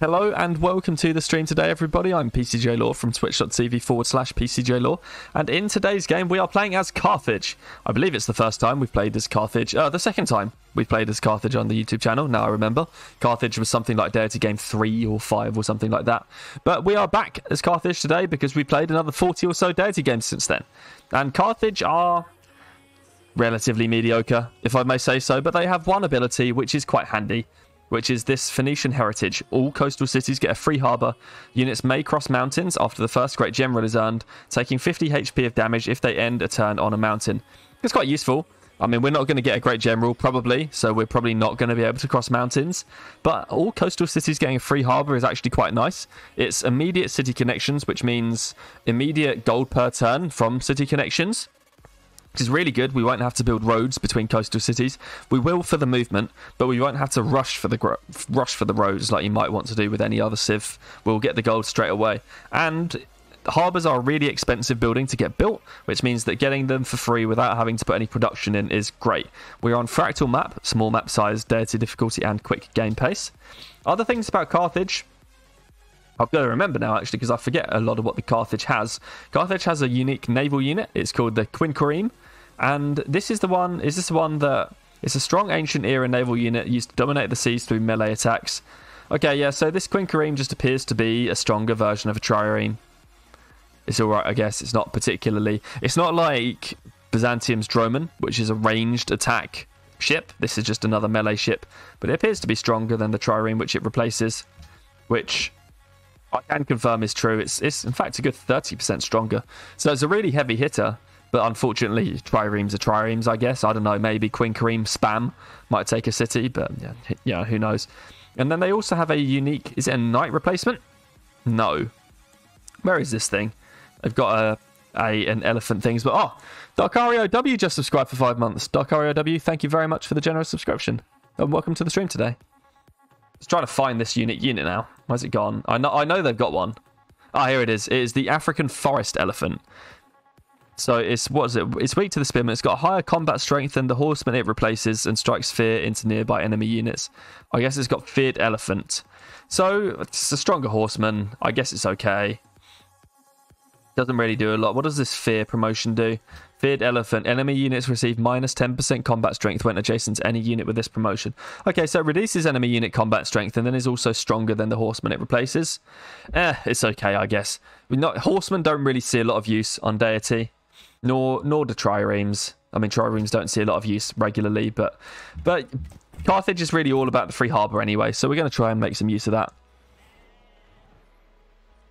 Hello and welcome to the stream today, everybody. I'm PCJ Law from twitch.tv forward slash PCJ Law, and in today's game, we are playing as Carthage. I believe it's the first time we've played as Carthage, uh, the second time we've played as Carthage on the YouTube channel. Now I remember. Carthage was something like Deity Game 3 or 5 or something like that. But we are back as Carthage today because we played another 40 or so Deity games since then. And Carthage are relatively mediocre, if I may say so, but they have one ability which is quite handy which is this Phoenician heritage. All coastal cities get a free harbour. Units may cross mountains after the first Great General is earned, taking 50 HP of damage if they end a turn on a mountain. It's quite useful. I mean, we're not going to get a Great General, probably, so we're probably not going to be able to cross mountains. But all coastal cities getting a free harbour is actually quite nice. It's immediate city connections, which means immediate gold per turn from city connections which is really good. We won't have to build roads between coastal cities. We will for the movement, but we won't have to rush for the gro- rush for the roads like you might want to do with any other civ. We'll get the gold straight away. And harbours are a really expensive building to get built, which means that getting them for free without having to put any production in is great. We're on fractal map, small map size, deity difficulty, and quick game pace. Other things about Carthage. I've got to remember now, actually, because I forget a lot of what the Carthage has. Carthage has a unique naval unit. It's called the Quinquereme. And this is the one. Is this the one that it's a strong ancient era naval unit used to dominate the seas through melee attacks? Okay, yeah. So this Quinquereme just appears to be a stronger version of a trireme. It's all right, I guess. It's not particularly. It's not like Byzantium's Dromon, which is a ranged attack ship. This is just another melee ship, but it appears to be stronger than the trireme which it replaces, which I can confirm is true. It's it's in fact a good thirty percent stronger. So it's a really heavy hitter. But unfortunately, triremes are triremes, I guess. I don't know. Maybe Quinquereme spam might take a city, but yeah, yeah, who knows? And then they also have a unique. Is it a knight replacement? No. Where is this thing? They've got a, a an elephant things, but oh, Darkario W just subscribed for five months. Darkario W, thank you very much for the generous subscription, and welcome to the stream today. Let's try to find this unit unit now. Where's it gone? I know I know they've got one. Ah, here it is. It is the African forest elephant. So it's what is it? It's weak to the spearman. It's got higher combat strength than the horseman it replaces and strikes fear into nearby enemy units. I guess it's got feared elephant. So it's a stronger horseman. I guess it's okay. Doesn't really do a lot. What does this fear promotion do? Feared elephant. Enemy units receive minus 10% combat strength when adjacent to any unit with this promotion. Okay, so it reduces enemy unit combat strength and then is also stronger than the horseman it replaces. Eh, it's okay, I guess. Not, horsemen don't really see a lot of use on deity nor nor do triremes. I mean, triremes don't see a lot of use regularly, but but Carthage is really all about the free harbour anyway, so we're going to try and make some use of that.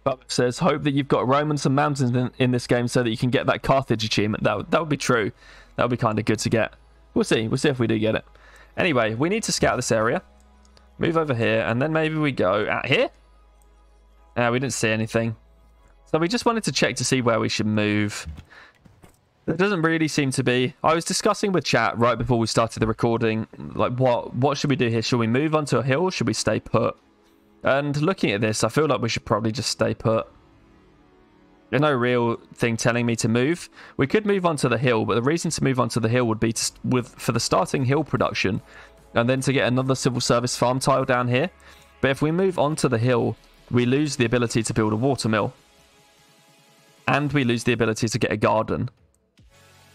But says, hope that you've got Romans and mountains in, in, this game so that you can get that Carthage achievement. That, that would be true. That would be kind of good to get. We'll see. We'll see if we do get it. Anyway, we need to scout this area. Move over here, and then maybe we go out here. Uh, we didn't see anything. So we just wanted to check to see where we should move. There doesn't really seem to be. I was discussing with chat right before we started the recording, like what what should we do here? Should we move onto a hill? should we stay put? And looking at this, I feel like we should probably just stay put. There's no real thing telling me to move. We could move onto the hill, but the reason to move onto the hill would be to, with for the starting hill production, and then to get another civil service farm tile down here. But if we move onto the hill, we lose the ability to build a watermill, and we lose the ability to get a garden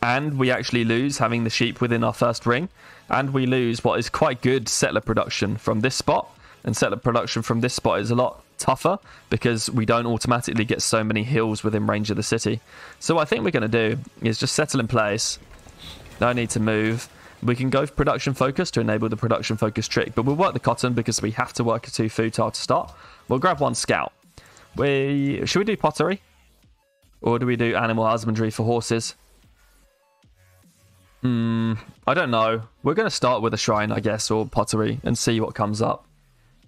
and we actually lose having the sheep within our first ring, and we lose what is quite good settler production from this spot. And settler production from this spot is a lot tougher because we don't automatically get so many hills within range of the city. So what I think we're going to do is just settle in place. No need to move. We can go production focus to enable the production focus trick, but we'll work the cotton because we have to work a two food tile to start. We'll grab one scout. We should we do pottery, or do we do animal husbandry for horses? Hmm, I don't know. We're going to start with a shrine, I guess, or pottery and see what comes up.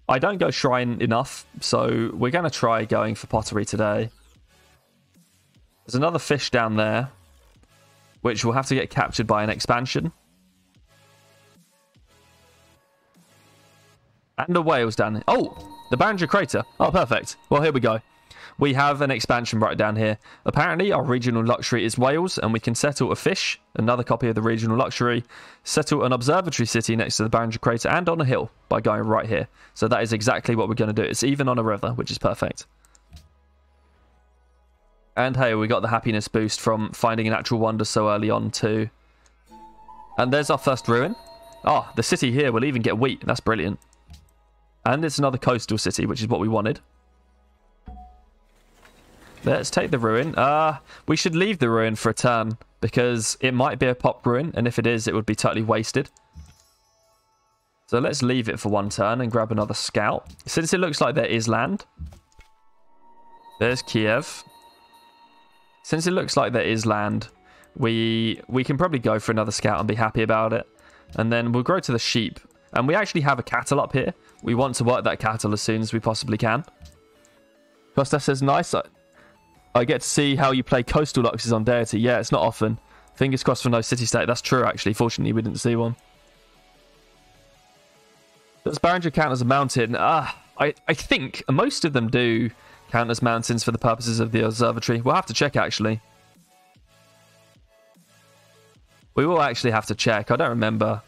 I don't go shrine enough, so we're going to try going for pottery today. There's another fish down there, which will have to get captured by an expansion. And a whales down. Oh, the Barringer Crater. Oh, perfect. Well, here we go. We have an expansion right down here. Apparently, our regional luxury is whales, and we can settle a fish, another copy of the regional luxury, settle an observatory city next to the Barringer Crater, and on a hill by going right here. So that is exactly what we're going to do. It's even on a river, which is perfect. And hey, we got the happiness boost from finding an actual wonder so early on too. And there's our first ruin. Oh, the city here will even get wheat. That's brilliant. And it's another coastal city, which is what we wanted. Let's take the ruin. Uh, we should leave the ruin for a turn because it might be a pop ruin, and if it is, it would be totally wasted. So let's leave it for one turn and grab another scout. Since it looks like there is land. There's Kiev. Since it looks like there is land, we we can probably go for another scout and be happy about it. And then we'll grow to the sheep. And we actually have a cattle up here. We want to work that cattle as soon as we possibly can. Costa says, nice. I get to see how you play Coastal Luxes on Deity. Yeah, it's not often. Fingers crossed for no city state. That's true, actually. Fortunately, we didn't see one. Does Barringer count as a mountain? Ah, I, I think most of them do count as mountains for the purposes of the observatory. We'll have to check, actually. We will actually have to check. I don't remember.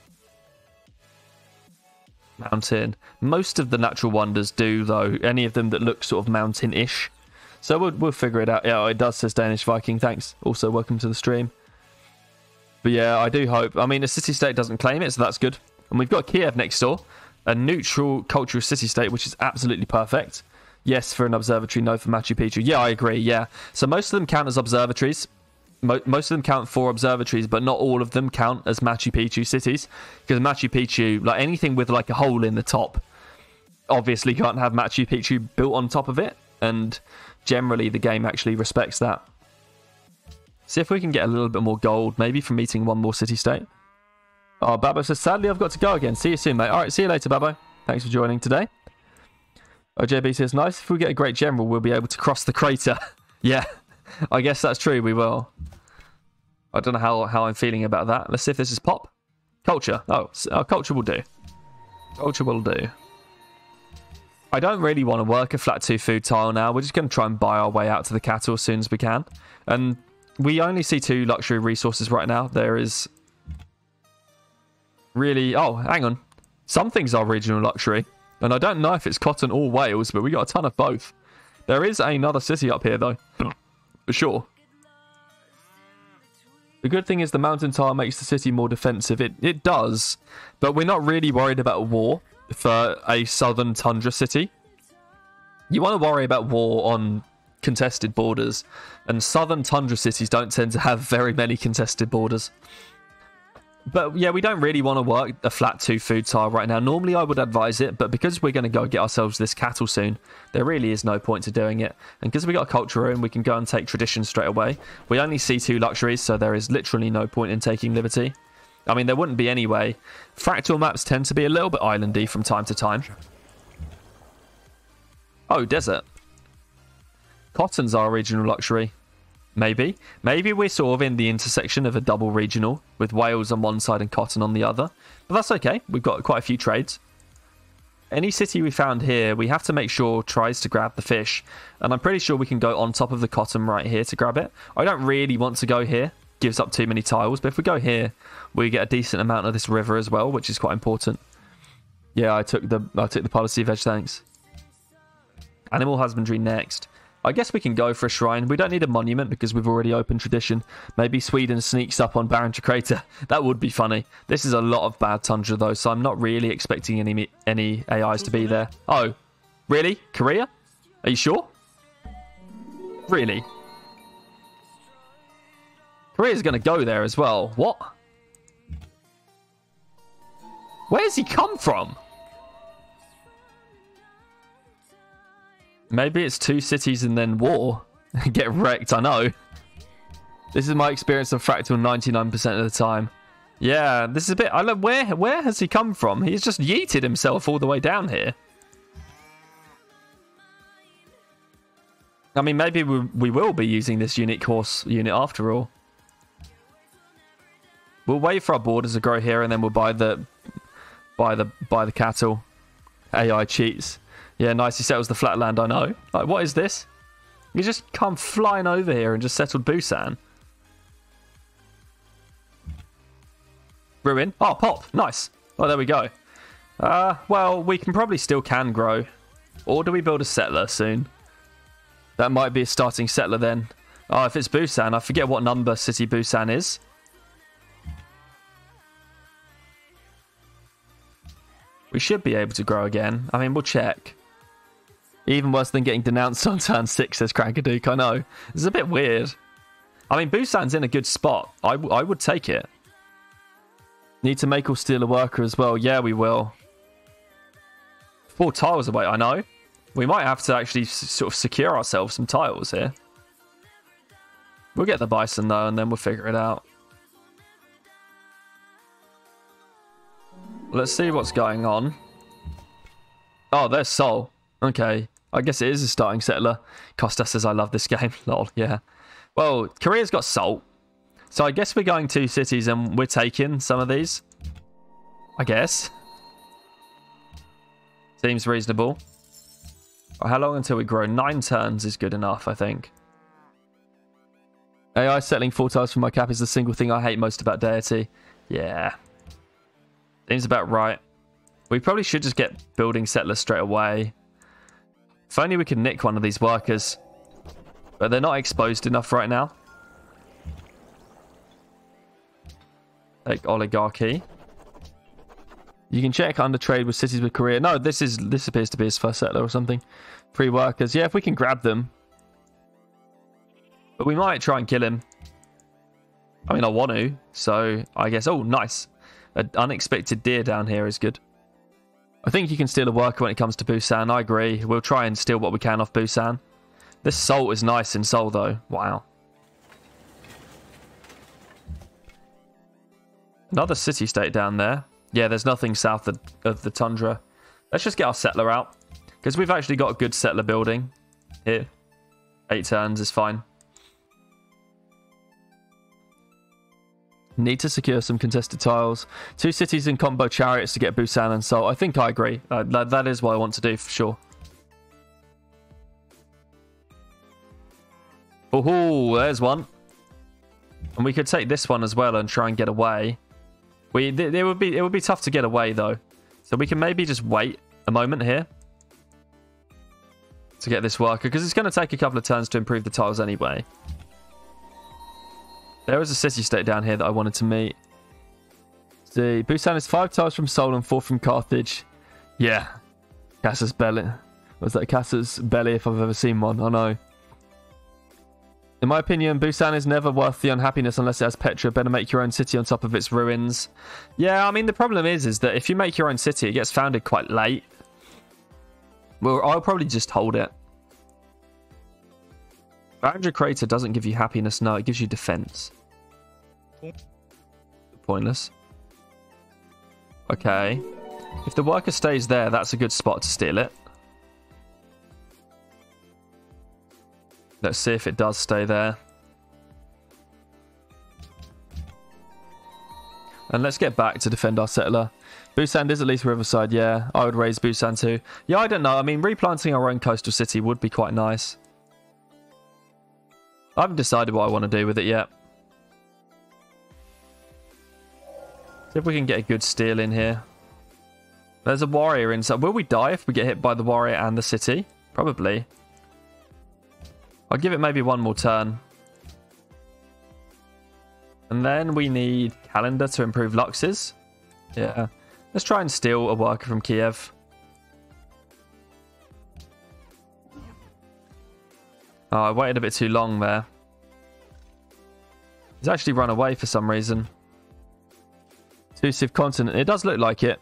Mountain. Most of the natural wonders do, though. Any of them that look sort of mountain-ish. So we'll, we'll figure it out. Yeah, it does, says Danish Viking. Thanks. Also, welcome to the stream. But yeah, I do hope. I mean, a city state doesn't claim it, so that's good. And we've got Kiev next door, a neutral cultural city state, which is absolutely perfect. Yes, for an observatory, no for Machu Picchu. Yeah, I agree. Yeah. So most of them count as observatories. Mo- most of them count for observatories, but not all of them count as Machu Picchu cities. Because Machu Picchu, like anything with like a hole in the top, obviously can't have Machu Picchu built on top of it. And generally the game actually respects that. See if we can get a little bit more gold, maybe from meeting one more city state. Oh, Babo says, sadly, I've got to go again. See you soon, mate. All right, see you later, Babo. Thanks for joining today. OJB says, nice. If we get a great general, we'll be able to cross the crater. yeah, I guess that's true. We will. I don't know how, how I'm feeling about that. Let's see if this is pop. Culture. Oh, uh, culture will do. Culture will do. I don't really want to work a flat 2 food tile now. We're just going to try and buy our way out to the cattle as soon as we can. And we only see two luxury resources right now. There is really... Oh, hang on. Some things are regional luxury. And I don't know if it's cotton or whales, but we got a ton of both. There is another city up here, though. For sure. The good thing is the mountain tile makes the city more defensive. It, it does. But we're not really worried about war for a southern tundra city. You want to worry about war on contested borders, and southern tundra cities don't tend to have very many contested borders. But yeah, we don't really want to work a flat 2 food tile right now. Normally I would advise it, but because we're going to go get ourselves this cattle soon, there really is no point to doing it. And because we got a culture room, we can go and take tradition straight away. We only see two luxuries, so there is literally no point in taking liberty. I mean, there wouldn't be anyway. Fractal maps tend to be a little bit islandy from time to time. Oh, desert. Cotton's our regional luxury. Maybe. Maybe we're sort of in the intersection of a double regional with whales on one side and cotton on the other. But that's okay. We've got quite a few trades. Any city we found here, we have to make sure tries to grab the fish. And I'm pretty sure we can go on top of the cotton right here to grab it. I don't really want to go here gives up too many tiles. But if we go here, we get a decent amount of this river as well, which is quite important. Yeah, I took the I took the policy veg. Thanks. Animal husbandry next. I guess we can go for a shrine. We don't need a monument because we've already opened tradition. Maybe Sweden sneaks up on Barringer Crater. That would be funny. This is a lot of bad tundra though, so I'm not really expecting any any AIs to be there. Oh, really? Korea? Are you sure? Really? Korea's going to go there as well. What? Where's he come from? Maybe it's two cities and then war. Get wrecked, I know. This is my experience of Fractal 99% of the time. Yeah, this is a bit... I look, where, where has he come from? He's just yeeted himself all the way down here. I mean, maybe we, we will be using this unique horse unit after all. We'll wait for our borders to grow here, and then we'll buy the buy the buy the cattle. AI cheats. Yeah, nice. He settles the flatland. I know. Like, what is this? You just come flying over here and just settled Busan. Ruin. Oh, pop. Nice. Oh, there we go. Uh, well, we can probably still can grow. Or do we build a settler soon? That might be a starting settler then. Oh, if it's Busan, I forget what number city Busan is. We should be able to grow again. I mean, we'll check. Even worse than getting denounced on turn 6, says Crankadook. I know. It's a bit weird. I mean, Busan's in a good spot. I, I would take it. Need to make or steal a worker as well. Yeah, we will. Four tiles away, I know. We might have to actually sort of secure ourselves some tiles here. We'll get the bison though, and then we'll figure it out. Let's see what's going on. Oh, there's Seoul. Okay. I guess it is a starting settler. Costa says, I love this game. Lol, yeah. Well, Korea's got Salt. So I guess we're going two cities and we're taking some of these. I guess. Seems reasonable. How long until we grow? Nine turns is good enough, I think. AI settling four tiles for my cap is the single thing I hate most about Deity. Yeah. Seems about right. We probably should just get building settlers straight away. If only we could nick one of these workers. But they're not exposed enough right now. Like oligarchy. You can check under trade with cities with Korea. No, this is this appears to be his first settler or something. Free workers. Yeah, if we can grab them. But we might try and kill him. I mean, I want to. So I guess. Oh, nice. An unexpected deer down here is good. I think you can steal a worker when it comes to Busan. I agree. We'll try and steal what we can off Busan. This salt is nice in Seoul, though. Wow. Another city-state down there. Yeah, there's nothing south of, of the tundra. Let's just get our settler out. Because we've actually got a good settler building here. Eight turns is fine. Need to secure some contested tiles. Two cities in combo chariots to get Busan and Seoul. I think I agree. Uh, that, that is what I want to do for sure. Oh, there's one. And we could take this one as well and try and get away. We it would be it would be tough to get away though. So we can maybe just wait a moment here to get this worker because it's going to take a couple of turns to improve the tiles anyway. There is a city-state down here that I wanted to meet. See, Busan is five tiles from Seoul and four from Carthage. Yeah. Casus Belli. Was that Casus Belli if I've ever seen one? I know. In my opinion, Busan is never worth the unhappiness unless it has Petra. Better make your own city on top of its ruins. Yeah, I mean, the problem is, is that if you make your own city, it gets founded quite late. Well, I'll probably just hold it. Barringer Crater doesn't give you happiness, no, it gives you defense. Pointless. Okay. If the worker stays there, that's a good spot to steal it. Let's see if it does stay there. And let's get back to defend our settler. Busan is at least Riverside, yeah. I would raise Busan too. Yeah, I don't know. I mean, replanting our own coastal city would be quite nice. I haven't decided what I want to do with it yet. See if we can get a good steal in here. There's a warrior inside. Will we die if we get hit by the warrior and the city? Probably. I'll give it maybe one more turn. And then we need calendar to improve luxes. Yeah. Let's try and steal a worker from Kiev. Oh, I waited a bit too long there. He's actually run away for some reason. Exclusive continent. It does look like it.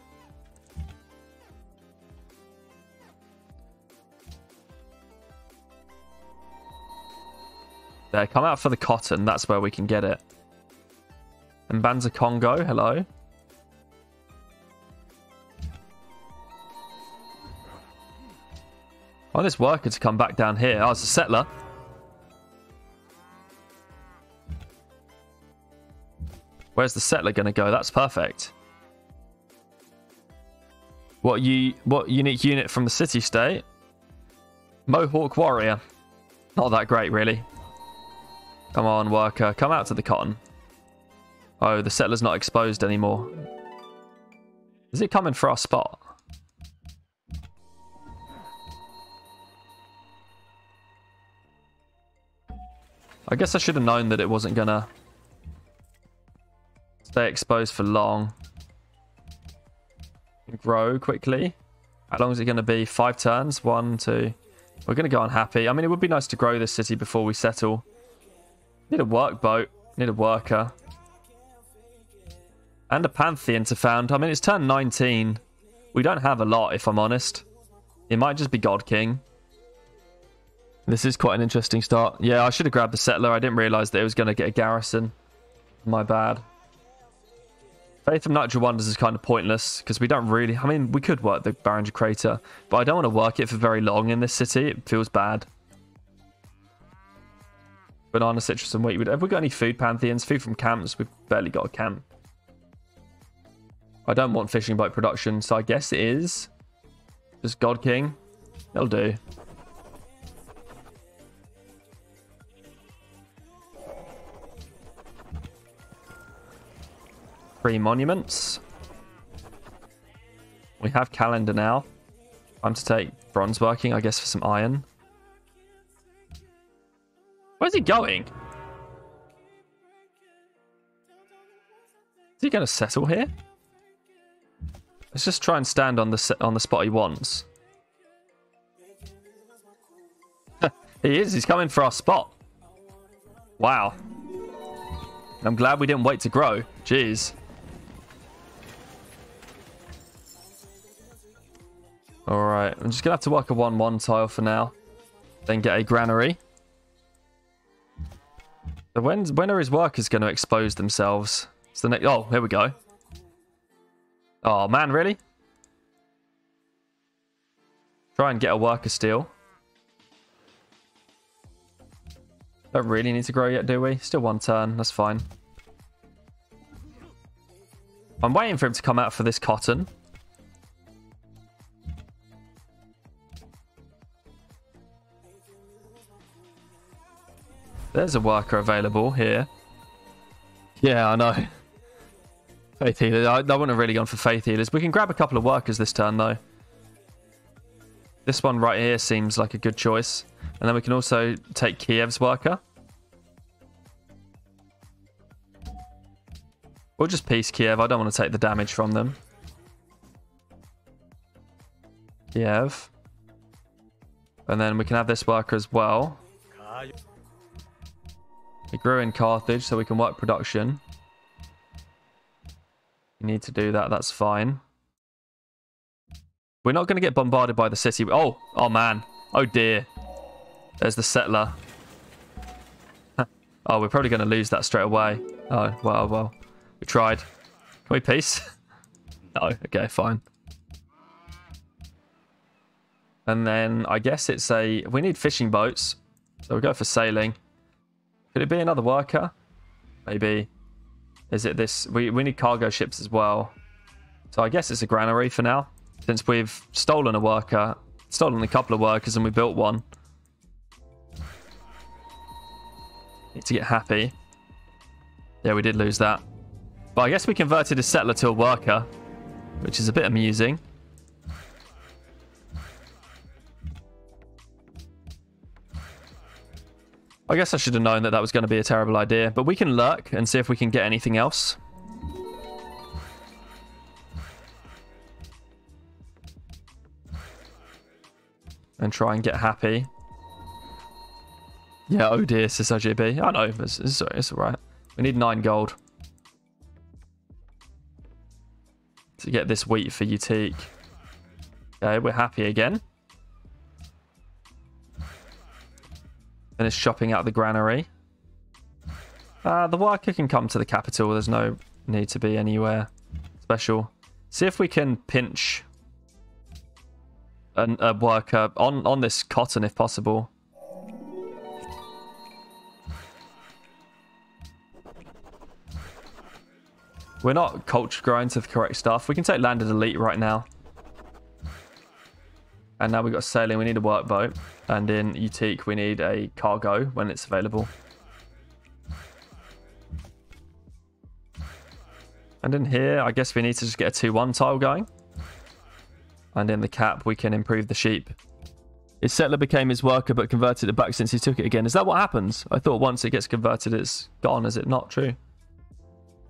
There, come out for the cotton. That's where we can get it. And Banza Congo, hello. Oh, this worker to come back down here. Oh, it's a settler. Where's the settler going to go? That's perfect. What you what unique unit from the city state? Mohawk warrior. Not that great, really. Come on, worker. Come out to the cotton. Oh, the settler's not exposed anymore. Is it coming for our spot? I guess I should have known that it wasn't gonna stay exposed for long. Grow quickly. How long is it to be? Five turns? One, two. We're to go unhappy. I mean, it would be nice to grow this city before we settle. Need a workboat. Need a worker. And a Pantheon to found. I mean, it's turn 19. We don't have a lot, if I'm honest. It might just be God King. This is quite an interesting start. Yeah, I should have grabbed the settler. I didn't realise that it was going to get a garrison. My bad. Faith of Natural Wonders is kind of pointless because we don't really... I mean, we could work the Barringer Crater, but I don't want to work it for very long in this city. It feels bad. Banana, citrus, and wheat. Have we got any food pantheons? Food from camps? We've barely got a camp. I don't want fishing boat production, so I guess it is just God King. That'll do. Three monuments. We have calendar now. Time to take bronze working, I guess, for some iron. Where's he going? Is he going to settle here? Let's just try and stand on the on the spot he wants. he is. He's coming for our spot. Wow. I'm glad we didn't wait to grow. Jeez. Alright, I'm just going to have to work a 1-1 tile for now. Then get a granary. So when, when are his workers going to expose themselves? It's the next... Oh, here we go. Oh, man, really? Try and get a worker steal. Don't really need to grow yet, do we? Still one turn. That's fine. I'm waiting for him to come out for this cotton. There's a worker available here. Yeah, I know. Faith healers. I, I wouldn't have really gone for faith healers. We can grab a couple of workers this turn, though. This one right here seems like a good choice. And then we can also take Kiev's worker. We'll just peace Kiev. I don't want to take the damage from them. Kiev. And then we can have this worker as well. We grew in Carthage so we can work production. You need to do that, that's fine. We're not going to get bombarded by the city. Oh, oh man. Oh dear. There's the settler. oh, we're probably going to lose that straight away. Oh, well, well. We tried. Can we peace? no, okay, fine. And then I guess it's a... We need fishing boats. So we go for sailing. Could it be another worker? Maybe. Is it this? We, we need cargo ships as well. So I guess it's a granary for now. Since we've stolen a worker, stolen a couple of workers and we built one. Need to get happy. Yeah, we did lose that. But I guess we converted a settler to a worker, which is a bit amusing. I guess I should have known that that was going to be a terrible idea, but we can lurk and see if we can get anything else. And try and get happy. Yeah, oh dear, says OGB. I know, it's, it's, it's alright. We need 9 gold. To get this wheat for Utique. Okay, we're happy again. Finish shopping out the granary. Uh, the worker can come to the capital. There's no need to be anywhere special. See if we can pinch an, a worker on, on this cotton if possible. We're not culture growing to the correct stuff. We can take landed elite right now. And now we've got sailing, we need a workboat. And in Utique, we need a cargo when it's available. And in here, I guess we need to just get a 2-1 tile going. And in the cap, we can improve the sheep. His settler became his worker, but converted it back since he took it again. Is that what happens? I thought once it gets converted, it's gone. Is it not true?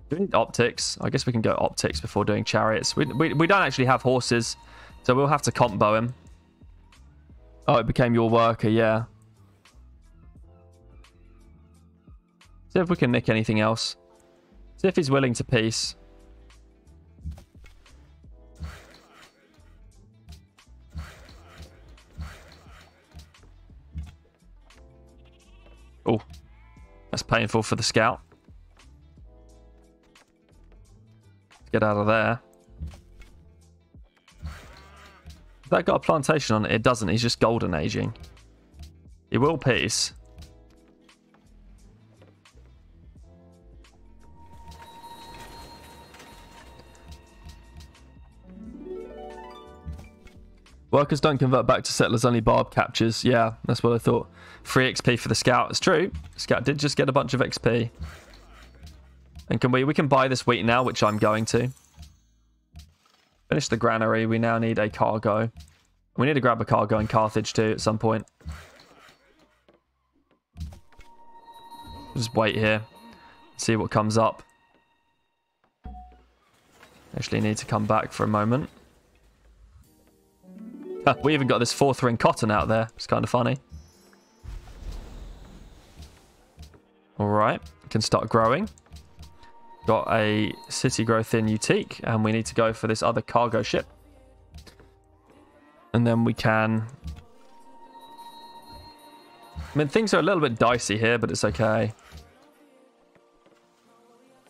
Doing optics. I guess we can go optics before doing chariots. We, we, we don't actually have horses, so we'll have to combo him. Oh, it became your worker, yeah. See if we can nick anything else. See if he's willing to peace. Oh, that's painful for the scout. Get out of there. That got a plantation on it? It doesn't. He's just golden aging. He will peace. Workers don't convert back to settlers, only barb captures. Yeah, that's what I thought. Free XP for the scout. It's true. Scout did just get a bunch of XP. And can we we can buy this wheat now, which I'm going to. Finish the granary. We now need a cargo. We need to grab a cargo in Carthage too at some point. Just wait here. See what comes up. Actually need to come back for a moment. we even got this fourth ring cotton out there. It's kind of funny. Alright, can start growing. Got a city growth in Utique, and we need to go for this other cargo ship. And then we can... I mean, things are a little bit dicey here, but it's okay.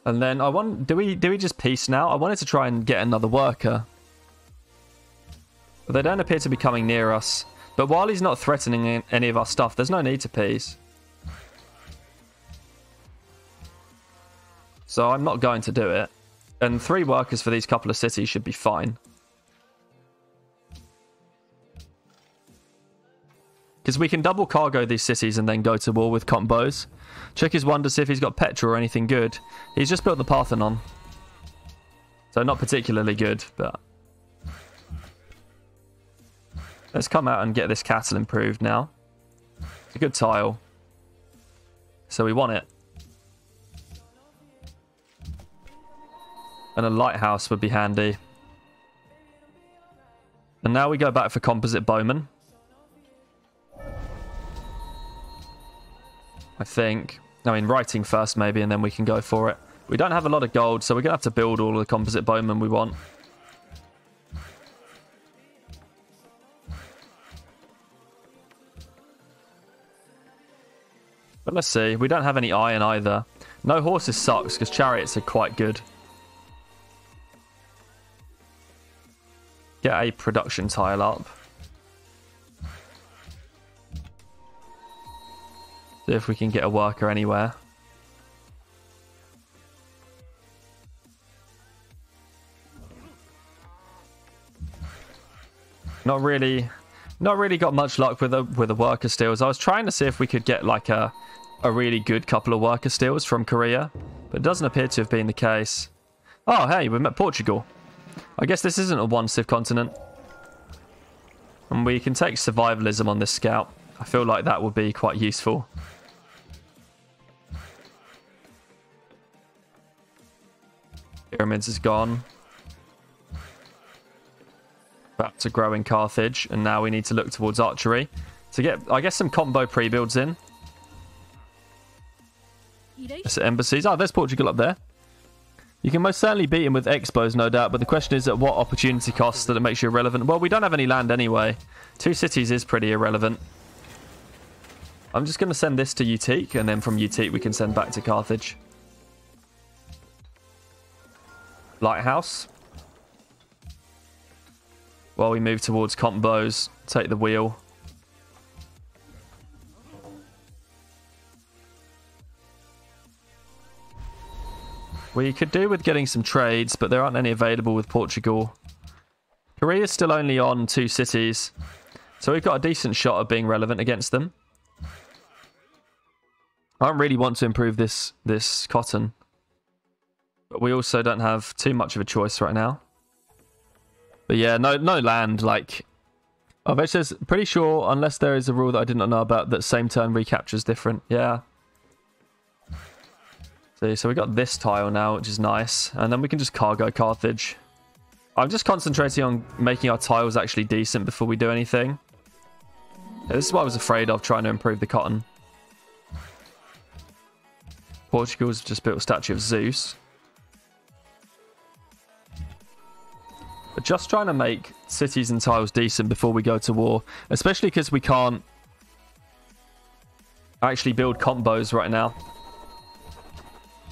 And then I want... Do we, do we just peace now? I wanted to try and get another worker. But they don't appear to be coming near us. But while he's not threatening any of our stuff, there's no need to peace. So I'm not going to do it. And three workers for these couple of cities should be fine. Because we can double cargo these cities and then go to war with combos. Check his wonder, see if he's got Petra or anything good. He's just built the Parthenon. So not particularly good, but... Let's come out and get this castle improved now. It's a good tile. So we want it. And a lighthouse would be handy. And now we go back for composite bowman. I think. I mean, writing first maybe, and then we can go for it. We don't have a lot of gold, so we're going to have to build all the composite bowmen we want. But let's see. We don't have any iron either. No horses sucks, because chariots are quite good. Get a production tile up. See if we can get a worker anywhere. Not really, not really got much luck with the with the worker steals. I was trying to see if we could get like a a really good couple of worker steals from Korea, but it doesn't appear to have been the case. Oh, hey, we met Portugal. I guess this isn't a one civ continent. And we can take survivalism on this scout. I feel like that would be quite useful. Pyramids is gone. Back to growing Carthage. And now we need to look towards archery. To get, I guess, some combo pre-builds in. That's embassies. Oh, there's Portugal up there. You can most certainly beat him with expos, no doubt, but the question is at what opportunity cost that it makes you irrelevant. Well, we don't have any land anyway. Two cities is pretty irrelevant. I'm just going to send this to Utique, and then from Utique we can send back to Carthage. Lighthouse. While we move towards combos, take the wheel. We could do with getting some trades, but there aren't any available with Portugal. Korea's still only on two cities. So we've got a decent shot of being relevant against them. I don't really want to improve this this cotton. But we also don't have too much of a choice right now. But yeah, no no land, like Oh, it says pretty sure unless there is a rule that I did not know about that same turn recaptures different. Yeah. See, so we got this tile now, which is nice. And then we can just cargo Carthage. I'm just concentrating on making our tiles actually decent before we do anything. Yeah, this is what I was afraid of, trying to improve the cotton. Portugal's just built a statue of Zeus. But just trying to make cities and tiles decent before we go to war. Especially because we can't actually build combos right now.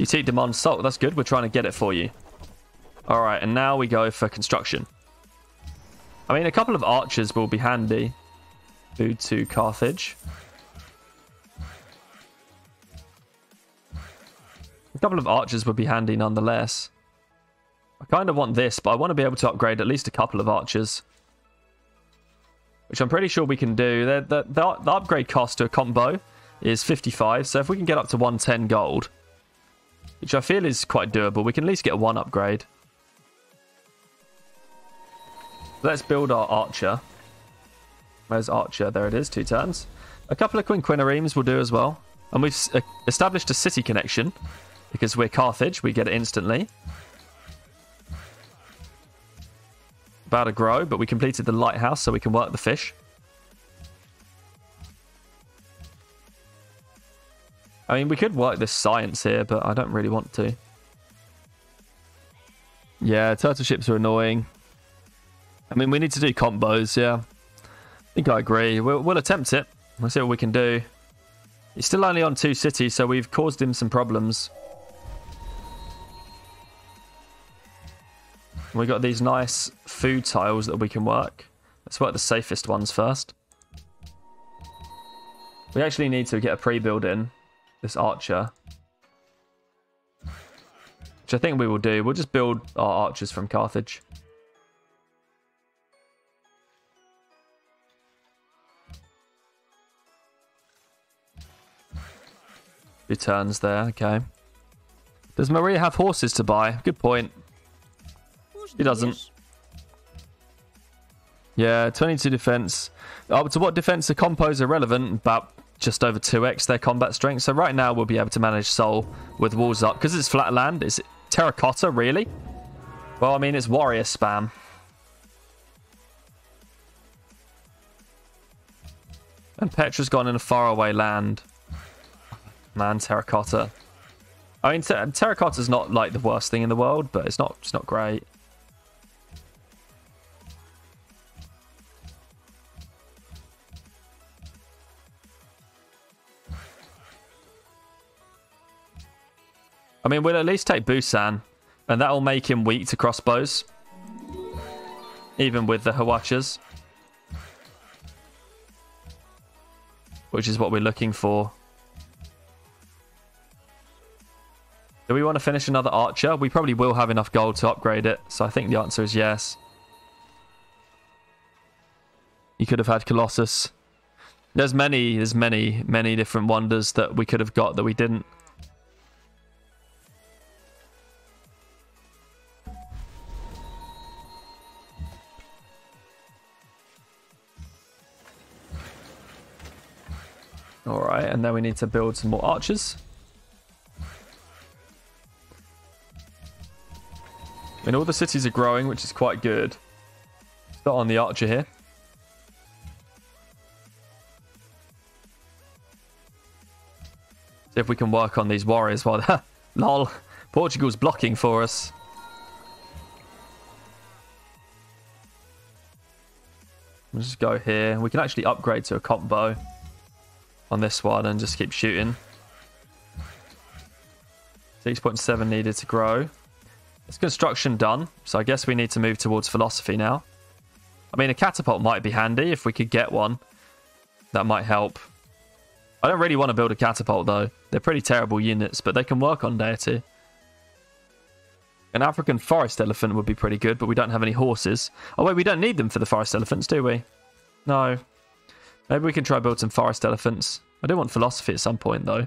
You take demand salt. That's good. We're trying to get it for you. All right, and now we go for construction. I mean, a couple of archers will be handy. Food to Carthage. A couple of archers would be handy nonetheless. I kind of want this, but I want to be able to upgrade at least a couple of archers. Which I'm pretty sure we can do. The, the, the, the upgrade cost to a combo is 55, so if we can get up to 110 gold, which I feel is quite doable, we can at least get one upgrade. Let's build our archer. Where's archer? There it is, two turns. A couple of quinqueremes will do as well. And we've uh, established a city connection because we're Carthage, we get it instantly. About to grow, but we completed the lighthouse so we can work the fish. I mean, we could work this science here, but I don't really want to. Yeah, turtle ships are annoying. I mean, we need to do combos, yeah. I think I agree. We'll, we'll attempt it. Let's see what we can do. He's still only on two cities, so we've caused him some problems. We got these nice food tiles that we can work. Let's work the safest ones first. We actually need to get a pre-build in. This archer. Which I think we will do. We'll just build our archers from Carthage. Two turns there, okay. Does Maria have horses to buy? Good point. He doesn't. Yeah, 22 defense. Oh, to what defense are compos irrelevant? About just over 2x their combat strength. So right now we'll be able to manage Seoul with walls up. Because it's flat land, is it terracotta, really? Well, I mean, it's warrior spam. And Petra's gone in a faraway land. Man, terracotta. I mean, ter terracotta's not like the worst thing in the world, but it's not it's not great. I mean, we'll at least take Busan, and that'll make him weak to crossbows. Even with the Hwachas. Which is what we're looking for. Do we want to finish another archer? We probably will have enough gold to upgrade it, so I think the answer is yes. You could have had Colossus. There's many, there's many, many different wonders that we could have got that we didn't. Alright, and then we need to build some more archers. Mean, all the cities are growing, which is quite good. Start on the archer here. See if we can work on these warriors while they're... Lol. Portugal's blocking for us. We'll just go here. We can actually upgrade to a combo on this one and just keep shooting. 6.7 needed to grow. It's construction done, so I guess we need to move towards philosophy now. I mean, a catapult might be handy if we could get one. That might help. I don't really want to build a catapult, though. They're pretty terrible units, but they can work on deity. An African forest elephant would be pretty good, but we don't have any horses. Oh, wait, we don't need them for the forest elephants, do we? No. Maybe we can try build some forest elephants. I do want philosophy at some point though.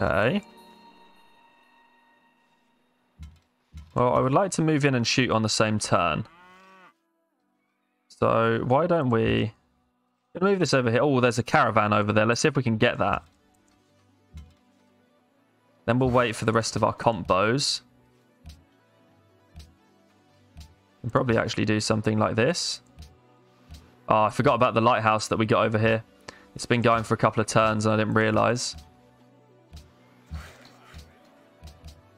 Okay. Well, I would like to move in and shoot on the same turn. So why don't we move this over here? Oh, there's a caravan over there. Let's see if we can get that. Then we'll wait for the rest of our combos. And probably actually do something like this. Oh, I forgot about the lighthouse that we got over here. It's been going for a couple of turns and I didn't realise.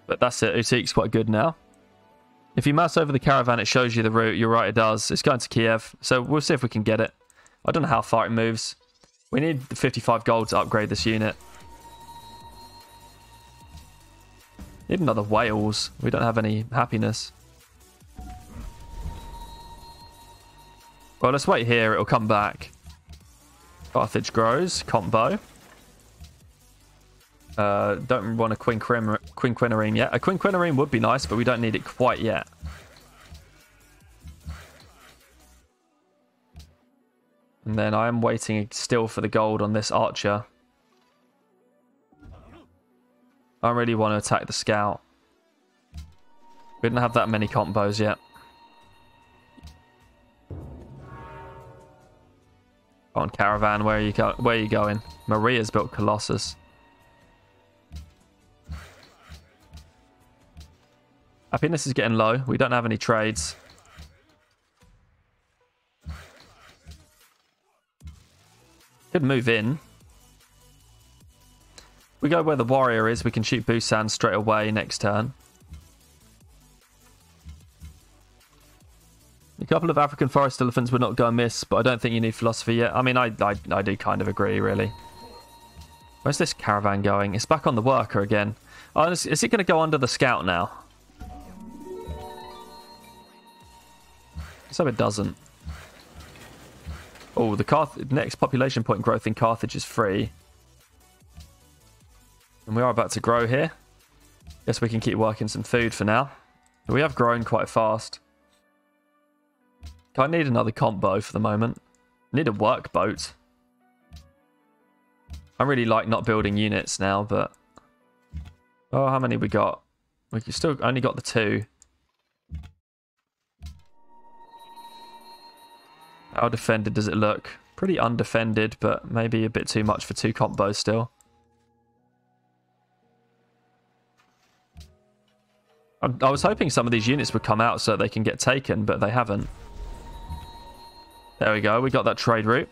But that's it. Utique's quite good now. If you mouse over the caravan, it shows you the route. You're right, it does. It's going to Kiev. So we'll see if we can get it. I don't know how far it moves. We need the 55 gold to upgrade this unit. Need another whales. We don't have any happiness. Well, let's wait here. It'll come back. Carthage grows. Combo. Uh, don't want a Quinquereme yet. A Quinquereme would be nice, but we don't need it quite yet. And then I am waiting still for the gold on this archer. I really want to attack the scout. We didn't have that many combos yet. On caravan, where are you go where are you going? Maria's built Colossus. Happiness is getting low. We don't have any trades. Could move in. We go where the warrior is. We can shoot Busan straight away next turn. A couple of African forest elephants would not go amiss, but I don't think you need philosophy yet. I mean, I, I, I do kind of agree, really. Where's this caravan going? It's back on the worker again. Oh, is, is it going to go under the scout now? So it doesn't. Oh, the Carth next population point growth in Carthage is free. And we are about to grow here. Guess we can keep working some food for now. We have grown quite fast. I need another combo for the moment. I need a work boat. I really like not building units now, but... Oh, how many we got? We still only got the two. How defended does it look? Pretty undefended, but maybe a bit too much for two combos still. I, I was hoping some of these units would come out so they can get taken, but they haven't. There we go. We got that trade route.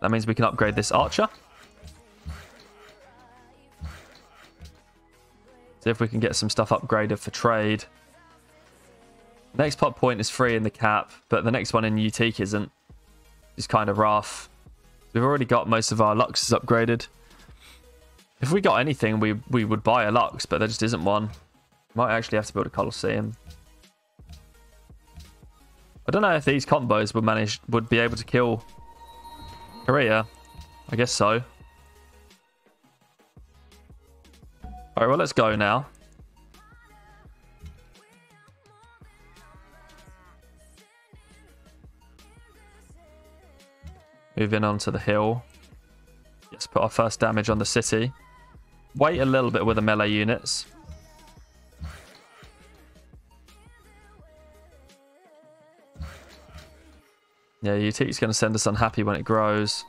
That means we can upgrade this archer. See if we can get some stuff upgraded for trade. Next pop point is free in the cap, but the next one in Utique isn't. It's kind of rough. We've already got most of our Luxes upgraded. If we got anything, we, we would buy a Lux, but there just isn't one. Might actually have to build a Colosseum. I don't know if these combos would manage would be able to kill Korea. I guess so. Alright, well, let's go now. Moving on to the hill. Let's put our first damage on the city. Wait a little bit with the melee units. Yeah, Utique's going to send us unhappy when it grows.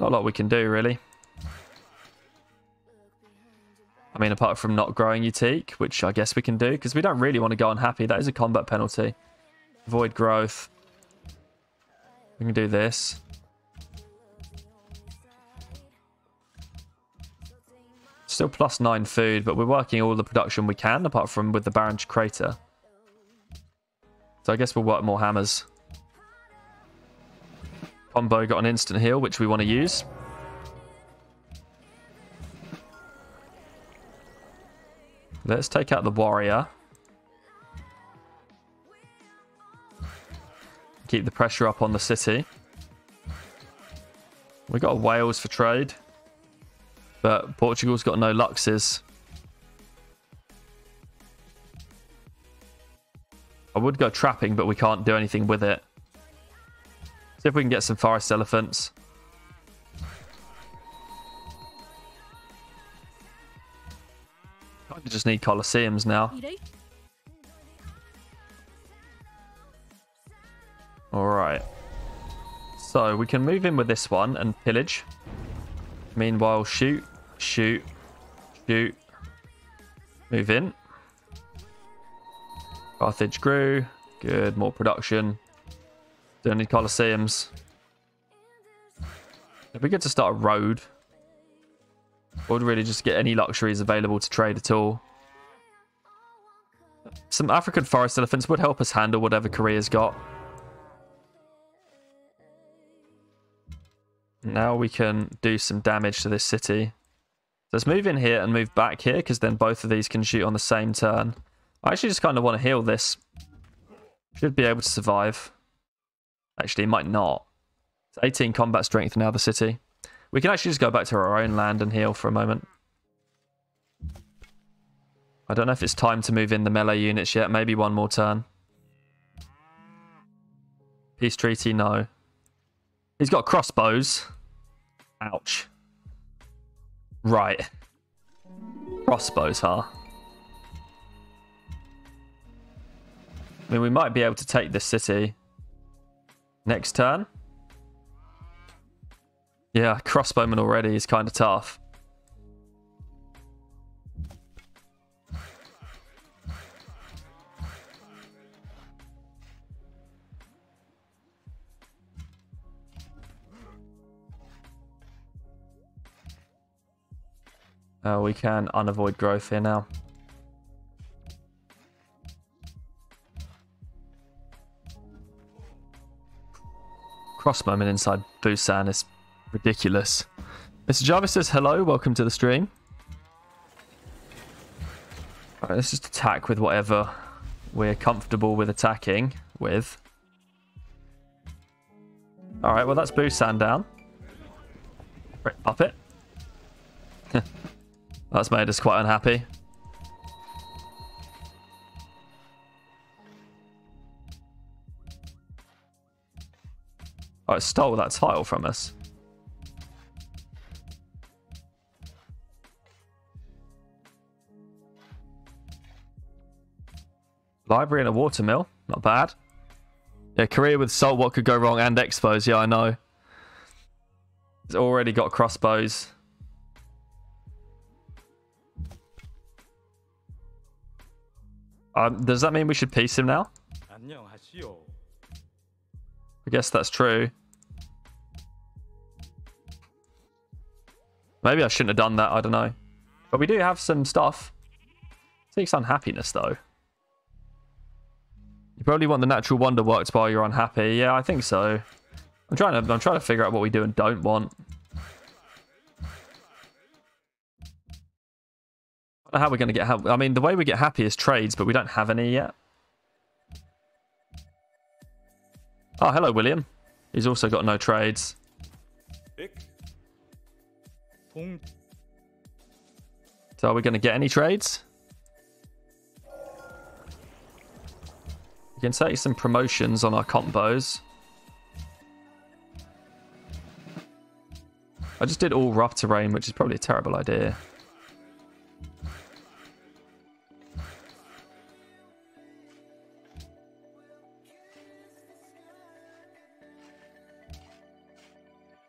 Not a lot we can do, really. I mean, apart from not growing Utique, which I guess we can do, because we don't really want to go unhappy. That is a combat penalty. Avoid growth. We can do this. Still plus 9 food, but we're working all the production we can, apart from with the Barringer Crater. So I guess we'll work more hammers. Combo got an instant heal, which we want to use. Let's take out the warrior. keep the pressure up on the city. We got whales for trade, but Portugal's got no Luxes. I would go trapping, but we can't do anything with it. See if we can get some forest elephants. I just need Colosseums now. Alright. So we can move in with this one and pillage. Meanwhile, shoot, shoot, shoot. Move in. Carthage grew. Good, more production. Don't need Colosseums. If we get to start a road, or really just get any luxuries available to trade at all. Some African forest elephants would help us handle whatever Korea's got. Now we can do some damage to this city. Let's move in here and move back here, because then both of these can shoot on the same turn. I actually just kind of want to heal this. Should be able to survive. Actually, might not. It's 18 combat strength now, the city. We can actually just go back to our own land and heal for a moment. I don't know if it's time to move in the melee units yet. Maybe one more turn. Peace treaty, no. He's got crossbows. Ouch. Right. Crossbows, huh? I mean, we might be able to take this city. Next turn. Yeah, crossbowman already is kind of tough. Uh, we can unavoid growth here now. Crossbowman inside Busan is ridiculous. Mr. Jarvis says hello, welcome to the stream. Let's just attack with whatever we're comfortable with attacking with. Alright, well that's Busan down. Great puppet. That's made us quite unhappy. Oh, it stole that tile from us. Library and a watermill. Not bad. Yeah, career with salt, what could go wrong? And expos, yeah, I know. It's already got crossbows. Um, does that mean we should peace him now? I guess that's true. Maybe I shouldn't have done that, I don't know. But we do have some stuff. Seeks unhappiness, though. You probably want the natural wonder worked while you're unhappy. Yeah, I think so. I'm trying to I'm trying to figure out what we do and don't want. how we're going to get help. I mean, the way we get happy is trades, but we don't have any yet. Oh, hello, William. He's also got no trades. So are we going to get any trades? We can take some promotions on our combos. I just did all rough terrain, which is probably a terrible idea.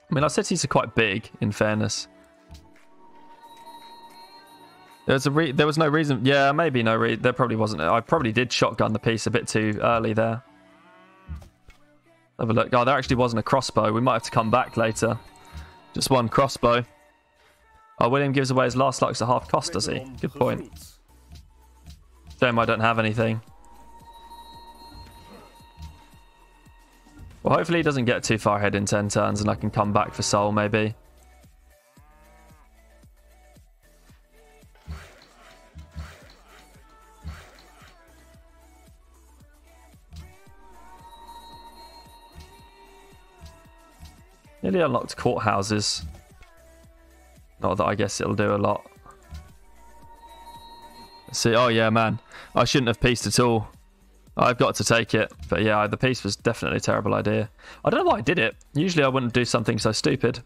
I mean, our cities are quite big, in fairness. There's a re there was no reason. Yeah, maybe no. There probably wasn't. I probably did shotgun the peace a bit too early there. Have a look. Oh, there actually wasn't a crossbow. We might have to come back later. Just one crossbow. Oh, William gives away his last lux at half cost, does he? Good point. Shame I don't have anything. Well, hopefully he doesn't get too far ahead in 10 turns and I can come back for Seoul, maybe. Nearly unlocked courthouses. Not that I guess it'll do a lot. Let's see, oh yeah, man. I shouldn't have pieced at all. I've got to take it. But yeah, the peace was definitely a terrible idea. I don't know why I did it. Usually I wouldn't do something so stupid.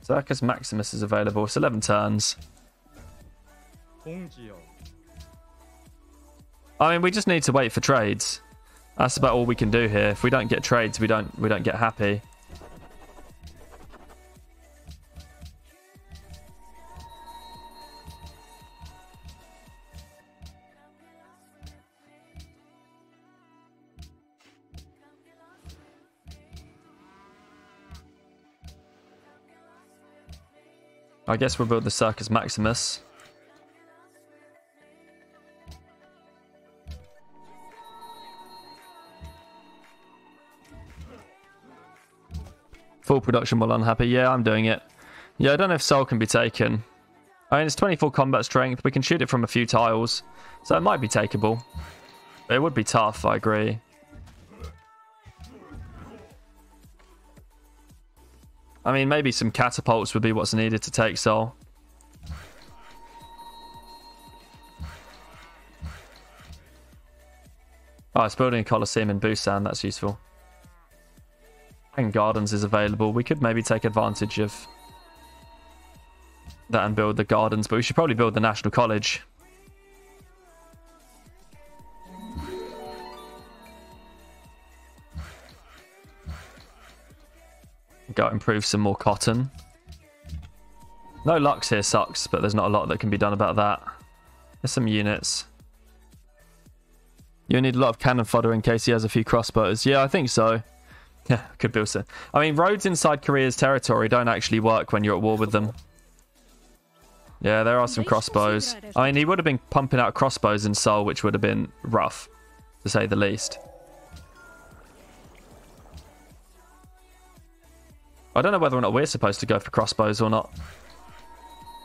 Circus Maximus is available. It's 11 turns. I mean, we just need to wait for trades. That's about all we can do here. If we don't get trades, we don't we don't get happy. I guess we'll build the Circus Maximus. Full production while unhappy. Yeah, I'm doing it. Yeah, I don't know if Seoul can be taken. I mean, it's 24 combat strength. We can shoot it from a few tiles. So it might be takeable. It would be tough, I agree. I mean, maybe some catapults would be what's needed to take Seoul. Oh, it's building a Colosseum in Busan. That's useful. And Gardens is available. We could maybe take advantage of that and build the Gardens, but we should probably build the National College. Go improve some more cotton. No Lux here sucks, but there's not a lot that can be done about that. There's some units. You'll need a lot of cannon fodder in case he has a few crossbows. Yeah, I think so. Yeah, could build some. I mean, roads inside Korea's territory don't actually work when you're at war with them. Yeah, there are some crossbows. I mean, he would have been pumping out crossbows in Seoul, which would have been rough, to say the least. I don't know whether or not we're supposed to go for crossbows or not.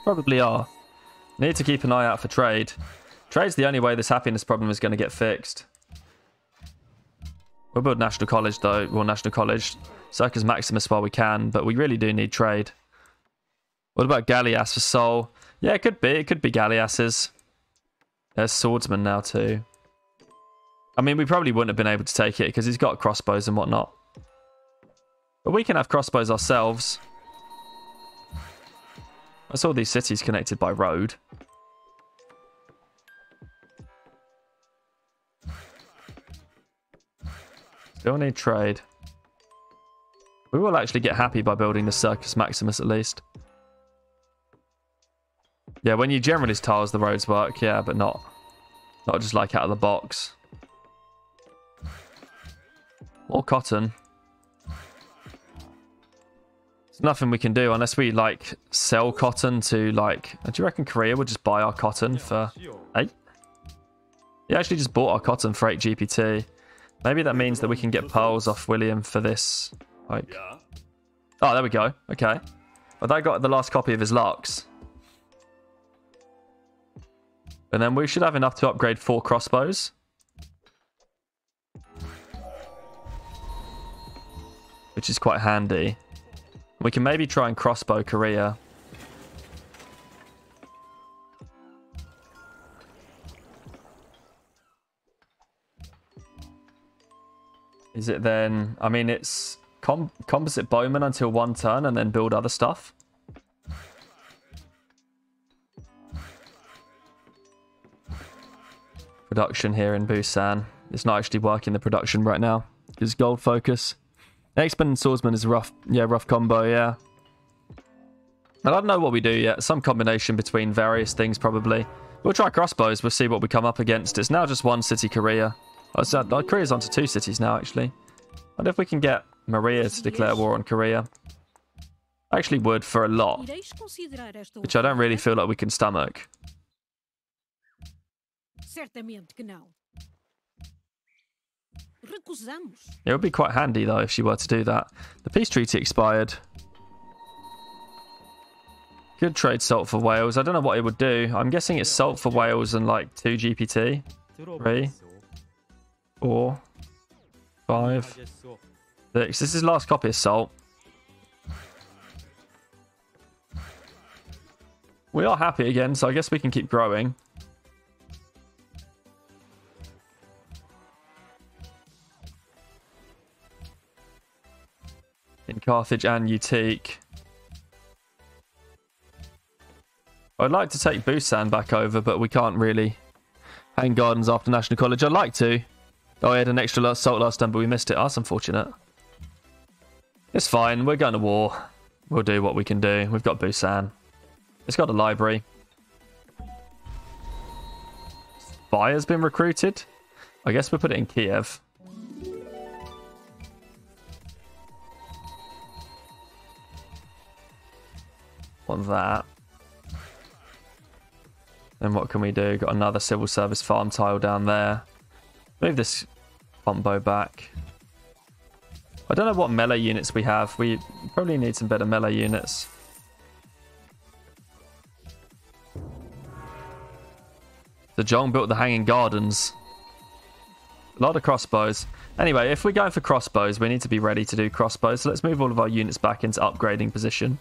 Probably are. Need to keep an eye out for trade. Trade's the only way this happiness problem is going to get fixed. We'll build National College though. Well, National College. Circus Maximus while we can, but we really do need trade. What about Galleass for Seoul? Yeah, it could be. It could be Galleasses. There's Swordsman now too. I mean, we probably wouldn't have been able to take it because he's got crossbows and whatnot. But we can have crossbows ourselves. I saw these cities connected by road. Need trade. We will actually get happy by building the Circus Maximus at least. Yeah, when you generally tiles the roads work, yeah, but not not just like out of the box. More cotton. There's nothing we can do unless we like sell cotton to like do you reckon Korea would just buy our cotton for eight? He actually just bought our cotton for 8 GPT. Maybe that means that we can get pearls off William for this. Like, oh, there we go. Okay. Well, they got the last copy of his larks. And then we should have enough to upgrade four crossbows. Which is quite handy. We can maybe try and crossbow Korea. Is it then... I mean, it's com composite bowman until one turn and then build other stuff. Production here in Busan. It's not actually working the production right now. It's gold focus. X-Men and Swordsman is rough. Yeah, rough combo, yeah. And I don't know what we do yet. Some combination between various things, probably. We'll try crossbows. We'll see what we come up against. It's now just one city, Korea. Oh, so Korea's onto two cities now, actually. I wonder if we can get Maria to declare war on Korea. I actually would for a lot, which I don't really feel like we can stomach. It would be quite handy, though, if she were to do that. The peace treaty expired. Good trade salt for whales. I don't know what it would do. I'm guessing it's salt for whales and like 2 GPT. 3. Four, five, six. This is last copy of Salt. We are happy again, so I guess we can keep growing. In Carthage and Utique. I'd like to take Busan back over, but we can't really hang gardens after National College. I'd like to. Oh, I had an extra salt last time, but we missed it. That's unfortunate. It's fine. We're going to war. We'll do what we can do. We've got Busan. It's got a library. Has been recruited. I guess we'll put it in Kiev. Want that. Then what can we do? Got another civil service farm tile down there. Move this bow back. I don't know what melee units we have. We probably need some better melee units. The Zhong built the Hanging Gardens. A lot of crossbows. Anyway, if we're going for crossbows, we need to be ready to do crossbows. So let's move all of our units back into upgrading position.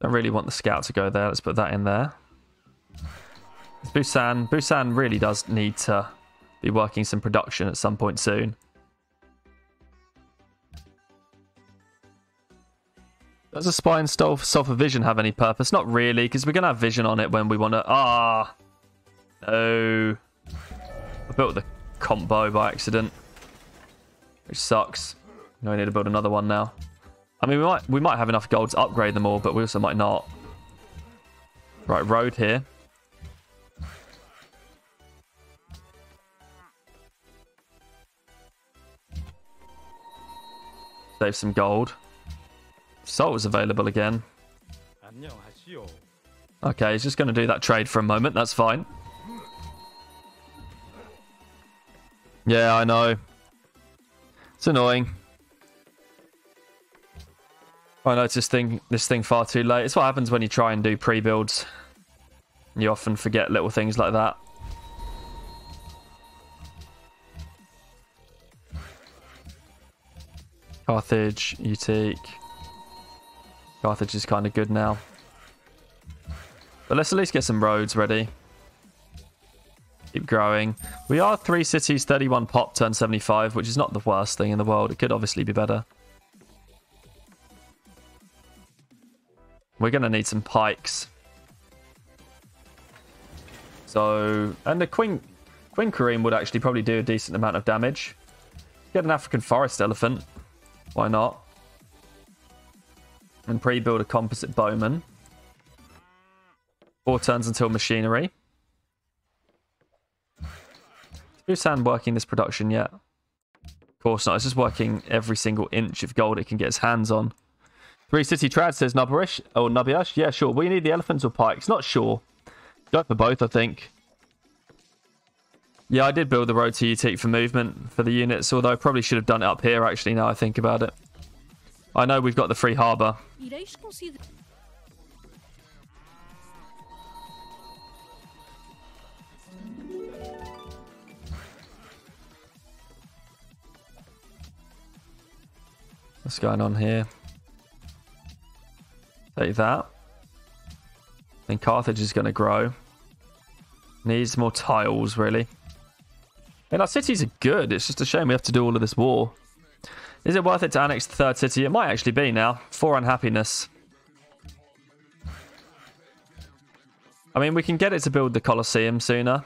Don't really want the scout to go there. Let's put that in there. Busan. Busan really does need to be working some production at some point soon. Does a spy and stealth vision have any purpose? Not really, because we're going to have vision on it when we want to... Ah! No. I built the combo by accident. Which sucks. No, I need to build another one now. I mean, we might we might have enough gold to upgrade them all, but we also might not. Right, road here. Save some gold. Salt is available again. Okay, he's just going to do that trade for a moment. That's fine. Yeah, I know. It's annoying. I noticed this thing this thing far too late. It's what happens when you try and do pre-builds. You often forget little things like that. Carthage, Utique. Carthage is kind of good now. But let's at least get some roads ready. Keep growing. We are three cities, 31 pop, turn 75, which is not the worst thing in the world. It could obviously be better. We're going to need some pikes. So, and the Queen, quinquereme would actually probably do a decent amount of damage. Get an African forest elephant. Why not? And pre-build a composite bowman. Four turns until machinery. Is Busan working this production yet? Of course not. It's just working every single inch of gold it can get its hands on. Three City Trad says Nubarish or Nubiash. Yeah, sure. We need the elephants or pikes. Not sure. Go for both, I think. Yeah, I did build the road to Utique for movement for the units, although I probably should have done it up here, actually, now I think about it. I know we've got the free harbour. What's going on here? Take that. Then Carthage is going to grow. Needs more tiles, really. And our cities are good. It's just a shame we have to do all of this war. Is it worth it to annex the third city? It might actually be now. For unhappiness. I mean, we can get it to build the Colosseum sooner.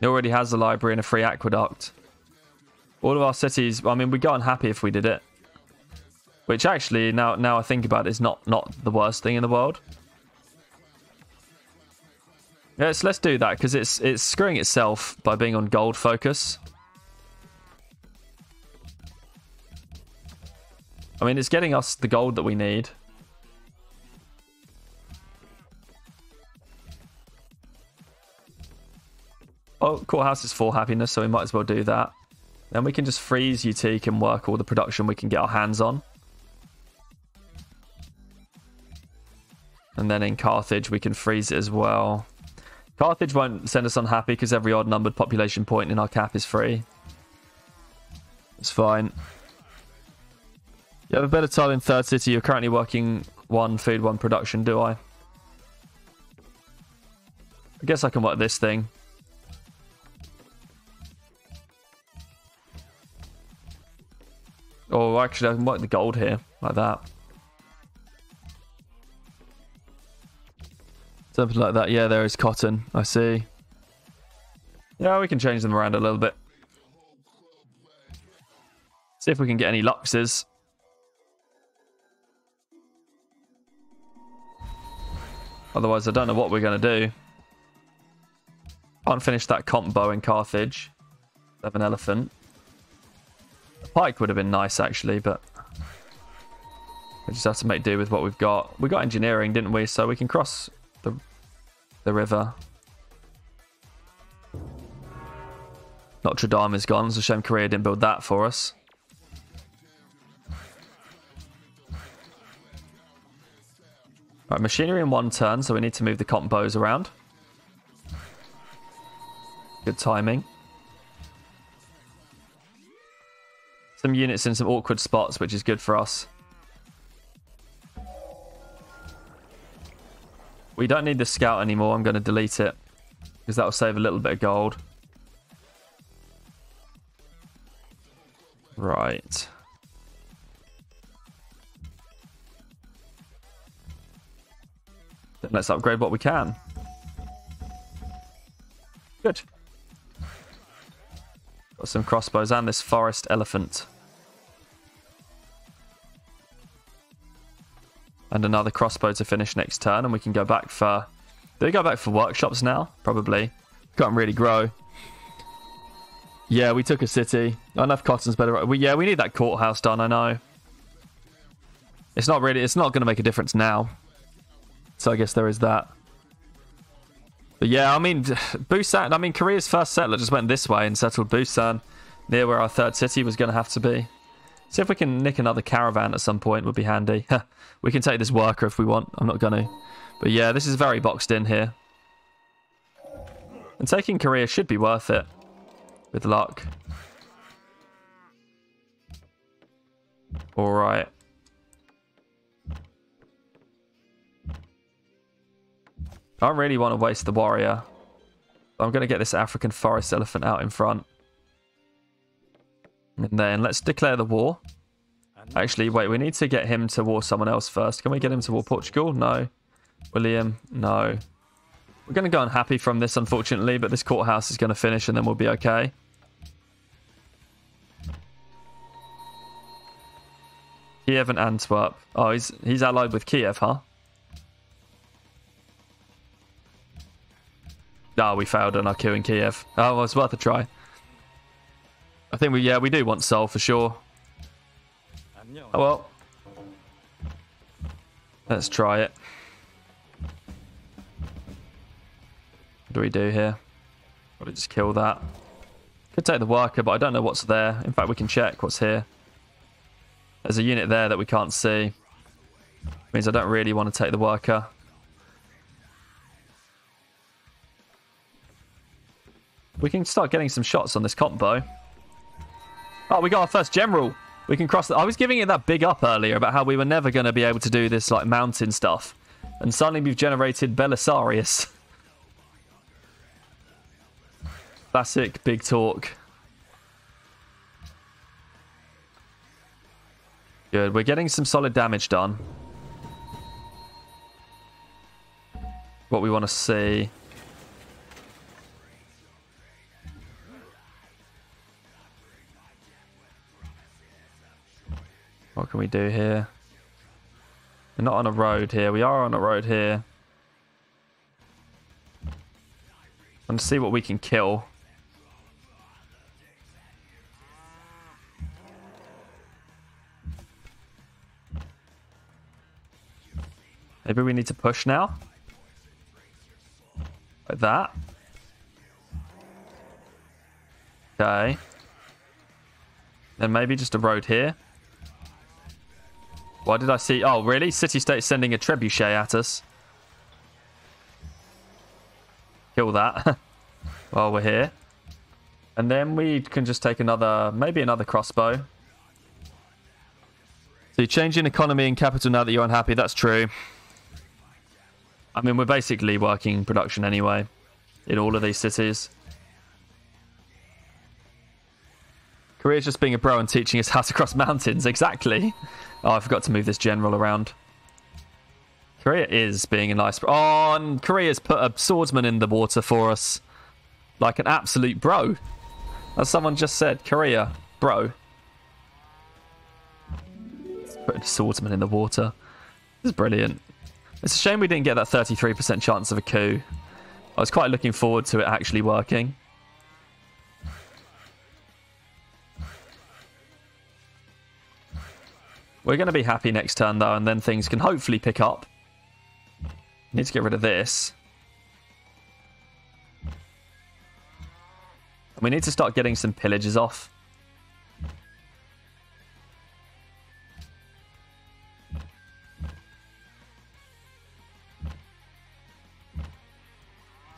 It already has a library and a free aqueduct. All of our cities, I mean, we'd go unhappy if we did it. Which actually, now now I think about it, is not, not the worst thing in the world. Yes, let's do that, because it's, it's screwing itself by being on gold focus. I mean, it's getting us the gold that we need. Oh, courthouse is for happiness, so we might as well do that. Then we can just freeze Utique and work all the production we can get our hands on. And then in Carthage, we can freeze it as well. Carthage won't send us unhappy because every odd numbered population point in our cap is free. It's fine. You have a better time in Third City. You're currently working one food, one production, do I? I guess I can work this thing. Oh, actually, I can work the gold here, like that. Something like that. Yeah, there is cotton. I see. Yeah, we can change them around a little bit. See if we can get any luxes. Otherwise, I don't know what we're going to do. Can't finish that combo in Carthage. Have an elephant. A Pike would have been nice, actually, but... We just have to make do with what we've got. We got engineering, didn't we? So we can cross the, river. Notre Dame is gone. It's a shame Korea didn't build that for us. Right, machinery in one turn, so we need to move the combos around. Good timing. Some units in some awkward spots, which is good for us. We don't need the scout anymore. I'm going to delete it. Because that will save a little bit of gold. Right. Then let's upgrade what we can. Good. Got some crossbows and this forest elephant. And another crossbow to finish next turn, and we can go back for... Do we go back for workshops now? Probably. Can't really grow. Yeah, we took a city. Enough cotton's better. We, yeah, we need that courthouse done, I know. It's not really... It's not going to make a difference now. So I guess there is that. But yeah, I mean, Busan, I mean, Korea's first settler just went this way and settled Busan, near where our third city was going to have to be. See if we can nick another caravan at some point would be handy. we can take this worker if we want. I'm not going to. But yeah, this is very boxed in here. And taking Korea should be worth it. With luck. Alright. I really want to waste the warrior. I'm going to get this African forest elephant out in front. And then let's declare the war. Actually, wait, we need to get him to war someone else first. Can we get him to war Portugal? No. William? No. We're going to go unhappy from this, unfortunately, but this courthouse is going to finish and then we'll be okay. Kiev and Antwerp. Oh, he's he's allied with Kiev, huh? Ah, oh, we failed on our queue in Kiev. Oh, well, it's worth a try. I think we, yeah, we do want Seoul for sure. Oh well. Let's try it. What do we do here? To just kill that. Could take the worker, but I don't know what's there. In fact, we can check what's here. There's a unit there that we can't see. Means I don't really want to take the worker. We can start getting some shots on this combo. Oh, we got our first general. We can cross. The, I was giving it that big up earlier about how we were never going to be able to do this like mountain stuff, and suddenly we've generated Belisarius. Classic big talk. Good. We're getting some solid damage done. What we want to see. What can we do here? We're not on a road here. We are on a road here. And see what we can kill. Maybe we need to push now. Like that. Okay. Then maybe just a road here. Why did I see... Oh, really? City State sending a trebuchet at us. Kill that while we're here. And then we can just take another... Maybe another crossbow. So you're changing economy and capital now that you're unhappy. That's true. I mean, we're basically working production anyway in all of these cities. Korea's just being a bro and teaching us how to cross mountains. Exactly. Oh, I forgot to move this general around. Korea is being a nice... Oh, and Korea's put a swordsman in the water for us. Like an absolute bro. As someone just said, Korea, bro. Put a swordsman in the water. This is brilliant. It's a shame we didn't get that 33% chance of a coup. I was quite looking forward to it actually working. We're going to be happy next turn, though, and then things can hopefully pick up. Need to get rid of this. And we need to start getting some pillages off.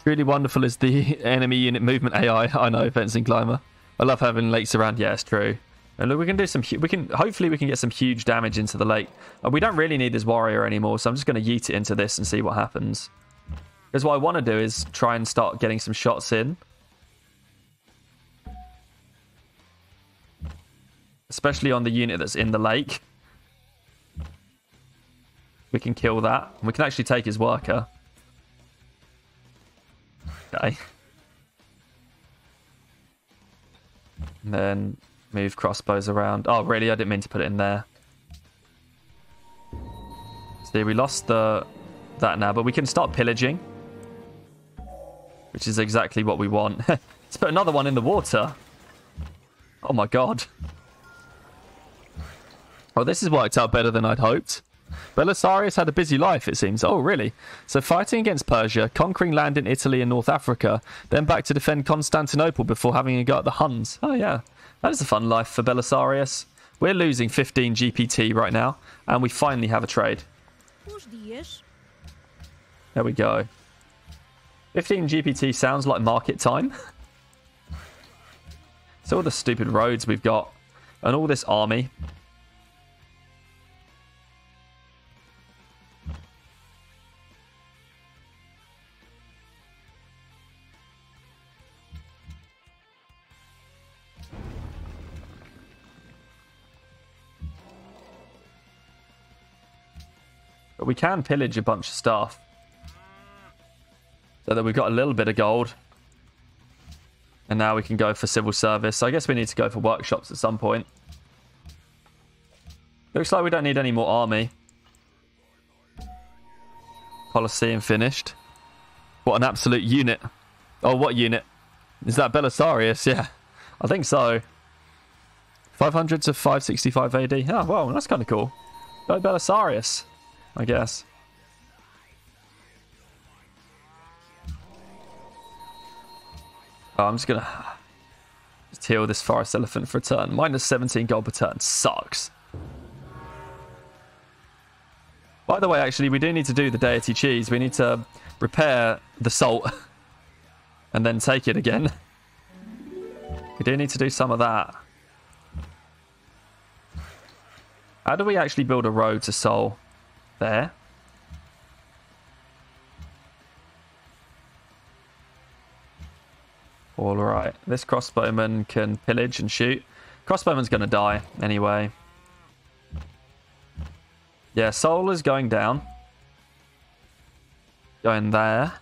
Really wonderful is the enemy unit movement AI. I know, fencing climber. I love having lakes around. Yeah, it's true. And look, we can do some. We can hopefully we can get some huge damage into the lake. Uh, we don't really need this warrior anymore, so I'm just going to yeet it into this and see what happens. Because what I want to do is try and start getting some shots in. Especially on the unit that's in the lake. We can kill that. And We can actually take his worker. Okay. And then move crossbows around. Oh, really? I didn't mean to put it in there. See, we lost the that now, but we can start pillaging. Which is exactly what we want. Let's put another one in the water. Oh my god. Oh, this has worked out better than I'd hoped. Belisarius had a busy life, it seems. Oh, really? So fighting against Persia, conquering land in Italy and North Africa, then back to defend Constantinople before having a go at the Huns. Oh, yeah. That is a fun life for Belisarius. We're losing 15 GPT right now, and we finally have a trade. There we go. 15 GPT sounds like market time. so all the stupid roads we've got, and all this army. But we can pillage a bunch of stuff. So that we've got a little bit of gold. And now we can go for civil service. So I guess we need to go for workshops at some point. Looks like we don't need any more army. Colosseum finished. What an absolute unit. Oh, what unit? Is that Belisarius? Yeah, I think so. 500 to 565 AD. Oh, well, that's kind of cool. Go Belisarius. I guess. Oh, I'm just gonna just heal this forest elephant for a turn. Minus 17 gold per turn. Sucks. By the way, actually, we do need to do the deity cheese. We need to repair the salt and then take it again. We do need to do some of that. How do we actually build a road to Seoul? There. All right. This crossbowman can pillage and shoot. Crossbowman's going to die anyway. Yeah, Seoul is going down. Going there.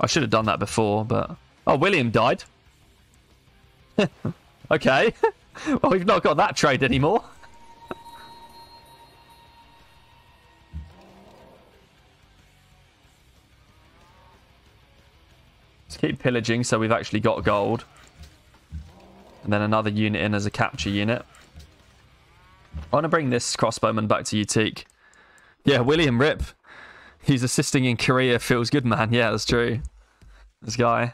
I should have done that before, but... Oh, William died. okay. well, we've not got that trade anymore. keep pillaging so we've actually got gold. And then another unit in as a capture unit. I want to bring this crossbowman back to Utique. Yeah, William Rip. He's assisting in Korea. Feels good, man. Yeah, that's true. This guy.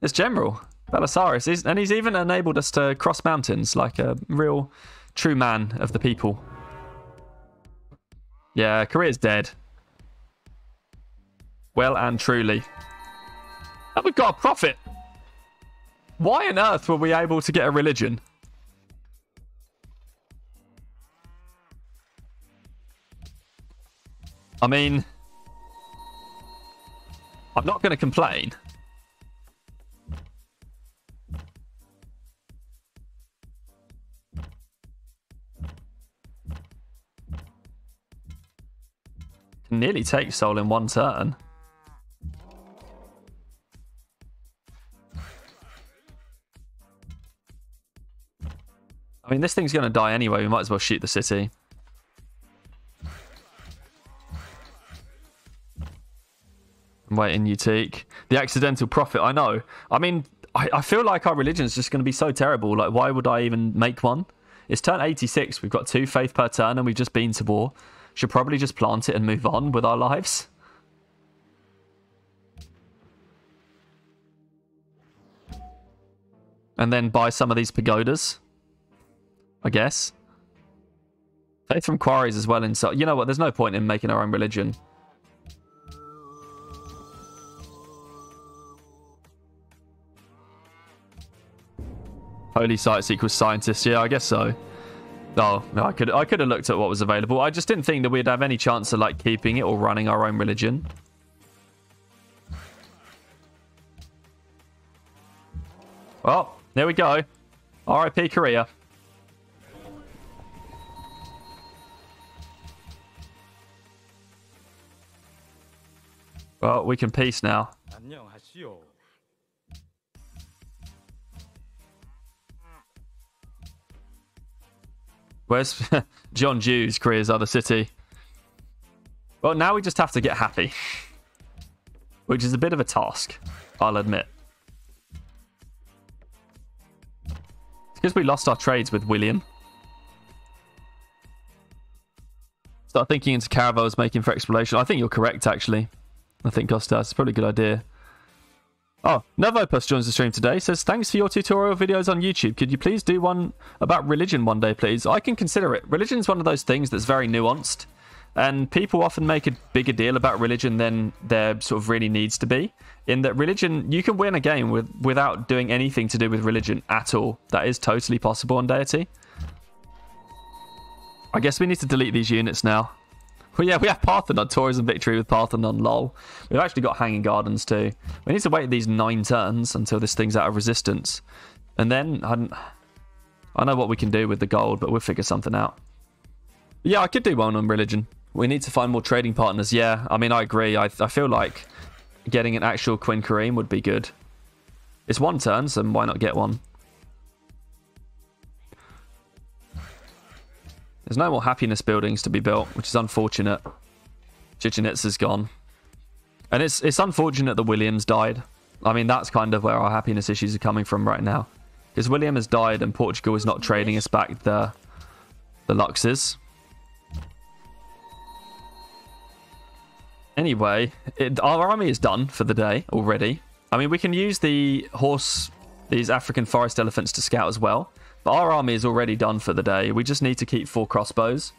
This general. Belisarius, is, and he's even enabled us to cross mountains like a real true man of the people. Yeah, Korea's dead. Well and truly. And we've got a prophet. Why on earth were we able to get a religion? I mean, I'm not going to complain. Nearly take Seoul in one turn. I mean, this thing's going to die anyway. We might as well shoot the city. I'm waiting, Utique. The accidental prophet, I know. I mean, I, I feel like our religion is just going to be so terrible. Like, why would I even make one? It's turn 86. We've got two faith per turn and we've just been to war. Should probably just plant it and move on with our lives. And then buy some of these pagodas. I guess. Faith from quarries as well. In so, you know what? There's no point in making our own religion. Holy sites equals scientists. Yeah, I guess so. Oh, no, I could I could have looked at what was available. I just didn't think that we'd have any chance of like keeping it or running our own religion. Well, there we go. R.I.P. Korea. Well, we can peace now. Where's Jeonju's, Korea's other city? Well, now we just have to get happy. Which is a bit of a task, I'll admit. It's because we lost our trades with William. Start thinking into caravels making for exploration. I think you're correct, actually. I think Costas is probably a good idea. Oh, Novopus joins the stream today. Says, thanks for your tutorial videos on YouTube. Could you please do one about religion one day, please? I can consider it. Religion is one of those things that's very nuanced. And people often make a bigger deal about religion than there sort of really needs to be. In that religion, you can win a game with, without doing anything to do with religion at all. That is totally possible on Deity. I guess we need to delete these units now. Well, yeah, we have Parthenon, Tourism Victory with Parthenon, lol. We've actually got Hanging Gardens too. We need to wait these nine turns until this thing's out of resistance. And then, I, I know what we can do with the gold, but we'll figure something out. Yeah, I could do one on religion. We need to find more trading partners. Yeah, I mean, I agree. I, I feel like getting an actual Quinquereme would be good. It's one turn, so why not get one? There's no more happiness buildings to be built, which is unfortunate. Chichen Itza's gone. And it's it's unfortunate that Williams died. I mean, that's kind of where our happiness issues are coming from right now. Because William has died and Portugal is not trading us back the, the Luxes. Anyway, it, our army is done for the day already. I mean, we can use the horse, these African forest elephants to scout as well. But our army is already done for the day. We just need to keep four crossbows.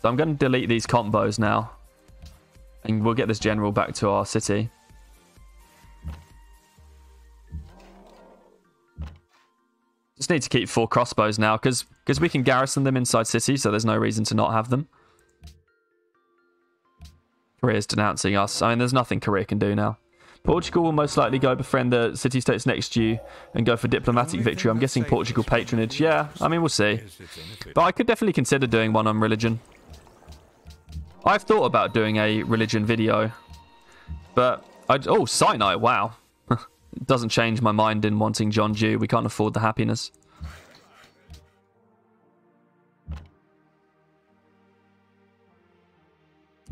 So I'm going to delete these combos now. And we'll get this general back to our city. Just need to keep four crossbows now because because we can garrison them inside city, so there's no reason to not have them. Korea's denouncing us. I mean, there's nothing Korea can do now. Portugal will most likely go befriend the city states next to you and go for diplomatic victory. I'm guessing Portugal patronage. Yeah, I mean, we'll see. But I could definitely consider doing one on religion. I've thought about doing a religion video. But, I, oh, Sinai, wow. Doesn't change my mind in wanting Jeonju. We can't afford the happiness.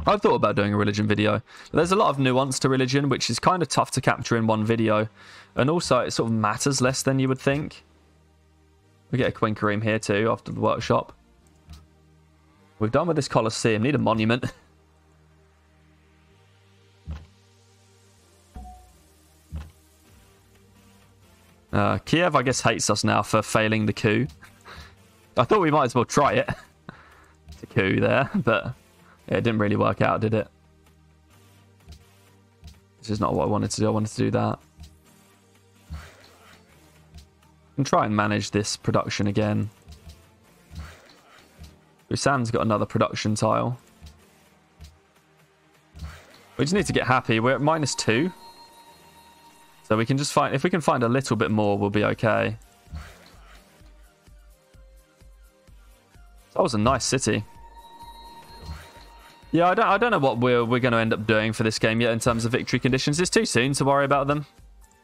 I've thought about doing a religion video. There's a lot of nuance to religion, which is kind of tough to capture in one video. And also, it sort of matters less than you would think. We get a Queen here too, after the workshop. We've done with this Colosseum. Need a monument. Uh, Kiev, I guess, hates us now for failing the coup. I thought we might as well try it. the coup there, but it didn't really work out, did it? This is not what I wanted to do. I wanted to do that. And try and manage this production again. Busan's got another production tile. We just need to get happy. We're at minus two. So we can just find... If we can find a little bit more, we'll be okay. That was a nice city. Yeah, I don't, I don't know what we're, we're going to end up doing for this game yet in terms of victory conditions. It's too soon to worry about them.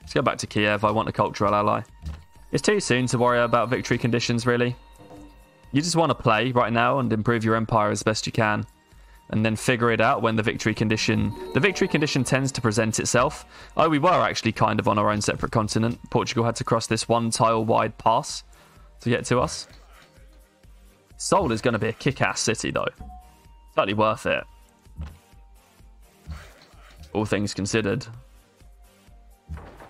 Let's go back to Kiev. I want a cultural ally. It's too soon to worry about victory conditions, really. You just want to play right now and improve your empire as best you can. And then figure it out when the victory condition... The victory condition tends to present itself. Oh, we were actually kind of on our own separate continent. Portugal had to cross this one tile-wide pass to get to us. Seoul is going to be a kick-ass city, though. Slightly worth it. All things considered.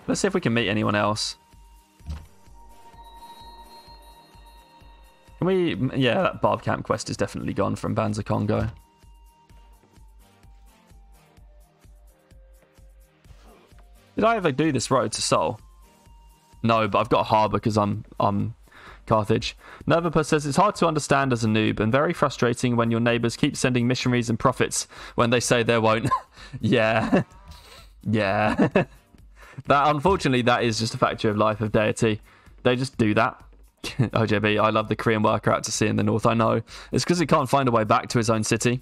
Let's see if we can meet anyone else. Can we... Yeah, that Barb Camp quest is definitely gone from Mbanza Congo. Did I ever do this road to Seoul? No, but I've got a harbour because I'm I'm Carthage. Nervapus says it's hard to understand as a noob and very frustrating when your neighbours keep sending missionaries and prophets when they say there won't. yeah. yeah. that unfortunately that is just a factor of life of deity. They just do that. OJB, I love the Korean worker out to sea in the north. I know. It's because it can't find a way back to his own city.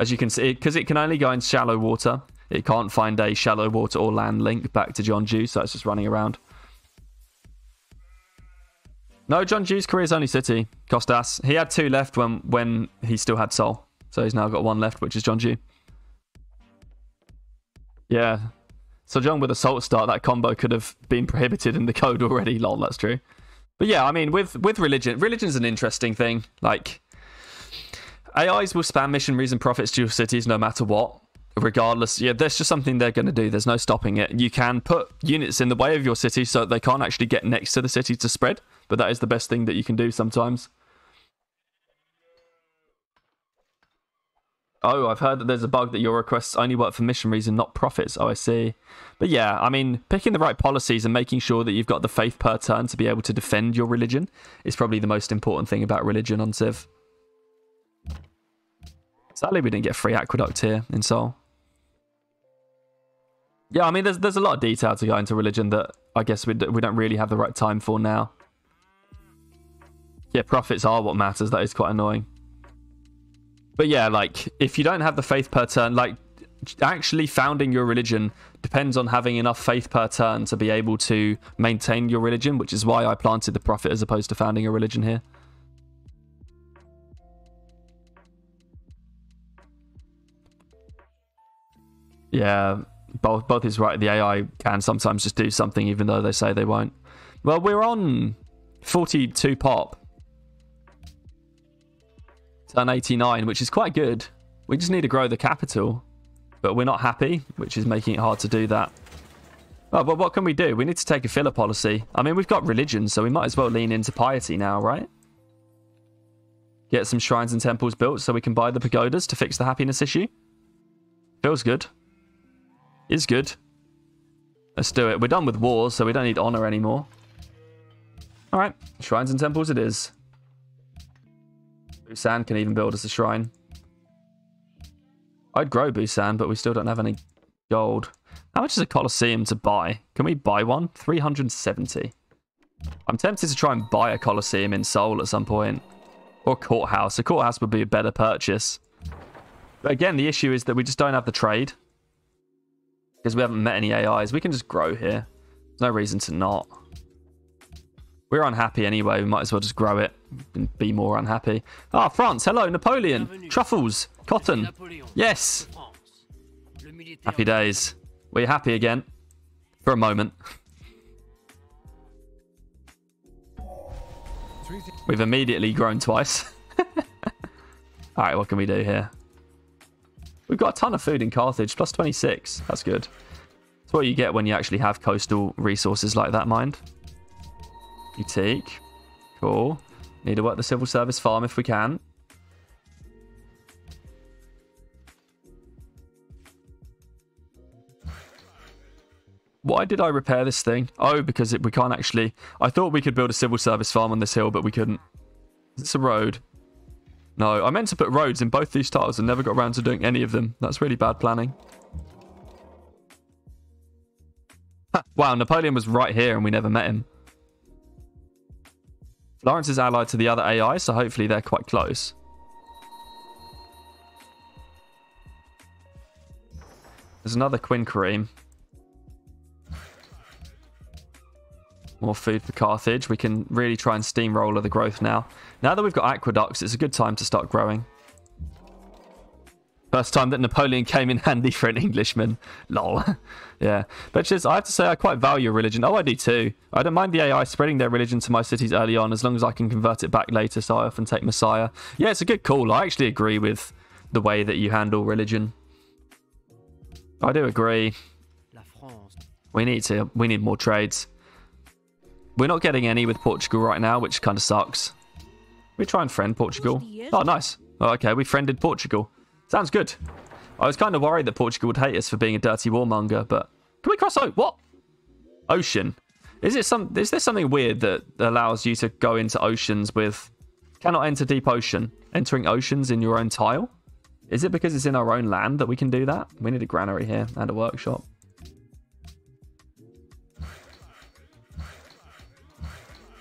As you can see, because it can only go in shallow water. It can't find a shallow water or land link back to John Jeonju, so it's just running around. No, Jeonju's Korea's only city. Kostas. He had two left when when he still had Seoul. So he's now got one left, which is Jeonju. Yeah. So John with a salt start, that combo could have been prohibited in the code already. Lol, that's true. But yeah, I mean, with with religion, religion's an interesting thing. Like, AIs will spam missionaries and prophets to your cities no matter what regardless. Yeah, that's just something they're going to do. There's no stopping it. You can put units in the way of your city so they can't actually get next to the city to spread, but that is the best thing that you can do sometimes. Oh, I've heard that there's a bug that your requests only work for missionaries and not prophets. Oh, I see. But yeah, I mean, picking the right policies and making sure that you've got the faith per turn to be able to defend your religion is probably the most important thing about religion on Civ. Sadly, we didn't get free aqueduct here in Seoul. Yeah, I mean, there's there's a lot of detail to go into religion that I guess we, we don't really have the right time for now. Yeah, prophets are what matters. That is quite annoying. But yeah, like, if you don't have the faith per turn, like, actually founding your religion depends on having enough faith per turn to be able to maintain your religion, which is why I planted the prophet as opposed to founding a religion here. Yeah, both both is right. The AI can sometimes just do something even though they say they won't. Well, we're on 42 pop. Turn 89, which is quite good. We just need to grow the capital. But we're not happy, which is making it hard to do that. Oh, but what can we do? We need to take a filler policy. I mean, we've got religion, so we might as well lean into piety now, right? Get some shrines and temples built so we can buy the pagodas to fix the happiness issue. Feels good is good. Let's do it. We're done with wars, so we don't need honor anymore. Alright, shrines and temples it is. Busan can even build us a shrine. I'd grow Busan, but we still don't have any gold. How much is a Colosseum to buy? Can we buy one? 370. I'm tempted to try and buy a Colosseum in Seoul at some point. Or courthouse. A courthouse would be a better purchase. But again, the issue is that we just don't have the trade. Because we haven't met any AIs. We can just grow here. There's no reason to not. We're unhappy anyway. We might as well just grow it be more unhappy. Ah, France. Hello, Napoleon. Truffles. Cotton. Yes. Happy days. We're happy again. For a moment. We've immediately grown twice. Alright, what can we do here? We've got a ton of food in Carthage, plus 26. That's good. That's what you get when you actually have coastal resources like that mined. Boutique. Cool. Need to work the civil service farm if we can. Why did I repair this thing? Oh, because it, we can't actually... I thought we could build a civil service farm on this hill, but we couldn't. It's a road. No, I meant to put roads in both these tiles and never got around to doing any of them. That's really bad planning. wow, Napoleon was right here and we never met him. Florence is allied to the other AI, so hopefully they're quite close. There's another Quinquereme. More food for Carthage. We can really try and steamroller the growth now. Now that we've got aqueducts, it's a good time to start growing. First time that Napoleon came in handy for an Englishman. Lol. yeah. But just, I have to say, I quite value religion. Oh, I do too. I don't mind the AI spreading their religion to my cities early on, as long as I can convert it back later, so I often take Messiah. Yeah, it's a good call. I actually agree with the way that you handle religion. I do agree. La France. We need to. We need more trades. We're not getting any with Portugal right now, which kind of sucks. We try and friend Portugal. Oh, nice. Oh, okay, we friended Portugal. Sounds good. I was kind of worried that Portugal would hate us for being a dirty warmonger, but can we cross out what ocean? Is it some? Is there something weird that allows you to go into oceans with cannot enter deep ocean? Entering oceans in your own tile? Is it because it's in our own land that we can do that? We need a granary here and a workshop.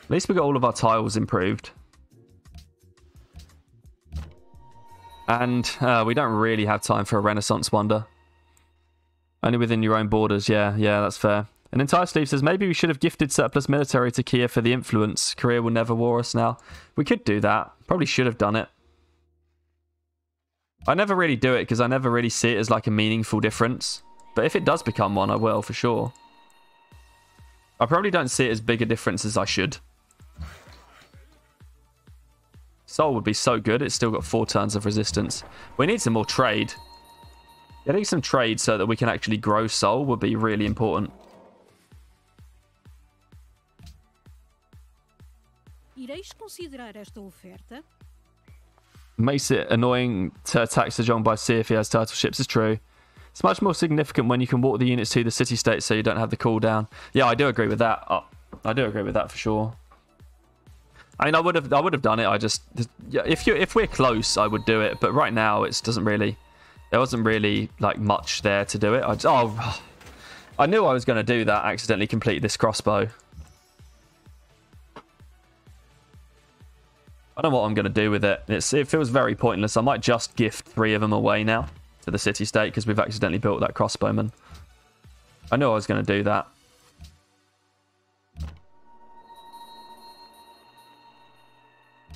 At least we got all of our tiles improved. And uh, we don't really have time for a Renaissance wonder. Only within your own borders. Yeah, yeah, that's fair. An entire sleeve says maybe we should have gifted surplus military to Kiev for the influence. Korea will never war us now. We could do that. Probably should have done it. I never really do it because I never really see it as like a meaningful difference. But if it does become one, I will for sure. I probably don't see it as big a difference as I should. Seoul would be so good. It's still got four turns of resistance. We need some more trade. Getting some trade so that we can actually grow Seoul would be really important. Ireis considerar esta oferta? Makes it annoying to attack Sejong by sea if he has turtle ships, is true. It's much more significant when you can walk the units to the city-state so you don't have the cooldown. Yeah, I do agree with that. Oh, I do agree with that for sure. I mean, I would have, I would have done it. I just, if you, if we're close, I would do it. But right now, it doesn't really. There wasn't really like much there to do it. I oh, I knew I was going to do that. Accidentally complete this crossbow. I don't know what I'm going to do with it. It's, it feels very pointless. I might just gift three of them away now to the city state because we've accidentally built that crossbowman. I knew I was going to do that.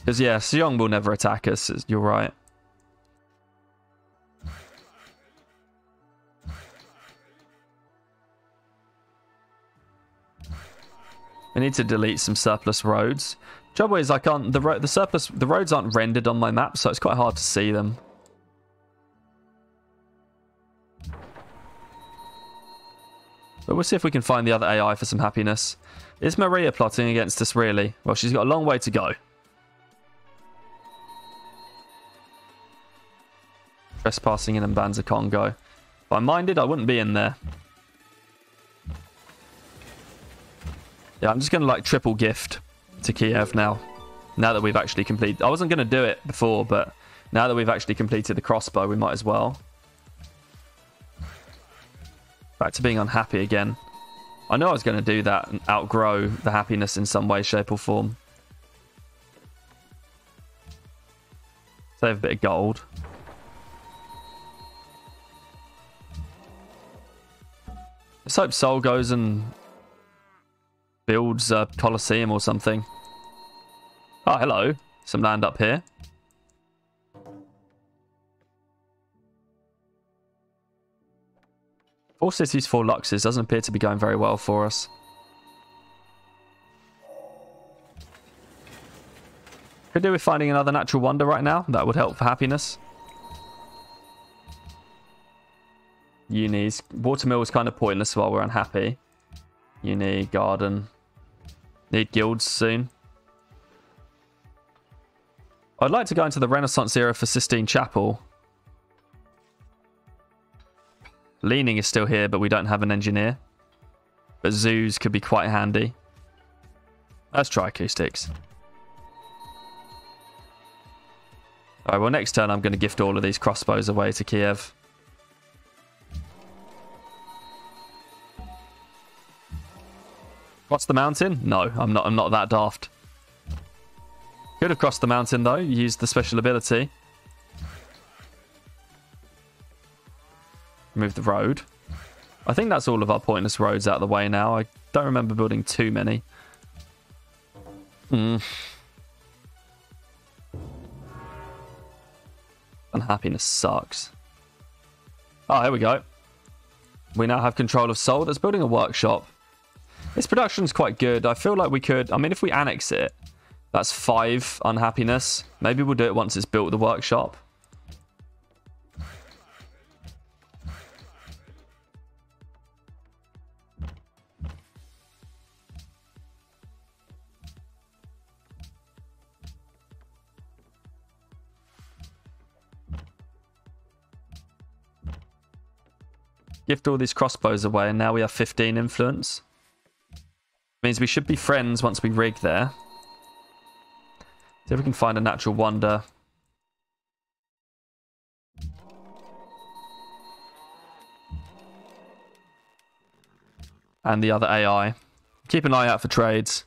Because, yeah, Sejong will never attack us. You're right. We need to delete some surplus roads. Trouble is, I can't. The the surplus the roads aren't rendered on my map, so it's quite hard to see them. But we'll see if we can find the other AI for some happiness. Is Maria plotting against us, really? Well, she's got a long way to go. Trespassing in Mbanza Congo. If I minded, I wouldn't be in there. Yeah, I'm just going to like triple gift to Kiev now. Now that we've actually completed... I wasn't going to do it before, but now that we've actually completed the crossbow, we might as well. Back to being unhappy again. I know I was going to do that and outgrow the happiness in some way, shape or form. Save a bit of gold. Let's hope Seoul goes and builds a Colosseum or something. Oh, hello. Some land up here. Four cities, four luxes. Doesn't appear to be going very well for us. Could do with finding another natural wonder right now. That would help for happiness. Unis. Watermill is kind of pointless while we're unhappy. Uni, garden. Need guilds soon. I'd like to go into the Renaissance era for Sistine Chapel. Leaning is still here, but we don't have an engineer. But zoos could be quite handy. Let's try acoustics. Alright, well next turn I'm going to gift all of these crossbows away to Kiev. Cross the mountain? No, I'm not I'm not that daft. Could have crossed the mountain though, used the special ability. Move the road. I think that's all of our pointless roads out of the way now. I don't remember building too many. Hmm. Unhappiness sucks. Oh, here we go. We now have control of Seoul. That's building a workshop. This production's quite good. I feel like we could... I mean, if we annex it, that's five unhappiness. Maybe we'll do it once it's built the workshop. Gift all these crossbows away, and now we have 15 influence. Means we should be friends once we rig there. See if we can find a natural wonder. And the other AI. Keep an eye out for trades.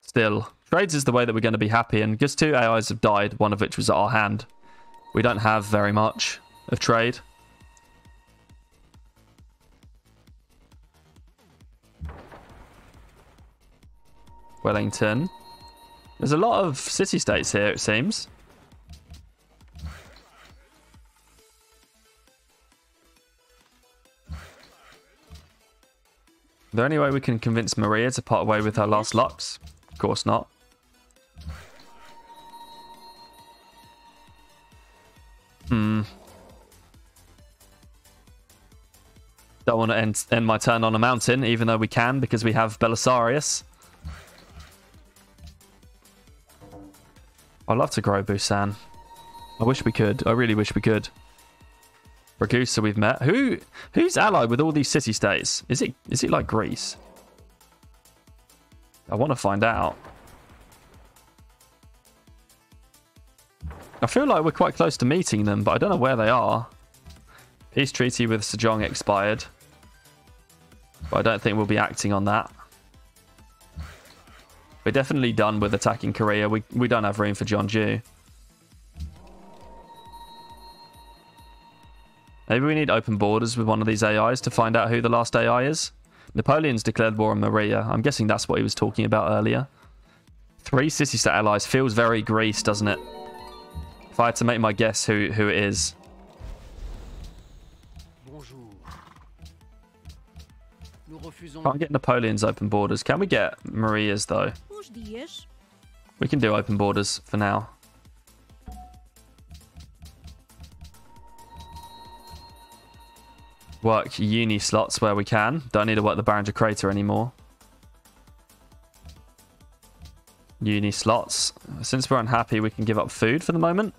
Still, trades is the way that we're going to be happy. And just two AIs have died, one of which was at our hand. We don't have very much of trade. Wellington. There's a lot of city-states here, it seems. The only way we can convince Maria to part away with her last lux? Of course not. Hmm. Don't want to end, end my turn on a mountain, even though we can, because we have Belisarius. I'd love to grow Busan. I wish we could. I really wish we could. Ragusa we've met. Who who's allied with all these city states? Is it is it like Greece? I want to find out. I feel like we're quite close to meeting them, but I don't know where they are. Peace treaty with Sejong expired. But I don't think we'll be acting on that. We're definitely done with attacking Korea. We, we don't have room for John Jeonju. Maybe we need open borders with one of these AIs to find out who the last AI is. Napoleon's declared war on Maria. I'm guessing that's what he was talking about earlier. Three city-state allies feels very Greece, doesn't it? If I had to make my guess who, who it is. Can't get Napoleon's open borders. Can we get Maria's, though? We can do open borders for now. Work uni slots where we can. Don't need to work the Barringer Crater anymore. Uni slots. Since we're unhappy, we can give up food for the moment.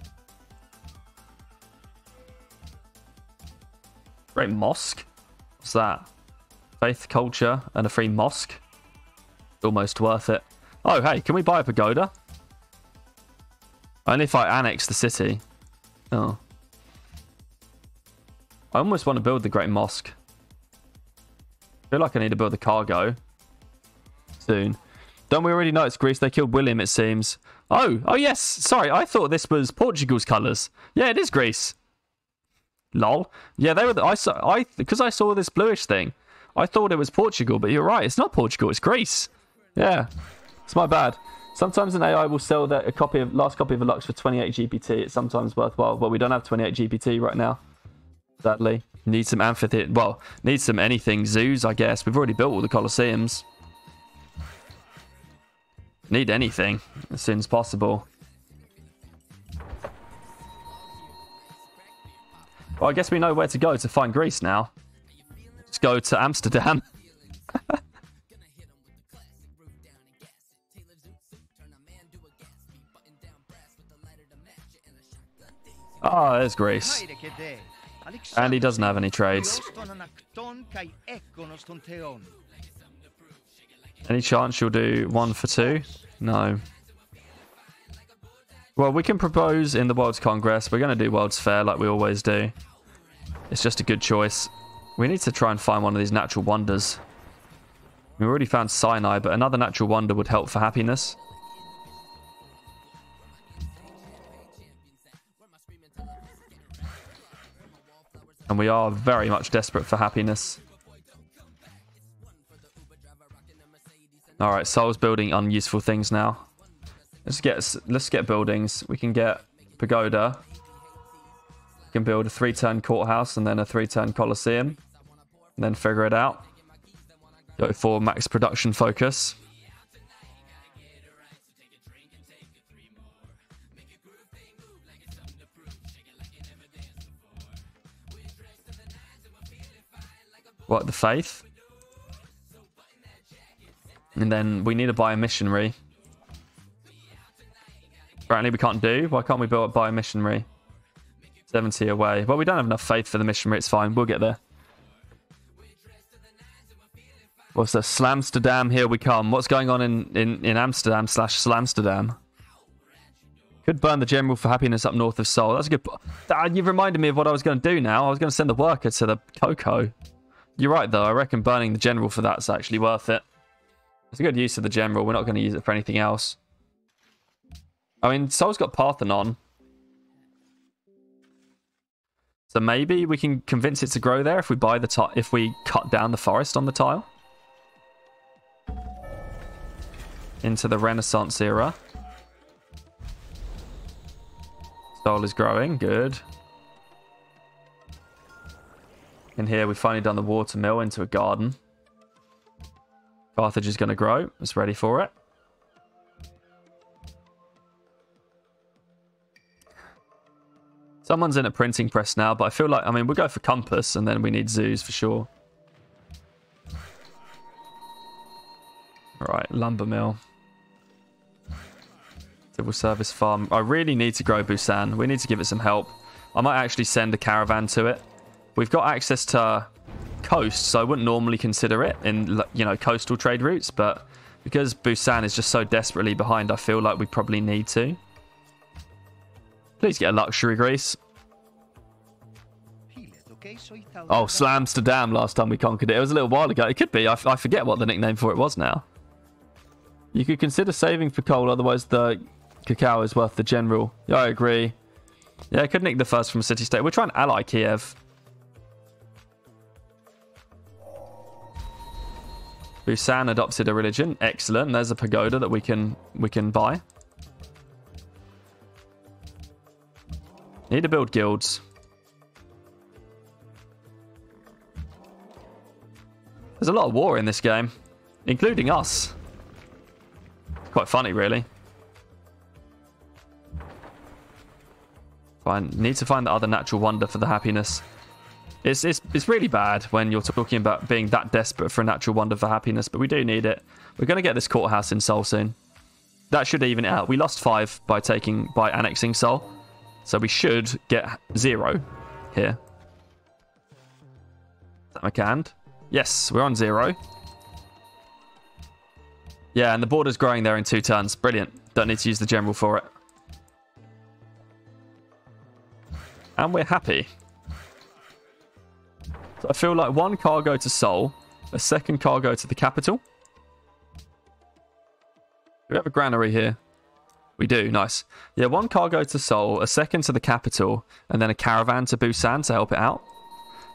Great mosque. What's that? Faith, culture, and a free mosque. Almost worth it. Oh, hey, can we buy a pagoda? Only if I annex the city. Oh. I almost want to build the Great Mosque. I feel like I need to build the cargo. Soon. Don't we already know it's Greece? They killed William, it seems. Oh, oh yes. Sorry, I thought this was Portugal's colours. Yeah, it is Greece. Lol. Yeah, they were. The, I saw. I because I saw this bluish thing. I thought it was Portugal, but you're right. It's not Portugal. It's Greece. Yeah. It's my bad. Sometimes an AI will sell that a copy of last copy of a Lux for 28 GPT. It's sometimes worthwhile, but we don't have 28 GPT right now. Sadly, need some amphitheater. Well, need some anything zoos, I guess. We've already built all the colosseums. Need anything as soon as possible. Well, I guess we know where to go to find Greece now. Let's go to Amsterdam. Oh, there's Greece. And he doesn't have any trades. Any chance you'll do one for two? No. Well, we can propose in the World's Congress. We're going to do World's Fair like we always do. It's just a good choice. We need to try and find one of these natural wonders. We already found Sinai, but another natural wonder would help for happiness. And we are very much desperate for happiness. Alright, Seoul's building unuseful things now. Let's get let's get buildings. We can get pagoda. We can build a three-turn courthouse and then a three-turn coliseum. And then figure it out. Go for max production focus. What, the faith? And then we need to buy a missionary. Apparently we can't do. Why can't we build, buy a missionary? 70 away. Well, we don't have enough faith for the missionary. It's fine. We'll get there. What's the Slamsterdam? Here we come. What's going on in, in, in Amsterdam slash Slamsterdam? Could burn the general for happiness up north of Seoul. That's a good... Ah, you've reminded me of what I was going to do now. I was going to send the worker to the Coco. You're right, though. I reckon burning the general for that's actually worth it. It's a good use of the general. We're not going to use it for anything else. I mean, Seoul's got Parthenon. So maybe we can convince it to grow there if we buy the if we cut down the forest on the tile. Into the Renaissance era. Seoul is growing, good. In here, we've finally done the water mill into a garden. Carthage is going to grow. It's ready for it. Someone's in a printing press now, but I feel like, I mean, we'll go for compass, and then we need zoos for sure. All right, lumber mill. Civil service farm. I really need to grow Busan. We need to give it some help. I might actually send a caravan to it. We've got access to coast, so I wouldn't normally consider it in, you know, coastal trade routes, but because Busan is just so desperately behind, I feel like we probably need to. Please get a luxury Greece. Oh, Slamsterdam last time we conquered it. It was a little while ago. It could be. I, I forget what the nickname for it was now. You could consider saving for coal, otherwise the cacao is worth the general. Yeah, I agree. Yeah, I could nick the first from city-state. We're trying to ally Kiev. Busan adopted a religion. Excellent. There's a pagoda that we can we can buy. Need to build guilds. There's a lot of war in this game, including us. quite funny, really. Fine. Need to find the other natural wonder for the happiness. It's, it's, it's really bad when you're talking about being that desperate for a natural wonder for happiness, but we do need it. We're going to get this courthouse in Seoul soon. That should even it out. We lost five by taking by annexing Seoul, so we should get zero here. Is that McCanned? Yes, we're on zero. Yeah, and the border's growing there in two turns. Brilliant. Don't need to use the general for it. And we're happy. So I feel like one cargo to Seoul, a second cargo to the capital. Do we have a granary here? We do, nice. Yeah, one cargo to Seoul, a second to the capital, and then a caravan to Busan to help it out.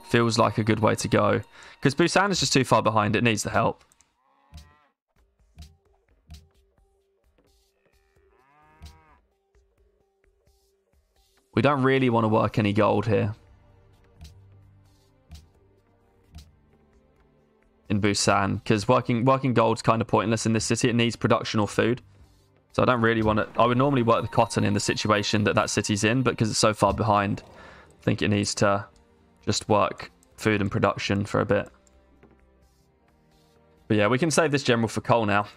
Feels like a good way to go. Because Busan is just too far behind, it needs the help. We don't really want to work any gold here. In Busan because working working gold's kind of pointless in this city. It needs production or food. So I don't really want to... I would normally work the cotton in the situation that that city's in, but because it's so far behind, I think it needs to just work food and production for a bit. But yeah, we can save this general for coal now.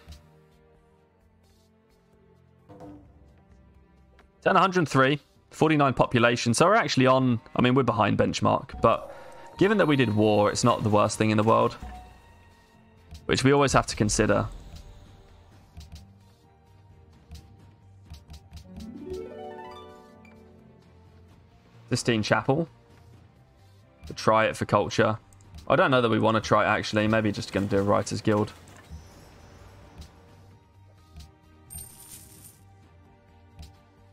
10, 103. 49 population, so we're actually on... I mean, we're behind benchmark, but given that we did war, it's not the worst thing in the world. Which we always have to consider. Sistine Chapel. To try it for culture. I don't know that we want to try it actually. Maybe just going to do a Writers Guild.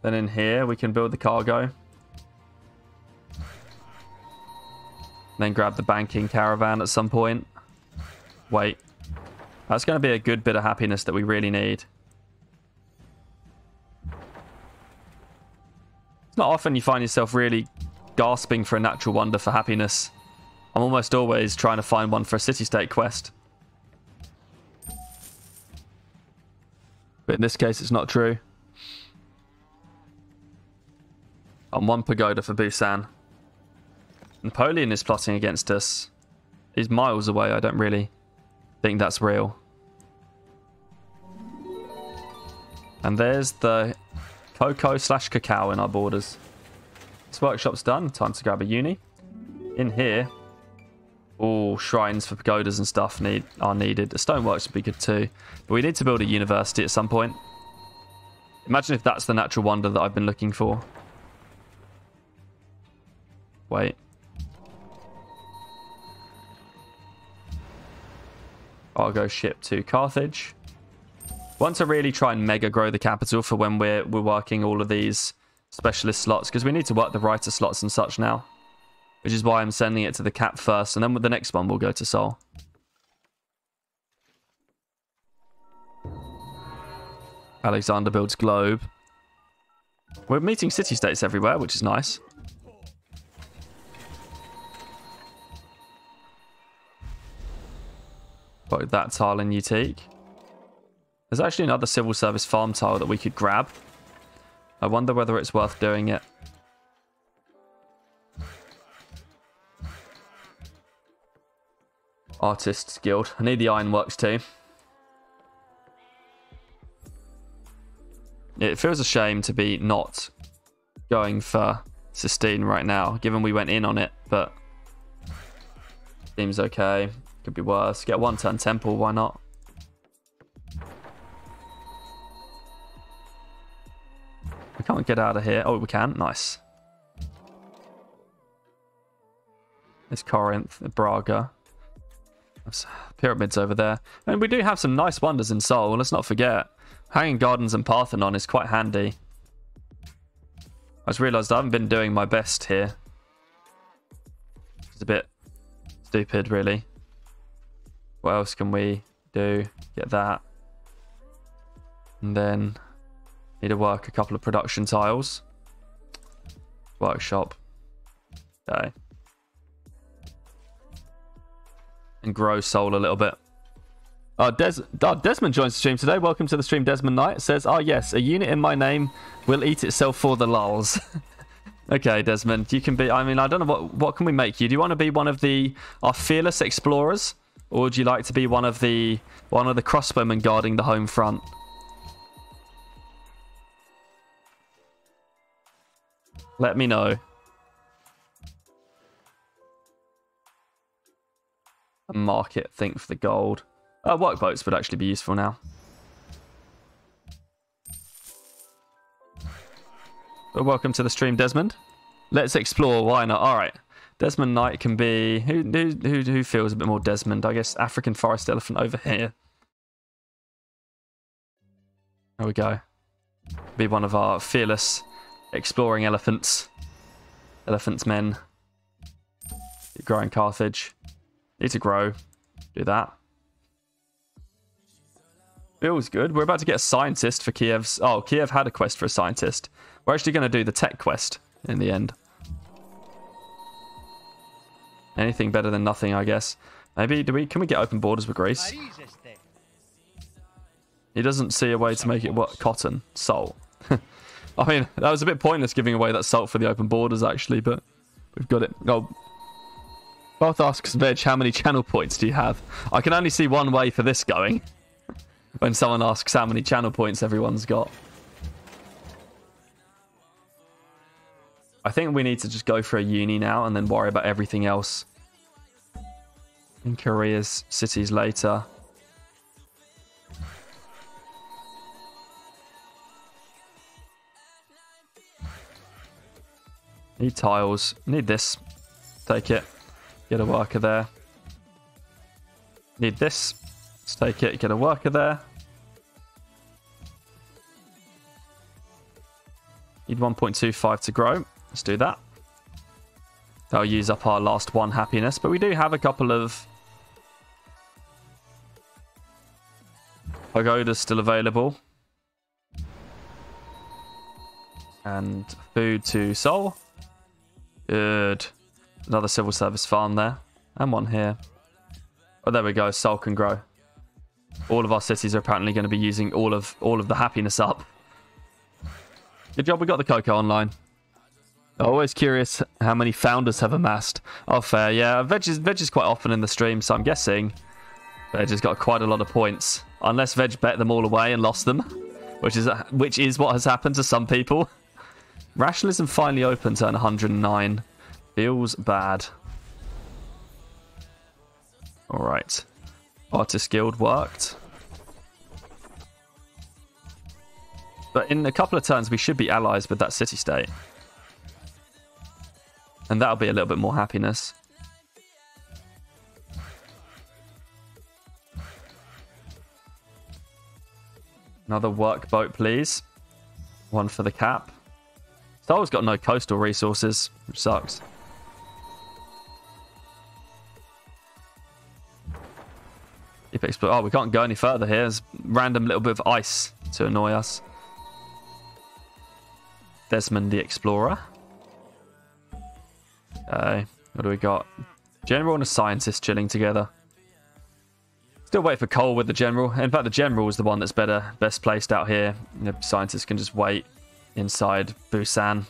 Then in here, we can build the cargo. Then grab the banking caravan at some point. Wait. That's going to be a good bit of happiness that we really need. It's not often you find yourself really gasping for a natural wonder for happiness. I'm almost always trying to find one for a city-state quest. But in this case, it's not true. On one pagoda for Busan. Napoleon is plotting against us. He's miles away. I don't really think that's real. And there's the cocoa slash cacao in our borders. This workshop's done. Time to grab a uni. In here, all shrines for pagodas and stuff need are needed. The stoneworks would be good too. But we need to build a university at some point. Imagine if that's the natural wonder that I've been looking for. Wait. I'll go ship to Carthage. Want to really try and mega grow the capital for when we're we're working all of these specialist slots because we need to work the writer slots and such now. Which is why I'm sending it to the cap first and then with the next one we'll go to Seoul. Alexander builds globe. We're meeting city-states everywhere, which is nice. Got that tile in Utique. There's actually another civil service farm tile that we could grab. I wonder whether it's worth doing it. Artists Guild. I need the ironworks too. It feels a shame to be not going for Sistine right now, given we went in on it, but seems okay. Could be worse. Get one turn temple, why not? We can't get out of here. Oh, we can. Nice. It's Corinth, Braga. Pyramids over there. And we do have some nice wonders in Seoul, let's not forget. Hanging Gardens and Parthenon is quite handy. I just realised I haven't been doing my best here. It's a bit stupid, really. What else can we do? Get that. And then need to work a couple of production tiles. Workshop. Okay. And grow Seoul a little bit. Uh, Des- uh, Desmond joins the stream today. Welcome to the stream, Desmond Knight. Says, oh yes, a unit in my name will eat itself for the lulls. okay, Desmond, you can be... I mean, I don't know, what what can we make you? Do you want to be one of the... Our fearless explorers? Or would you like to be one of the one of the crossbowmen guarding the home front? Let me know. A market think for the gold. Uh, workboats would actually be useful now. Well, welcome to the stream, Desmond. Let's explore. Why not? All right. Desmond Knight can be who who who feels a bit more Desmond? I guess African forest elephant over here. There we go. Be one of our fearless exploring elephants. Elephants men. Growing Carthage. Need to grow. Do that. Feels good. We're about to get a scientist for Kiev's... Oh, Kiev had a quest for a scientist. We're actually going to do the tech quest in the end. Anything better than nothing, I guess. Maybe, do we? can we get open borders with Greece? He doesn't see a way to make it what cotton salt. I mean, that was a bit pointless giving away that salt for the open borders, actually, but we've got it. Oh, both asks Veg, how many channel points do you have? I can only see one way for this going. when someone asks how many channel points everyone's got. I think we need to just go for a uni now and then worry about everything else in Korea's cities later. Need tiles. Need this. Take it. Get a worker there. Need this. Let's take it. Get a worker there. Need 1.25 to grow. Let's do that. That'll use up our last one happiness, but we do have a couple of pagodas still available. And food to Seoul. Good. Another civil service farm there. And one here. Oh, there we go. Seoul can grow. All of our cities are apparently going to be using all of all of the happiness up. Good job we got the cocoa online. Always curious how many founders have amassed. Oh, fair. Yeah, Veg is, Veg is quite often in the stream, so I'm guessing Veg has got quite a lot of points. Unless Veg bet them all away and lost them, which is which is what has happened to some people. Rationalism finally open, turn 109. Feels bad. Alright. Artist Guild worked. But in a couple of turns, we should be allies with that city-state. And that'll be a little bit more happiness. Another work boat, please. One for the cap. Has got no coastal resources, which sucks. Oh, we can't go any further here. There's random little bit of ice to annoy us. Desmond the Explorer. Okay, what do we got? General and a scientist chilling together. Still wait for coal with the general. In fact, the general is the one that's better, best placed out here. The scientists can just wait inside Busan.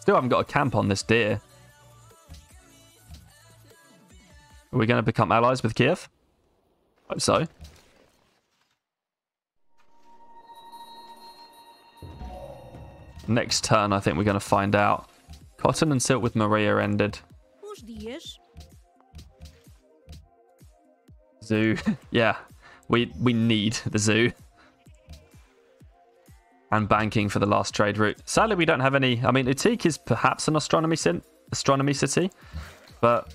Still haven't got a camp on this deer. Are we going to become allies with Kiev? Hope so. Next turn, I think we're going to find out. Cotton and Silk with Maria ended. Zoo. yeah, we we need the zoo. And banking for the last trade route. Sadly, we don't have any. I mean, Utique is perhaps an astronomy astronomy city, but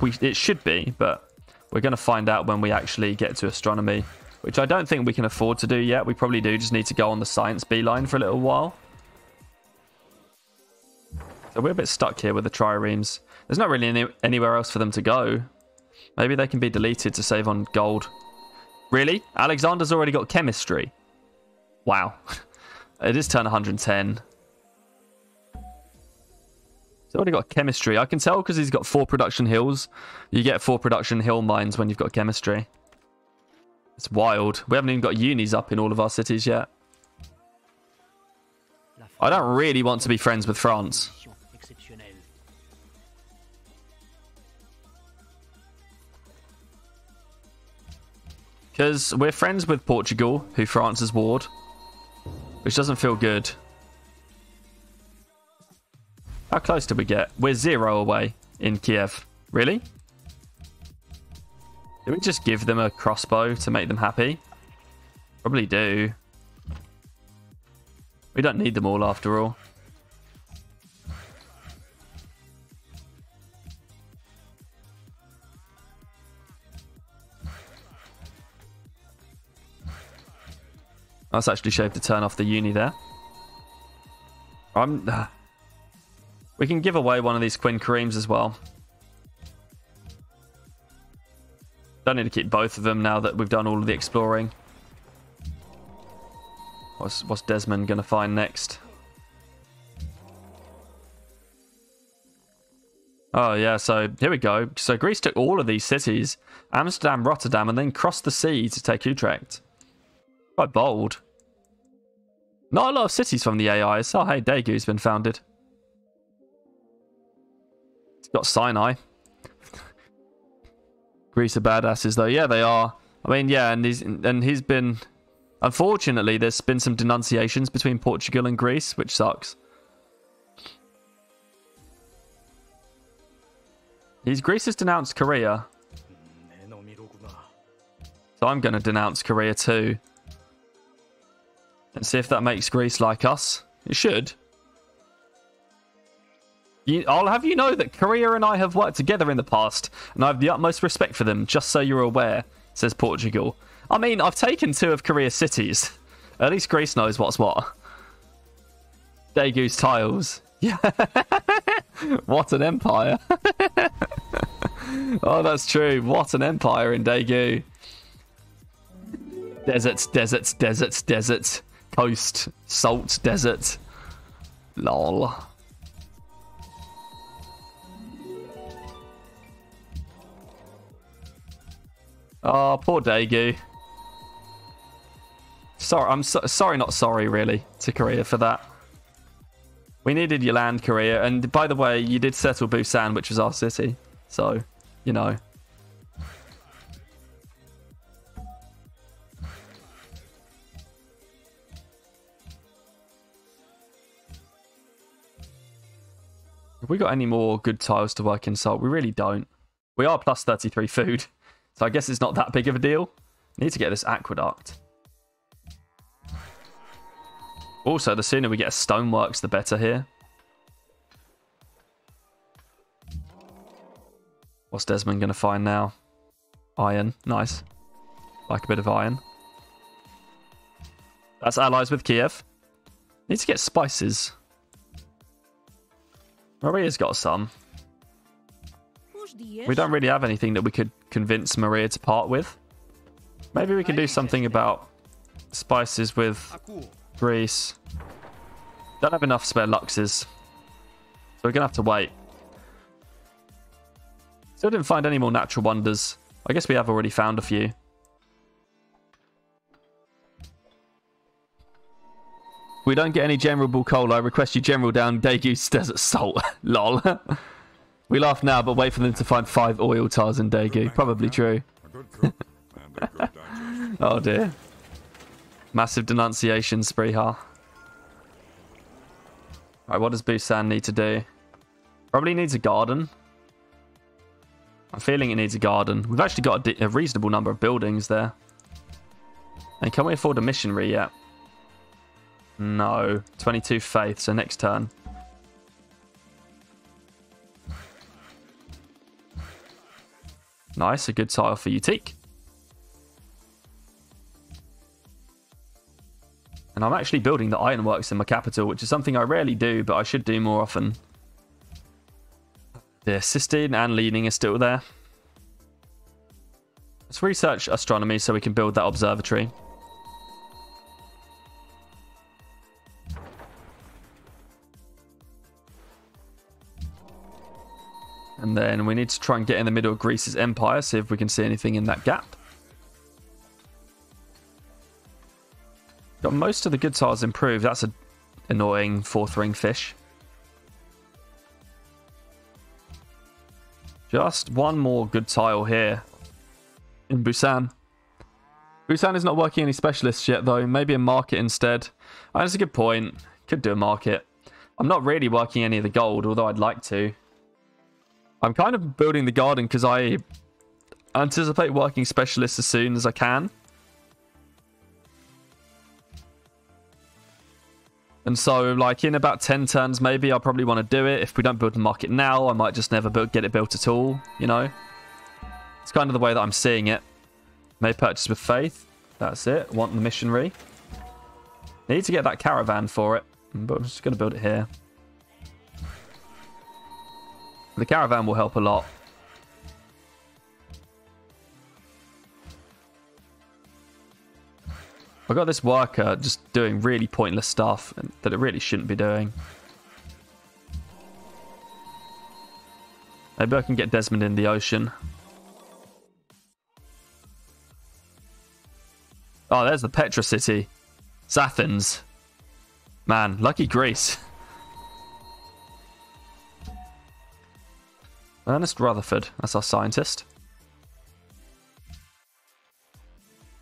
we it should be. But we're going to find out when we actually get to astronomy, which I don't think we can afford to do yet. We probably do just need to go on the science beeline for a little while. So we're a bit stuck here with the triremes. There's not really any, anywhere else for them to go. Maybe they can be deleted to save on gold. Really? Alexander's already got chemistry. Wow. it is turn 110. He's already got chemistry. I can tell because he's got four production hills. You get four production hill mines when you've got chemistry. It's wild. We haven't even got unis up in all of our cities yet. I don't really want to be friends with France. Because we're friends with Portugal, who France has warred. Which doesn't feel good. How close did we get? We're zero away in Kiev. Really? Do we just give them a crossbow to make them happy? Probably do. We don't need them all after all. That's actually shaved to turn off the uni there. I'm... Uh, we can give away one of these quinqueremes as well. Don't need to keep both of them now that we've done all of the exploring. What's, what's Desmond going to find next? Oh, yeah, so here we go. So Greece took all of these cities, Amsterdam, Rotterdam, and then crossed the sea to take Utrecht. Quite bold. Not a lot of cities from the AIs. Oh, hey, Daegu's been founded. It's got Sinai. Greece are badasses, though. Yeah, they are. I mean, yeah, and he's and he's been. Unfortunately, there's been some denunciations between Portugal and Greece, which sucks. He's Greece has denounced Korea. So I'm going to denounce Korea too. And see if that makes Greece like us. It should. You, I'll have you know that Korea and I have worked together in the past, and I have the utmost respect for them, just so you're aware, says Portugal. I mean, I've taken two of Korea's cities. At least Greece knows what's what. Daegu's tiles. Yeah. what an empire. oh, that's true. What an empire in Daegu. Deserts, deserts, deserts, deserts. Coast, salt, desert. Lol. Oh, poor Daegu. Sorry, I'm so, sorry, not sorry, really, to Korea for that. We needed your land, Korea, and by the way, you did settle Busan, which was our city. So, you know. Have we got any more good tiles to work in Salt? We really don't. We are plus 33 food, so I guess it's not that big of a deal. Need to get this aqueduct. Also, the sooner we get a stoneworks, the better here. What's Desmond going to find now? Iron. Nice. Like a bit of iron. That's allies with Kiev. Need to get spices. Maria's got some. We don't really have anything that we could convince Maria to part with. Maybe we can do something about spices with Greece. Don't have enough spare luxes. So we're going to have to wait. Still didn't find any more natural wonders. I guess we have already found a few. We don't get any General Bukola. I request you General down Daegu's Desert Salt. Lol. we laugh now, but wait for them to find five oil tars in Daegu. Probably true. oh dear. Massive denunciation spree, huh? Alright, what does Busan need to do? Probably needs a garden. I'm feeling it needs a garden. We've actually got a, a reasonable number of buildings there. And can we afford a missionary yet? No. 22 faith, so next turn. Nice, a good tile for Utique. And I'm actually building the ironworks in my capital, which is something I rarely do, but I should do more often. The assisting and leaning is still there. Let's research astronomy so we can build that observatory. And then we need to try and get in the middle of Greece's empire, see if we can see anything in that gap. Got most of the good tiles improved. That's an annoying fourth ring fish. Just one more good tile here in Busan. Busan is not working any specialists yet, though. Maybe a market instead. Oh, that's a good point. Could do a market. I'm not really working any of the gold, although I'd like to. I'm kind of building the garden because I anticipate working specialists as soon as I can. And so, like, in about 10 turns, maybe I'll probably want to do it. If we don't build the market now, I might just never build, get it built at all, you know? It's kind of the way that I'm seeing it. May purchase with faith. That's it. Want the missionary. Need to get that caravan for it. But I'm just going to build it here. The caravan will help a lot. I got this worker just doing really pointless stuff that it really shouldn't be doing. Maybe I can get Desmond in the ocean. Oh, there's the Petra City. Athens. Man, lucky Greece. Ernest Rutherford, that's our scientist.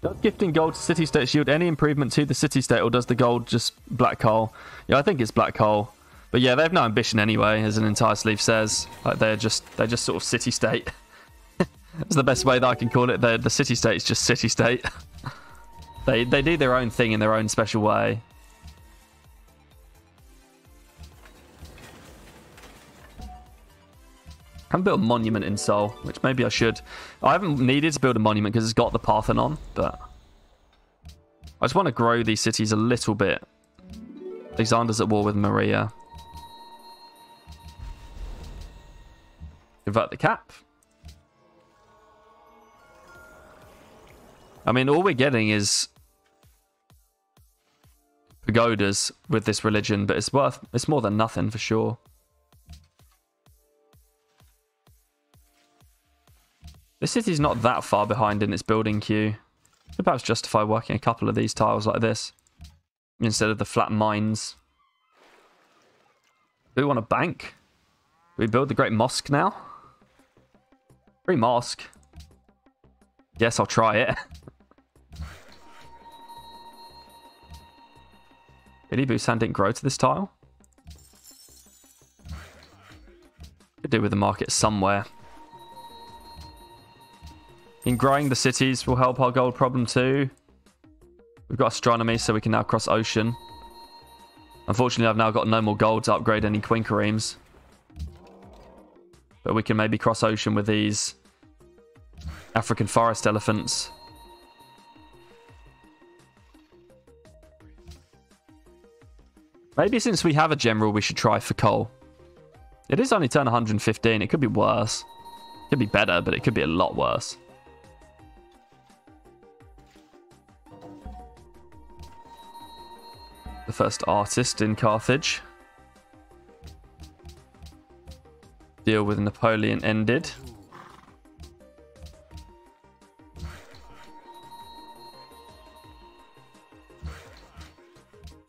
Does gifting gold to city states yield any improvement to the city state, or does the gold just black hole? Yeah, I think it's black hole. But yeah, they have no ambition anyway, as an entire sleeve says. Like they're just they're just sort of city state. That's the best way that I can call it. They're, the city state is just city state. they they do their own thing in their own special way. I haven't built a monument in Seoul, which maybe I should. I haven't needed to build a monument because it's got the Parthenon, but I just want to grow these cities a little bit. Alexander's at war with Maria. Convert the cap. I mean, all we're getting is pagodas with this religion, but it's worth, it's more than nothing for sure. This city's not that far behind in its building queue. Could perhaps justify working a couple of these tiles like this instead of the flat mines. Do we want a bank? Do we build the Great Mosque now? Free mosque. Yes, I'll try it. Really, Busan didn't grow to this tile? Could do with the market somewhere. In growing the cities will help our gold problem too. We've got astronomy, so we can now cross ocean. Unfortunately, I've now got no more gold to upgrade any quinqueremes. But we can maybe cross ocean with these African forest elephants. Maybe since we have a general, we should try for coal. It is only turn 115. It could be worse. It could be better, but it could be a lot worse. The first artist in Carthage. Deal with Napoleon ended.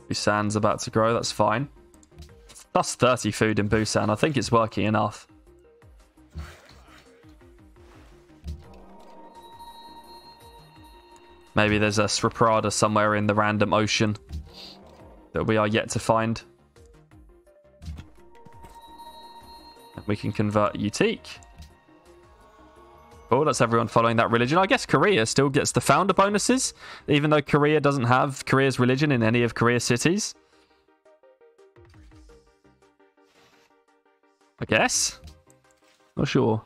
Busan's about to grow, that's fine. Plus 30 food in Busan, I think it's working enough. Maybe there's a Sriprada somewhere in the random ocean that we are yet to find. We can convert Utique. Cool, oh, that's everyone following that religion. I guess Korea still gets the founder bonuses, even though Korea doesn't have Korea's religion in any of Korea's cities. I guess. Not sure.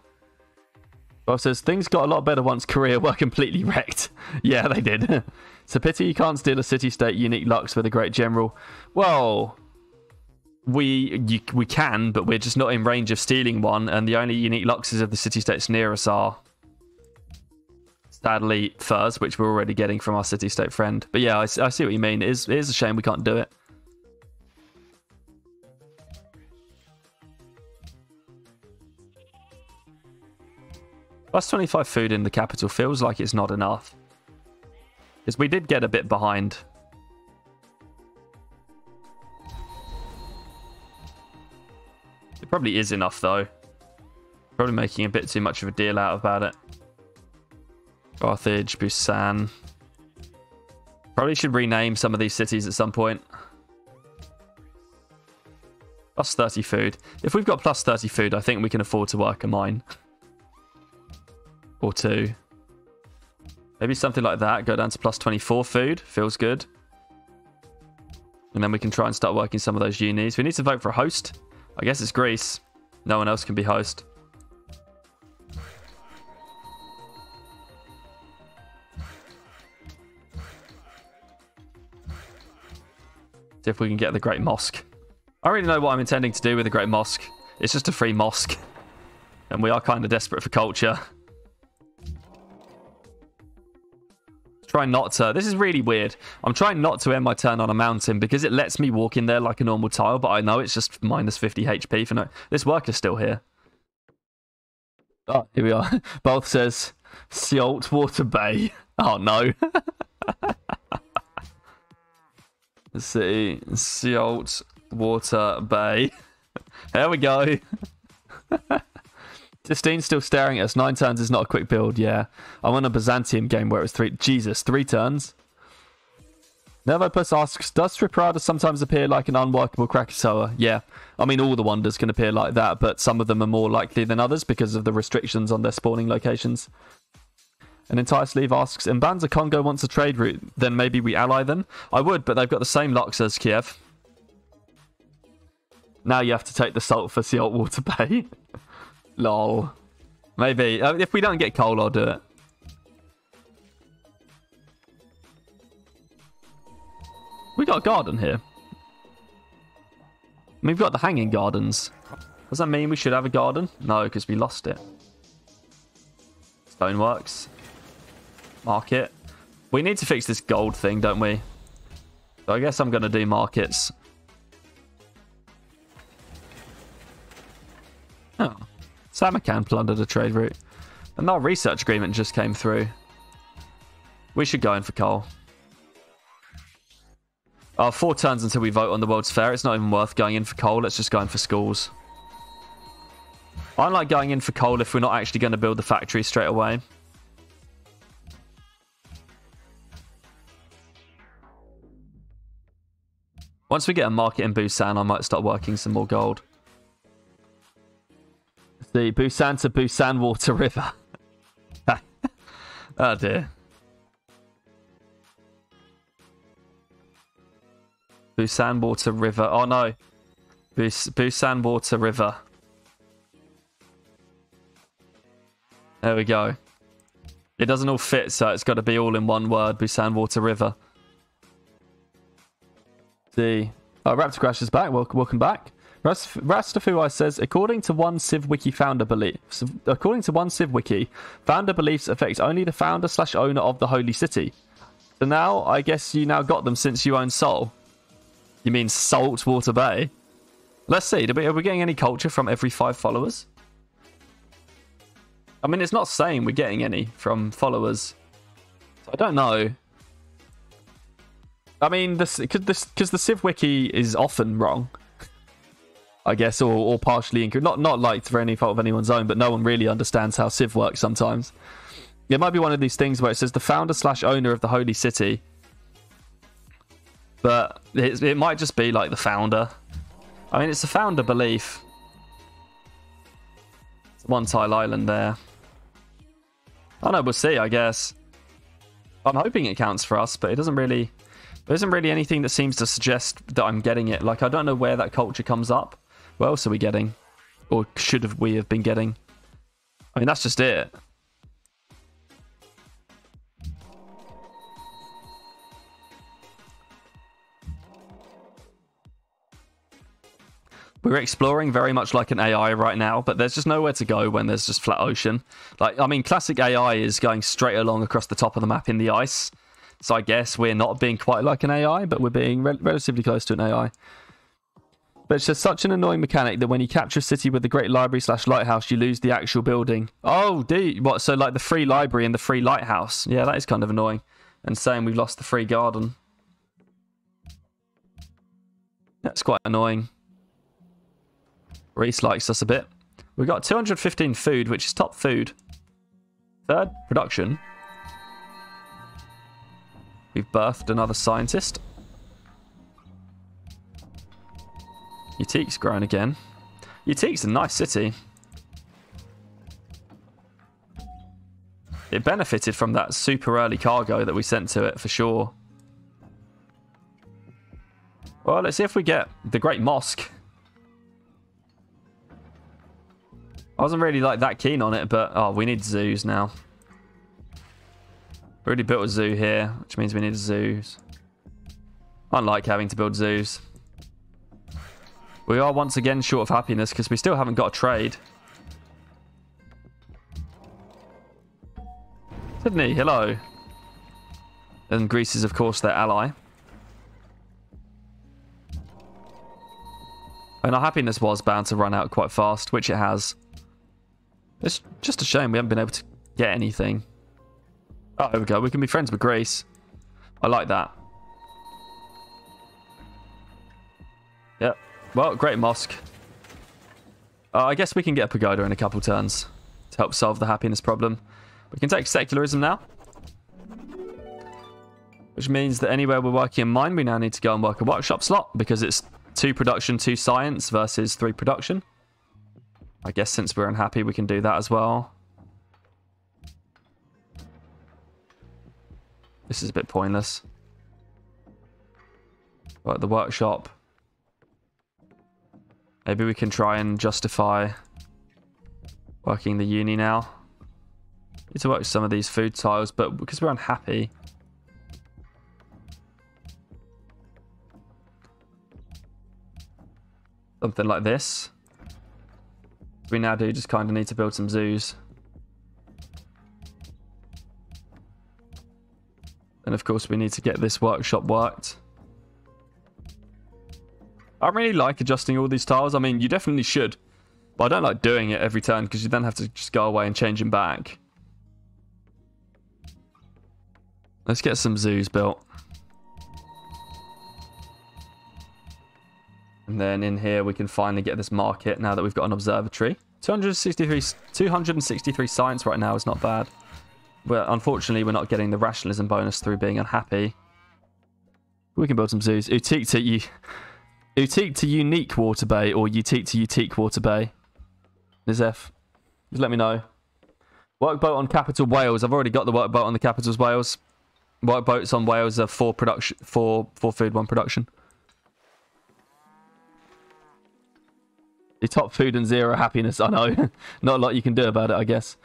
Bob says, things got a lot better once Korea were completely wrecked. yeah, they did. it's a pity you can't steal a city-state unique lux with a great general. Well, we you, we can, but we're just not in range of stealing one, and the only unique luxes of the city-states near us are, sadly, furs, which we're already getting from our city-state friend. But yeah, I, I see what you mean. It is, it is a shame we can't do it. Plus 25 food in the capital feels like it's not enough. Because we did get a bit behind. It probably is enough though. Probably making a bit too much of a deal out about it. Carthage, Busan. Probably should rename some of these cities at some point. Plus 30 food. If we've got plus 30 food, I think we can afford to work a mine. or two. Maybe something like that. Go down to plus 24 food. Feels good. And then we can try and start working some of those unis. We need to vote for a host. I guess it's Greece. No one else can be host. See if we can get the Great Mosque. I already know what I'm intending to do with the Great Mosque. It's just a free mosque. And we are kind of desperate for culture. Try not to. This is really weird. I'm trying not to end my turn on a mountain because it lets me walk in there like a normal tile, but I know it's just minus 50 HP for no. This worker's still here. Oh, here we are. Both says Sialt Water Bay. Oh no. Let's see. Water Bay. There we go. Sistine's still staring at us. Nine turns is not a quick build, yeah. I'm on a Byzantium game where it was three. Jesus, three turns? Nervopus asks, does Striparada sometimes appear like an unworkable Krakatoa? Yeah. I mean, all the wonders can appear like that, but some of them are more likely than others because of the restrictions on their spawning locations. An entire sleeve asks, Mbanza Congo wants a trade route, then maybe we ally them? I would, but they've got the same locks as Kiev. Now you have to take the salt for Saltwater Bay. Lol. Maybe. Uh, if we don't get coal, I'll do it. We got a garden here. We've got the hanging gardens. Does that mean we should have a garden? No, because we lost it. Stoneworks. Market. We need to fix this gold thing, don't we? So I guess I'm going to do markets. Oh. Samarkand plundered a trade route. And our research agreement just came through. We should go in for coal. Uh, four turns until we vote on the World's Fair. It's not even worth going in for coal. Let's just go in for schools. I like going in for coal if we're not actually going to build the factory straight away. Once we get a market in Busan, I might start working some more gold. The Busan to Busan Water River. oh dear. Busan Water River. Oh no. Bus Busan Water River. There we go. It doesn't all fit, so it's got to be all in one word. Busan Water River. See. Oh, Raptor Crash is back. Welcome, welcome back. Rastafui says, according to one Civ Wiki founder beliefs, according to one Civ Wiki, founder beliefs affect only the founder slash owner of the holy city. So now, I guess you now got them since you own Seoul. You mean Saltwater Bay? Let's see. We, are we getting any culture from every five followers? I mean, it's not saying we're getting any from followers. So I don't know. I mean, this because the Civ Wiki is often wrong. I guess, or, or partially incorrect. Not not like for any fault of anyone's own, but no one really understands how Civ works sometimes. It might be one of these things where it says the founder slash owner of the holy city but it, it might just be like the founder. I mean, it's a founder belief. It's one tile island there. I know, we'll see, I guess. I'm hoping it counts for us, but it doesn't really... There isn't really anything that seems to suggest that I'm getting it. Like, I don't know where that culture comes up. What else are we getting? Or should have we have been getting? I mean, that's just it. We're exploring very much like an AI right now, but there's just nowhere to go when there's just flat ocean. Like, I mean, classic AI is going straight along across the top of the map in the ice. So I guess we're not being quite like an AI, but we're being re relatively close to an AI. But it's just such an annoying mechanic that when you capture a city with the Great Library slash Lighthouse, you lose the actual building. Oh, do? What? So like the free library and the free lighthouse? Yeah, that is kind of annoying. And saying we've lost the free garden. That's quite annoying. Greece likes us a bit. We've got 215 food, which is top food. Third, production. We've birthed another scientist. Utique's grown again. Utique's a nice city. It benefited from that super early cargo that we sent to it, for sure. Well, let's see if we get the Great Mosque. I wasn't really like that keen on it, but oh, we need zoos now. We already built a zoo here, which means we need zoos. I like having to build zoos. We are once again short of happiness because we still haven't got a trade. Sydney, hello. And Greece is, of course, their ally. And our happiness was bound to run out quite fast, which it has. It's just a shame we haven't been able to get anything. Oh, there we go. We can be friends with Greece. I like that. Yep. Well, great mosque. Uh, I guess we can get a pagoda in a couple turns. to help solve the happiness problem. We can take secularism now. Which means that anywhere we're working in mine, we now need to go and work a workshop slot because it's two production, two science versus three production. I guess since we're unhappy, we can do that as well. This is a bit pointless. But the workshop. Maybe we can try and justify working the uni now. Need to work some of these food tiles, but because we're unhappy. Something like this. We now do just kind of need to build some zoos. And of course we need to get this workshop worked. I really like adjusting all these tiles. I mean, you definitely should. But I don't like doing it every turn because you then have to just go away and change them back. Let's get some zoos built. And then in here we can finally get this market now that we've got an observatory. 263, 263 science right now is not bad. But unfortunately, we're not getting the rationalism bonus through being unhappy. We can build some zoos. To you. Utique to unique water bay or Utique to Utique water bay. Nizef. Just let me know. Workboat on capital whales. I've already got the workboat on the capitals whales. Workboats on whales are for production for for food one production. The top food and zero happiness. I know. Not a lot you can do about it, I guess.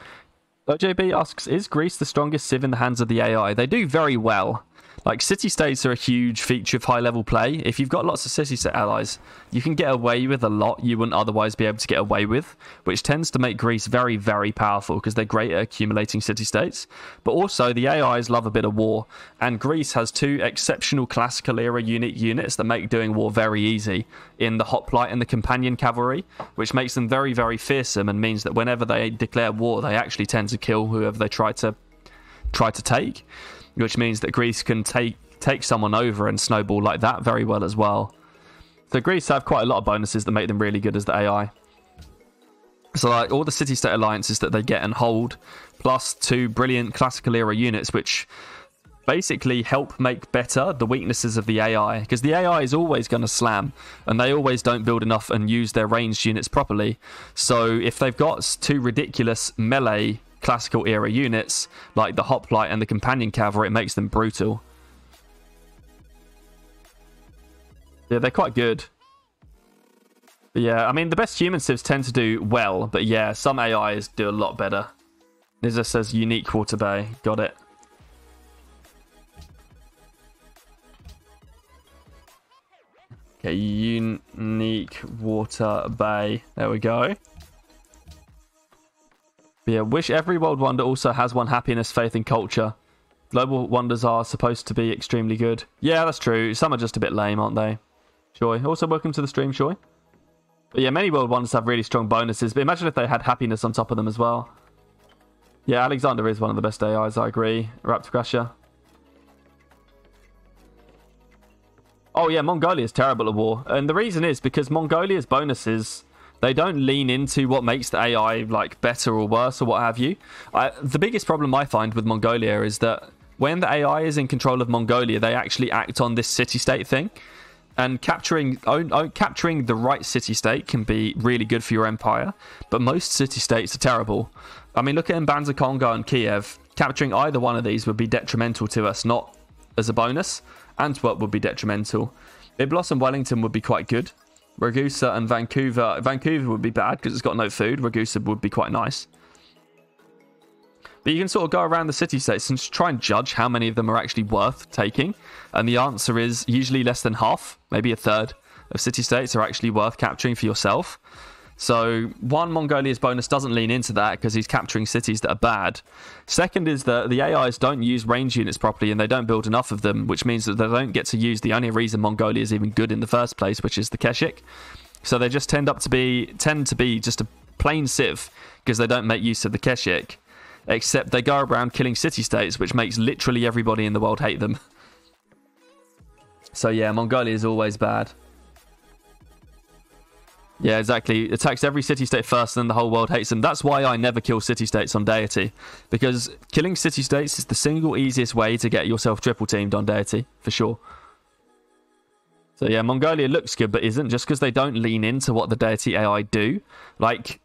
OJB asks, is Greece the strongest civ in the hands of the AI? They do very well. Like, city states are a huge feature of high level play. If you've got lots of city state allies, you can get away with a lot you wouldn't otherwise be able to get away with, which tends to make Greece very, very powerful because they're great at accumulating city states. But also, the AIs love a bit of war, and Greece has two exceptional classical era unique units that make doing war very easy in the Hoplite and the Companion Cavalry, which makes them very, very fearsome and means that whenever they declare war, they actually tend to kill whoever they try to try to take which means that Greece can take take someone over and snowball like that very well as well. So Greece have quite a lot of bonuses that make them really good as the AI. So like all the city-state alliances that they get and hold, plus two brilliant classical era units, which basically help make better the weaknesses of the AI because the AI is always going to slam and they always don't build enough and use their ranged units properly. So if they've got two ridiculous melee classical era units like the hoplite and the companion cavalry, it makes them brutal. Yeah, they're quite good. But yeah, I mean, the best human civs tend to do well, but yeah, some AIs do a lot better. Nizza says unique water bay. Got it. Okay, unique water bay. There we go. Yeah, wish every world wonder also has one happiness, faith, and culture. Global wonders are supposed to be extremely good. Yeah, that's true. Some are just a bit lame, aren't they? Joy. Also, welcome to the stream, Joy. But yeah, many world wonders have really strong bonuses. But imagine if they had happiness on top of them as well. Yeah, Alexander is one of the best AIs, I agree. Raptor Oh yeah, Mongolia is terrible at war. And the reason is because Mongolia's bonuses they don't lean into what makes the AI like better or worse or what have you. I, the biggest problem I find with Mongolia is that when the AI is in control of Mongolia, they actually act on this city-state thing. And capturing own, own, capturing the right city state can be really good for your empire, but most city states are terrible. I mean, look at Mbanza Congo and Kiev. Capturing either one of these would be detrimental to us, not as a bonus. Antwerp would be detrimental. Byblos and Wellington would be quite good. Ragusa and Vancouver. Vancouver would be bad because it's got no food. Ragusa would be quite nice. But you can sort of go around the city states and try and judge how many of them are actually worth taking. And the answer is usually less than half, maybe a third of city states are actually worth capturing for yourself. So, one, Mongolia's bonus doesn't lean into that because he's capturing cities that are bad. Second is that the AIs don't use range units properly and they don't build enough of them, which means that they don't get to use the only reason Mongolia is even good in the first place, which is the Keshik. So they just tend up to be tend to be just a plain civ because they don't make use of the Keshik. Except they go around killing city states, which makes literally everybody in the world hate them. So yeah, Mongolia is always bad. Yeah, exactly. Attacks every city state first, and then the whole world hates them. That's why I never kill city states on deity, because killing city states is the single easiest way to get yourself triple teamed on deity for sure. So yeah, Mongolia looks good, but isn't just because they don't lean into what the deity AI do. Like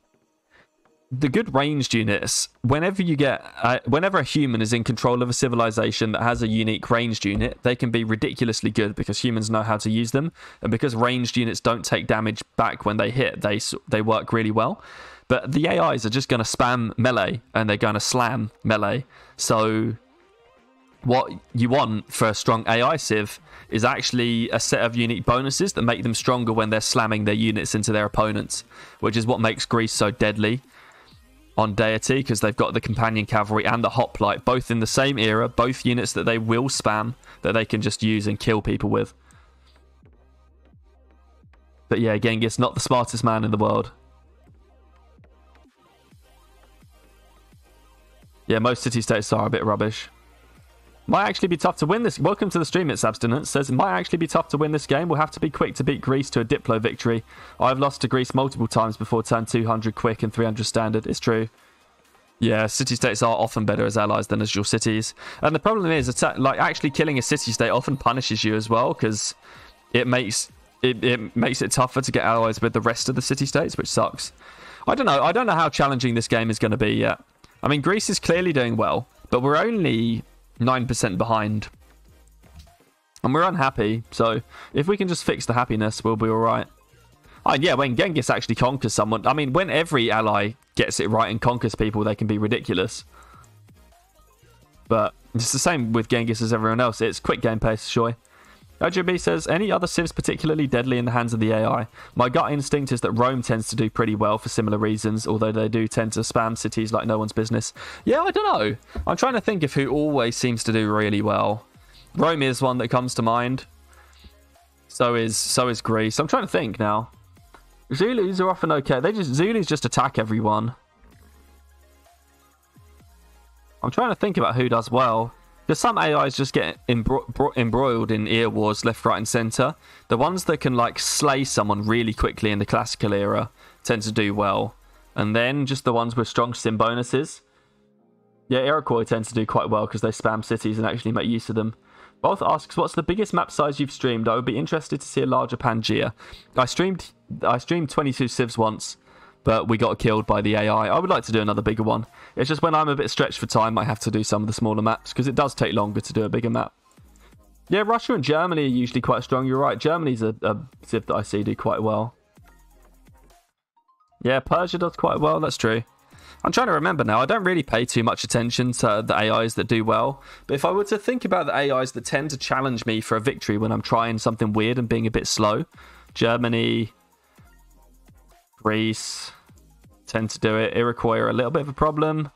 the good ranged units, whenever you get, uh, whenever a human is in control of a civilization that has a unique ranged unit, they can be ridiculously good because humans know how to use them, and because ranged units don't take damage back when they hit, they they work really well. But the AIs are just going to spam melee and they're going to slam melee. So what you want for a strong AI civ is actually a set of unique bonuses that make them stronger when they're slamming their units into their opponents, which is what makes Greece so deadly on Deity because they've got the Companion Cavalry and the Hoplite both in the same era, both units that they will spam that they can just use and kill people with. But yeah, Genghis, not the smartest man in the world. Yeah, most city states are a bit rubbish. Might actually be tough to win this. Welcome to the stream. It's Abstinence. Says might actually be tough to win this game. We'll have to be quick to beat Greece to a Diplo victory. I've lost to Greece multiple times before turn 200 quick and 300 standard. It's true. Yeah, city states are often better as allies than as your cities. And the problem is, attack, uh, like actually killing a city state often punishes you as well because it makes it, it makes it tougher to get allies with the rest of the city states, which sucks. I don't know. I don't know how challenging this game is going to be yet. I mean, Greece is clearly doing well, but we're only 9% behind. And we're unhappy, so if we can just fix the happiness, we'll be alright. Oh, yeah, when Genghis actually conquers someone, I mean, when every ally gets it right and conquers people, they can be ridiculous. But it's the same with Genghis as everyone else. It's quick game pace, sure. OJB says, any other civs particularly deadly in the hands of the AI? My gut instinct is that Rome tends to do pretty well for similar reasons, although they do tend to spam cities like no one's business. Yeah, I don't know. I'm trying to think of who always seems to do really well. Rome is one that comes to mind. So is so is Greece. I'm trying to think now. Zulus are often okay. They just Zulus just attack everyone. I'm trying to think about who does well. Because some AIs just get embro embroiled in ear wars left, right, and center. The ones that can like slay someone really quickly in the classical era tend to do well. And then just the ones with strong sim bonuses. Yeah, Iroquois tends to do quite well because they spam cities and actually make use of them. Both asks, "What's the biggest map size you've streamed?" I would be interested to see a larger Pangea. I streamed, I streamed 22 civs once, but we got killed by the AI. I would like to do another bigger one. It's just when I'm a bit stretched for time, I have to do some of the smaller maps because it does take longer to do a bigger map. Yeah, Russia and Germany are usually quite strong. You're right. Germany's a, a civ that I see do quite well. Yeah, Persia does quite well. That's true. I'm trying to remember now. I don't really pay too much attention to the AIs that do well. But if I were to think about the AIs that tend to challenge me for a victory when I'm trying something weird and being a bit slow, Germany, Greece, tend to do it. Iroquois are a little bit of a problem.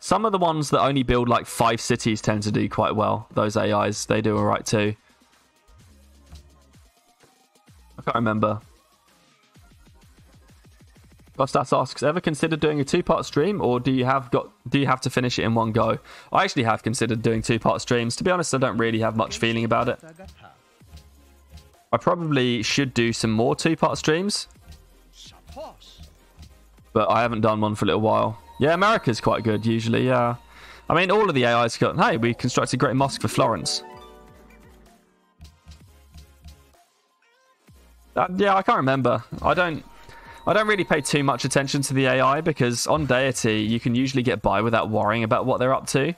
Some of the ones that only build like five cities tend to do quite well. Those AIs, they do alright too. I can't remember. Gostas asks, ever considered doing a two-part stream, or do you have got do you have to finish it in one go? I actually have considered doing two-part streams. To be honest, I don't really have much feeling about it. I probably should do some more two-part streams but I haven't done one for a little while. Yeah, America's quite good usually. Yeah, I mean all of the AI's got. Hey, we constructed a great mosque for Florence. Uh, yeah, I can't remember. I don't. I don't really pay too much attention to the AI because on Deity you can usually get by without worrying about what they're up to.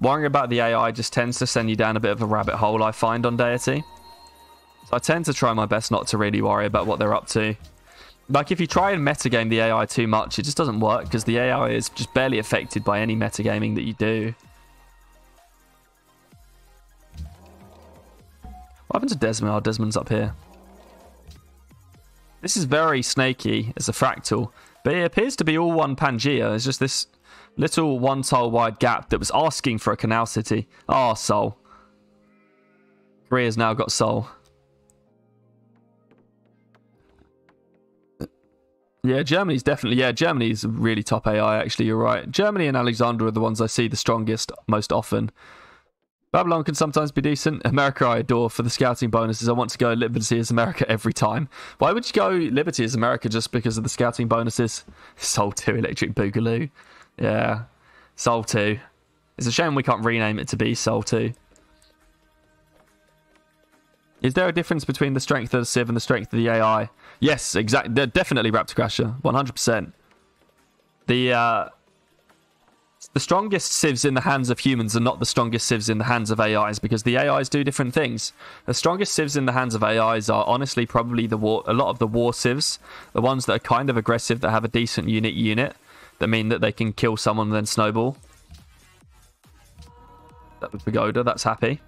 Worrying about the AI just tends to send you down a bit of a rabbit hole I find on Deity. So I tend to try my best not to really worry about what they're up to. Like, if you try and metagame the AI too much, it just doesn't work because the AI is just barely affected by any metagaming that you do. What happened to Desmond? Oh, Desmond's up here. This is very snaky as a fractal, but it appears to be all one Pangea. It's just this little one tile wide gap that was asking for a canal city. Ah, oh, Seoul. Korea's now got Seoul. Yeah, Germany's definitely yeah, Germany's really top AI actually, you're right. Germany and Alexander are the ones I see the strongest most often. Babylon can sometimes be decent. America I adore for the scouting bonuses. I want to go Liberty as America every time. Why would you go Liberty as America just because of the scouting bonuses? Seoul 2 Electric Boogaloo. Yeah. Seoul 2. It's a shame we can't rename it to be Seoul 2. Is there a difference between the strength of the Civ and the strength of the AI? Yes, exactly. They're Definitely Raptor Crasher. 100%. The, uh, the strongest civs in the hands of humans are not the strongest civs in the hands of AIs because the AIs do different things. The strongest civs in the hands of AIs are honestly probably the war, a lot of the war civs, the ones that are kind of aggressive that have a decent unit unit that mean that they can kill someone and then snowball. That would Pagoda, that's happy.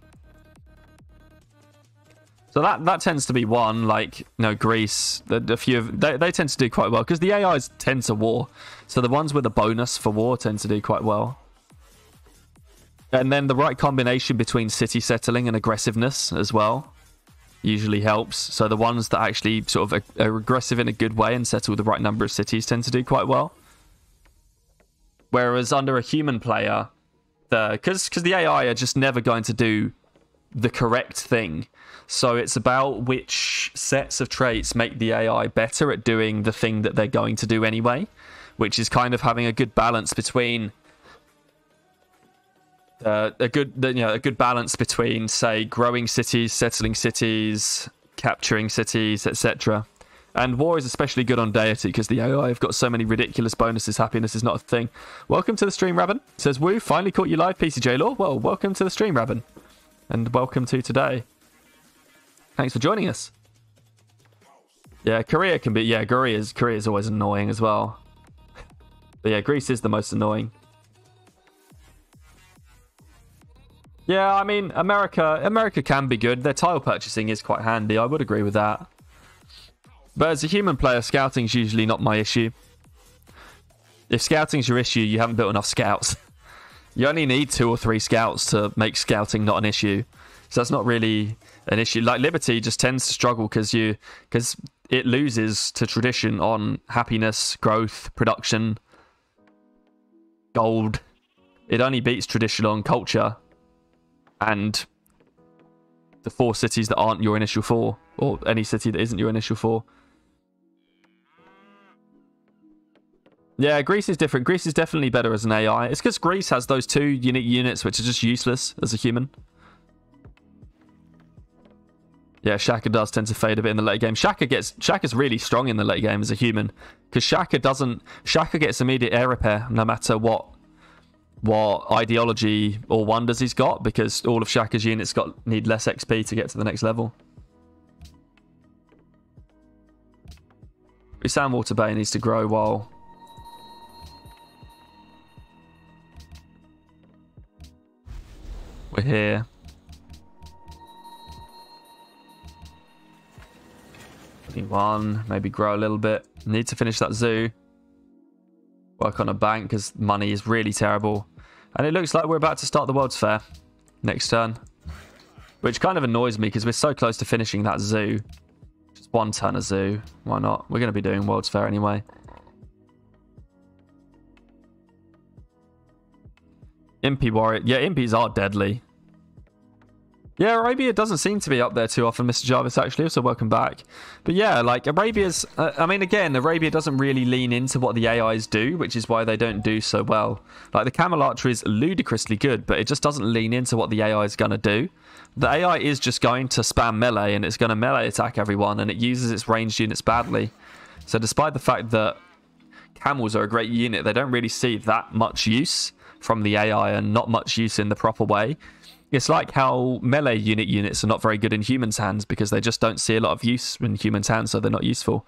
So that that tends to be one, like, you know, Greece, a few of, they, they tend to do quite well because the AIs tend to war. So the ones with a bonus for war tend to do quite well. And then the right combination between city settling and aggressiveness as well usually helps. So the ones that actually sort of are, are aggressive in a good way and settle the right number of cities tend to do quite well. Whereas under a human player, the because because the AI are just never going to do the correct thing. So it's about which sets of traits make the AI better at doing the thing that they're going to do anyway, which is kind of having a good balance between uh, a good you know a good balance between say growing cities, settling cities, capturing cities, etc. And war is especially good on deity because the AI have got so many ridiculous bonuses. Happiness is not a thing. Welcome to the stream, Rabin. Says Woo, finally caught you live, PCJ Law. Well, welcome to the stream, Rabin. And welcome to today. Thanks for joining us. Yeah, Korea can be. Yeah, Korea is Korea is always annoying as well. but yeah, Greece is the most annoying. Yeah, I mean, America America can be good. Their tile purchasing is quite handy. I would agree with that. But as a human player, scouting's usually not my issue. If scouting's your issue, you haven't built enough scouts. you only need two or three scouts to make scouting not an issue. So that's not really an issue. Like Liberty just tends to struggle because you because it loses to tradition on happiness, growth, production, gold. It only beats tradition on culture and the four cities that aren't your initial four, or any city that isn't your initial four. Yeah, Greece is different. Greece is definitely better as an AI. It's because Greece has those two unique units which are just useless as a human. Yeah, Shaka does tend to fade a bit in the late game. Shaka gets Shaka's really strong in the late game as a human because Shaka doesn't. Shaka gets immediate air repair no matter what what ideology or wonders he's got because all of Shaka's units got need less XP to get to the next level. Saltwater Bay needs to grow while we're here. One. Maybe grow a little bit. Need to finish that zoo. Work on a bank because money is really terrible. And it looks like we're about to start the World's Fair next turn. Which kind of annoys me because we're so close to finishing that zoo. Just one turn of zoo. Why not? We're going to be doing World's Fair anyway. Impi Warrior. Yeah, Impis are deadly. Yeah, Arabia doesn't seem to be up there too often, Mr. Jarvis, actually, so welcome back. But yeah, like, Arabia's... Uh, I mean, again, Arabia doesn't really lean into what the AIs do, which is why they don't do so well. Like, the Camel Archer is ludicrously good, but it just doesn't lean into what the AI is going to do. The AI is just going to spam melee, and it's going to melee attack everyone, and it uses its ranged units badly. So despite the fact that Camels are a great unit, they don't really see that much use from the AI and not much use in the proper way. It's like how melee unit units are not very good in humans' hands because they just don't see a lot of use in humans' hands, so they're not useful.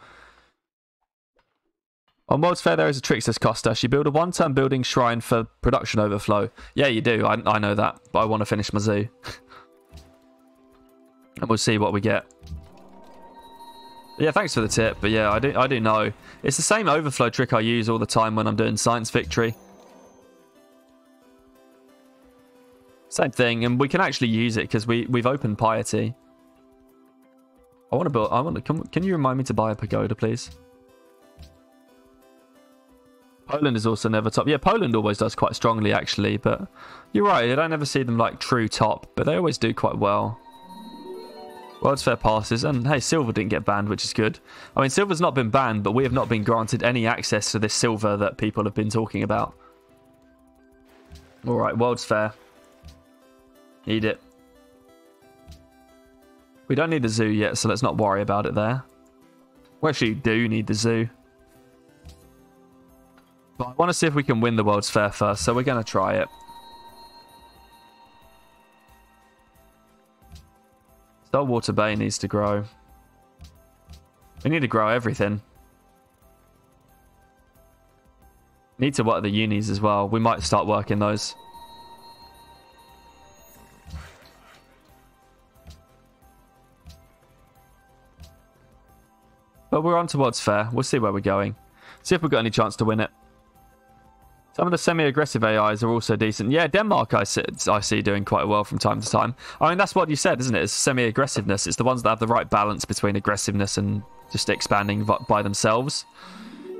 On World's Fair, there is a trick, says Costa. You build a one turn building shrine for production overflow. Yeah, you do. I, I know that, but I want to finish my zoo. and we'll see what we get. Yeah, thanks for the tip, but yeah, I do, I do know. It's the same overflow trick I use all the time when I'm doing Science Victory. Same thing, and we can actually use it because we we've opened piety. I want to build. I want to. Can, can you remind me to buy a pagoda, please? Poland is also never top. Yeah, Poland always does quite strongly actually, but you're right. I don't ever see them like true top, but they always do quite well. World's Fair passes, and hey, Silver didn't get banned, which is good. I mean, Silver's not been banned, but we have not been granted any access to this Silver that people have been talking about. Alright, World's Fair. Need it. We don't need the zoo yet, so let's not worry about it there. We actually do need the zoo. But I want to see if we can win the World's Fair first, so we're going to try it. Saltwater Bay needs to grow. We need to grow everything. Need to work the unis as well. We might start working those. But we're on towards fair. We'll see where we're going. See if we've got any chance to win it. Some of the semi-aggressive AIs are also decent. Yeah, Denmark I see, I see doing quite well from time to time. I mean, that's what you said, isn't it? It's semi-aggressiveness. It's the ones that have the right balance between aggressiveness and just expanding by themselves,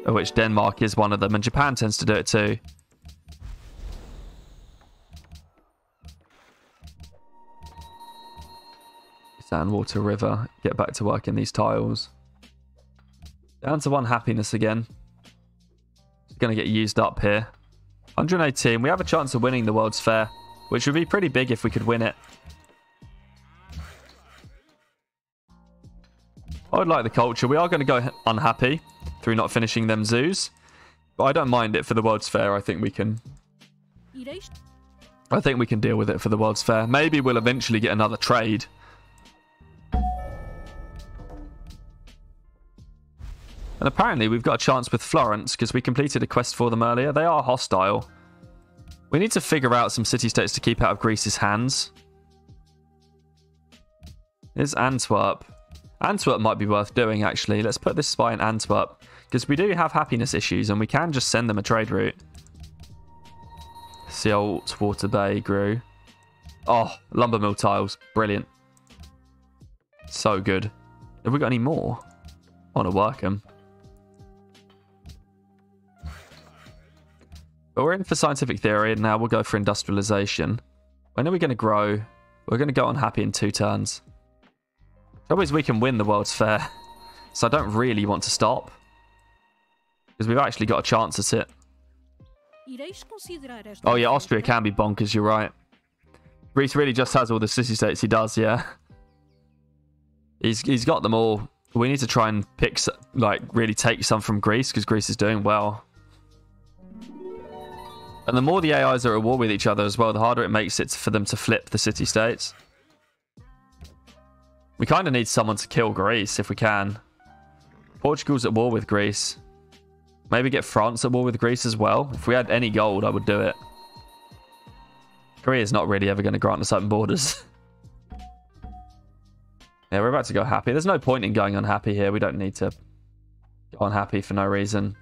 of which Denmark is one of them, and Japan tends to do it too. Sandwater River. Get back to work in these tiles. Down to one happiness again. It's going to get used up here. 118. We have a chance of winning the World's Fair, which would be pretty big if we could win it. I would like the culture. We are going to go unhappy through not finishing them zoos. But I don't mind it for the World's Fair. I think we can... I think we can deal with it for the World's Fair. Maybe we'll eventually get another trade. And apparently we've got a chance with Florence because we completed a quest for them earlier. They are hostile. We need to figure out some city-states to keep out of Greece's hands. Is Antwerp. Antwerp might be worth doing, actually. Let's put this spy in Antwerp. Because we do have happiness issues, and we can just send them a trade route. Saltwater Bay grew. Oh, lumber mill tiles. Brilliant. So good. Have we got any more? I want to work them. But we're in for scientific theory, and now we'll go for industrialization. When are we going to grow? We're going to go unhappy in two turns. Trouble is we can win the World's Fair. So I don't really want to stop. Because we've actually got a chance at it. Oh yeah, Austria can be bonkers, you're right. Greece really just has all the city-states he does, yeah. He's He's got them all. We need to try and pick, like, really take some from Greece, because Greece is doing well. And the more the AIs are at war with each other as well, the harder it makes it for them to flip the city-states. We kind of need someone to kill Greece if we can. Portugal's at war with Greece. Maybe get France at war with Greece as well. If we had any gold, I would do it. Korea's not really ever going to grant us open borders. yeah, we're about to go happy. There's no point in going unhappy here. We don't need to go unhappy for no reason.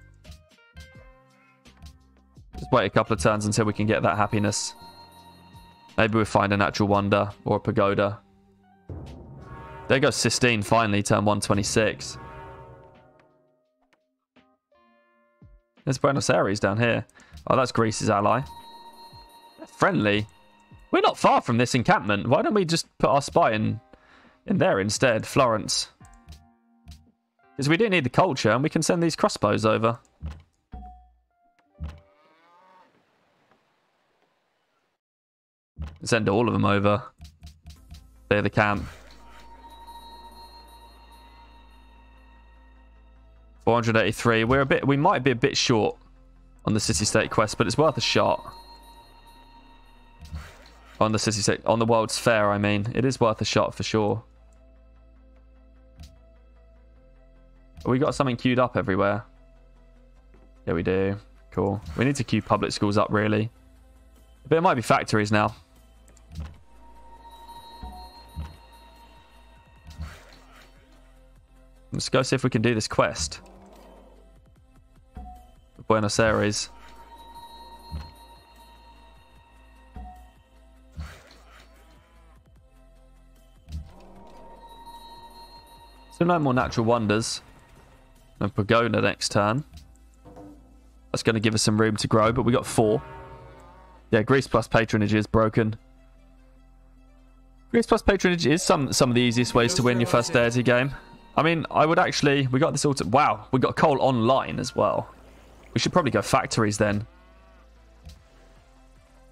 Wait a couple of turns until we can get that happiness. Maybe we'll find a natural wonder or a pagoda. There goes Sistine finally, turn 126. There's Buenos Aires down here. Oh, that's Greece's ally. Friendly. We're not far from this encampment. Why don't we just put our spy in, in there instead? Florence. Because we do need the culture and we can send these crossbows over. Send all of them over. Clear the camp. 483. We're a bit. We might be a bit short on the city-state quest, but it's worth a shot. On the city-state, on the World's Fair, I mean, it is worth a shot for sure. We got something queued up everywhere. Yeah, we do. Cool. We need to queue public schools up, really. But it might be factories now. Let's go see if we can do this quest. Buenos Aires. So no more natural wonders. And Pagoda next turn. That's going to give us some room to grow, but we got four. Yeah, Greece plus patronage is broken. Greece plus patronage is some some of the easiest ways to win your first deity game. I mean, I would actually... We got this auto... Wow, we got coal online as well. We should probably go factories then.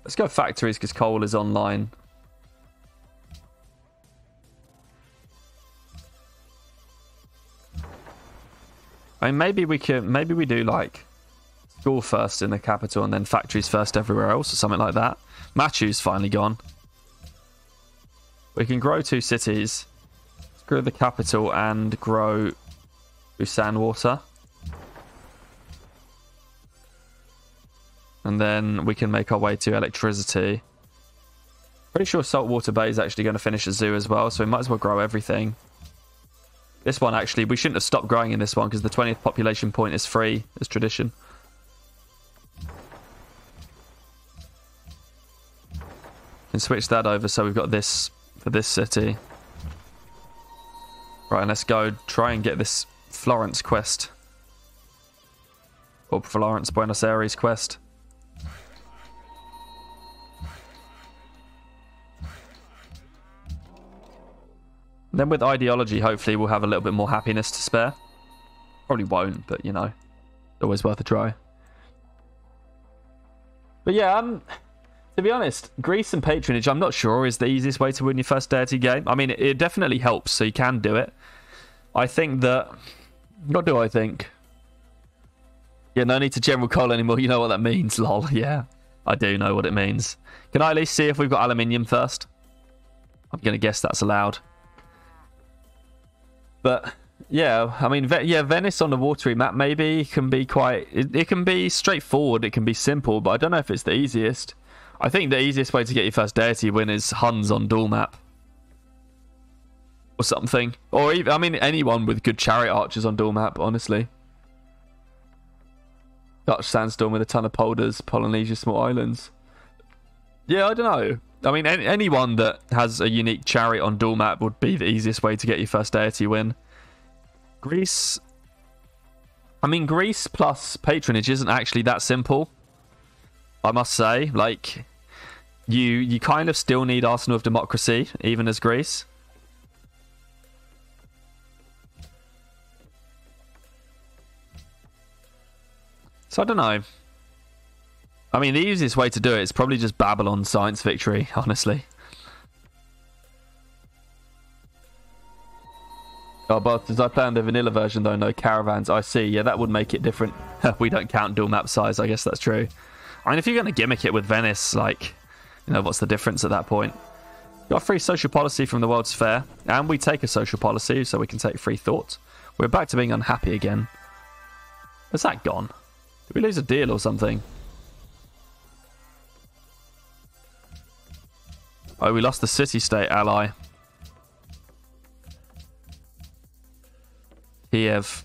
Let's go factories because coal is online. I mean, maybe we can... Maybe we do like school first in the capital and then factories first everywhere else or something like that. Machu's finally gone. We can grow two cities. Grow the capital and grow Busan water. And then we can make our way to electricity. Pretty sure Saltwater Bay is actually going to finish a zoo as well, so we might as well grow everything. This one, actually, we shouldn't have stopped growing in this one because the 20th population point is free as tradition. Can switch that over so we've got this for this city. Right, let's go try and get this Florence quest. Or Florence Buenos Aires quest. Then with ideology, hopefully we'll have a little bit more happiness to spare. Probably won't, but you know, always worth a try. But yeah, um, to be honest, Greece and patronage, I'm not sure is the easiest way to win your first deity game. I mean, it, it definitely helps, so you can do it. I think that. What do I think? Yeah, no need to general coal anymore. You know what that means, lol. Yeah, I do know what it means. Can I at least see if we've got aluminium first? I'm going to guess that's allowed. But yeah, I mean, yeah, Venice on the watery map maybe can be quite. It, it, can be straightforward. It can be simple, but I don't know if it's the easiest. I think the easiest way to get your first deity win is Huns on duel map. Or something. Or even, I mean, anyone with good chariot archers on duel map, honestly. Dutch sandstorm with a ton of polders, Polynesia, small islands. Yeah, I don't know. I mean, any, anyone that has a unique chariot on duel map would be the easiest way to get your first deity win. Greece. I mean, Greece plus patronage isn't actually that simple. I must say, like, you you kind of still need Arsenal of Democracy, even as Greece. So I don't know. I mean, the easiest way to do it is probably just Babylon Science Victory, honestly. Oh, but as I on the vanilla version, though, no caravans. I see. Yeah, that would make it different. we don't count duel map size. I guess that's true. I mean, if you're going to gimmick it with Venice, like, you know, what's the difference at that point? Got free social policy from the World's Fair, and we take a social policy, so we can take free thought. We're back to being unhappy again. Has that gone? Did we lose a deal or something? Oh, we lost the city-state ally. Kiev.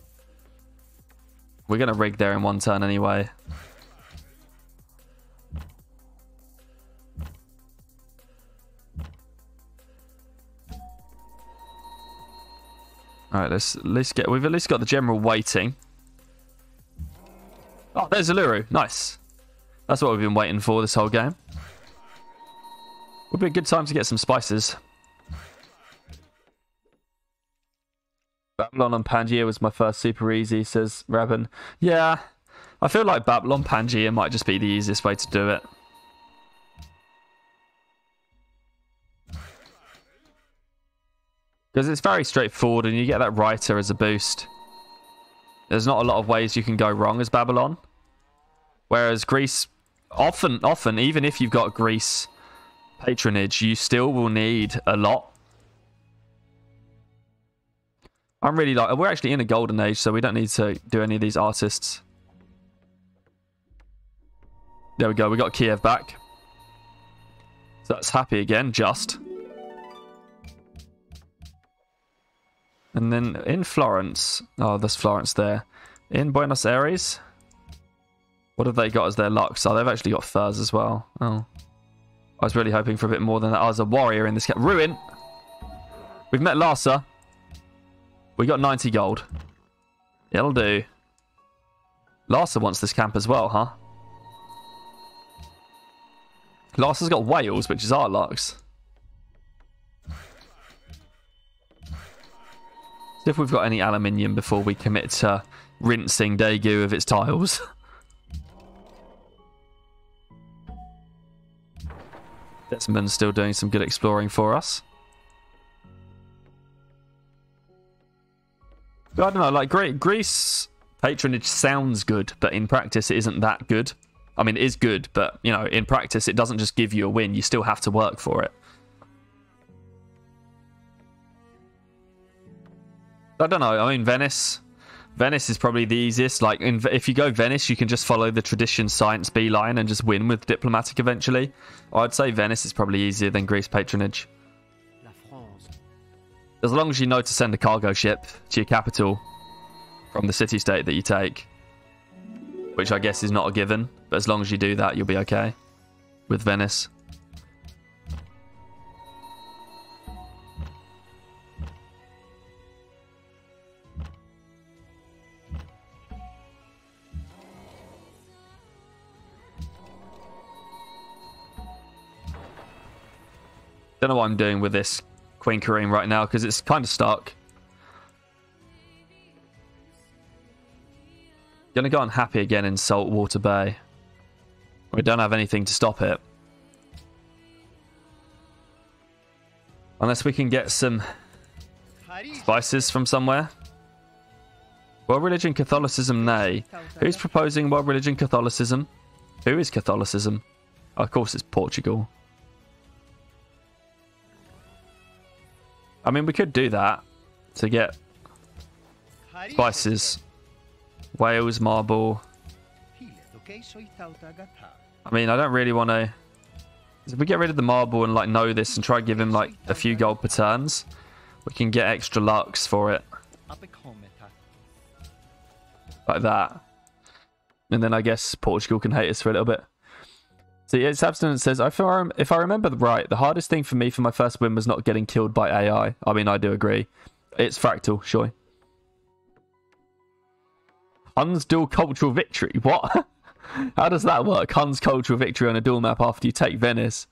We're going to rig there in one turn anyway. Alright, let's let's get we've at least got the general waiting. Oh, there's Uluru. Nice. That's what we've been waiting for this whole game. Would be a good time to get some spices. Babylon on Pangaea was my first super easy, says Rabin. Yeah, I feel like Babylon Pangaea might just be the easiest way to do it. Because it's very straightforward and you get that writer as a boost. There's not a lot of ways you can go wrong as Babylon. Whereas Greece, often, often, even if you've got Greece patronage, you still will need a lot. I'm really like, we're actually in a golden age, so we don't need to do any of these artists. There we go, we got Kiev back. So that's happy again, just. And then in Florence, oh, there's Florence there. In Buenos Aires, what have they got as their lux? Oh, they've actually got furs as well. Oh. I was really hoping for a bit more than that. Oh, I was a warrior in this game. Ruin! We've met Larsa. We got 90 gold. It'll do. Larsa wants this camp as well, huh? Larsa's got whales, which is our Lux. See if we've got any aluminium before we commit to rinsing Daegu of its tiles. Desmond's still doing some good exploring for us. But I don't know, like Great Greece patronage sounds good, but in practice it isn't that good. I mean, it is good, but you know, in practice it doesn't just give you a win. You still have to work for it. I don't know. I mean, Venice. Venice is probably the easiest. Like, in, if you go Venice, you can just follow the tradition science B line and just win with diplomatic eventually. I'd say Venice is probably easier than Greece patronage. As long as you know to send a cargo ship to your capital from the city state that you take, which I guess is not a given, but as long as you do that, you'll be okay with Venice. Don't know what I'm doing with this quinquereme right now because it's kind of stuck. Gonna go unhappy again in Saltwater Bay. We don't have anything to stop it. Unless we can get some spices from somewhere. World religion Catholicism, nay. Who's proposing world religion Catholicism? Who is Catholicism? Of course it's Portugal. I mean, we could do that to get spices. whales, marble. I mean, I don't really want to... If we get rid of the marble and like know this and try to give him like a few gold per turns, we can get extra lux for it. Like that. And then I guess Portugal can hate us for a little bit. See, it's abstinence says, if I, if I remember right, the hardest thing for me for my first win was not getting killed by AI. I mean, I do agree. It's fractal, sure. Huns duel cultural victory. What? How does that work? Huns cultural victory on a duel map after you take Venice.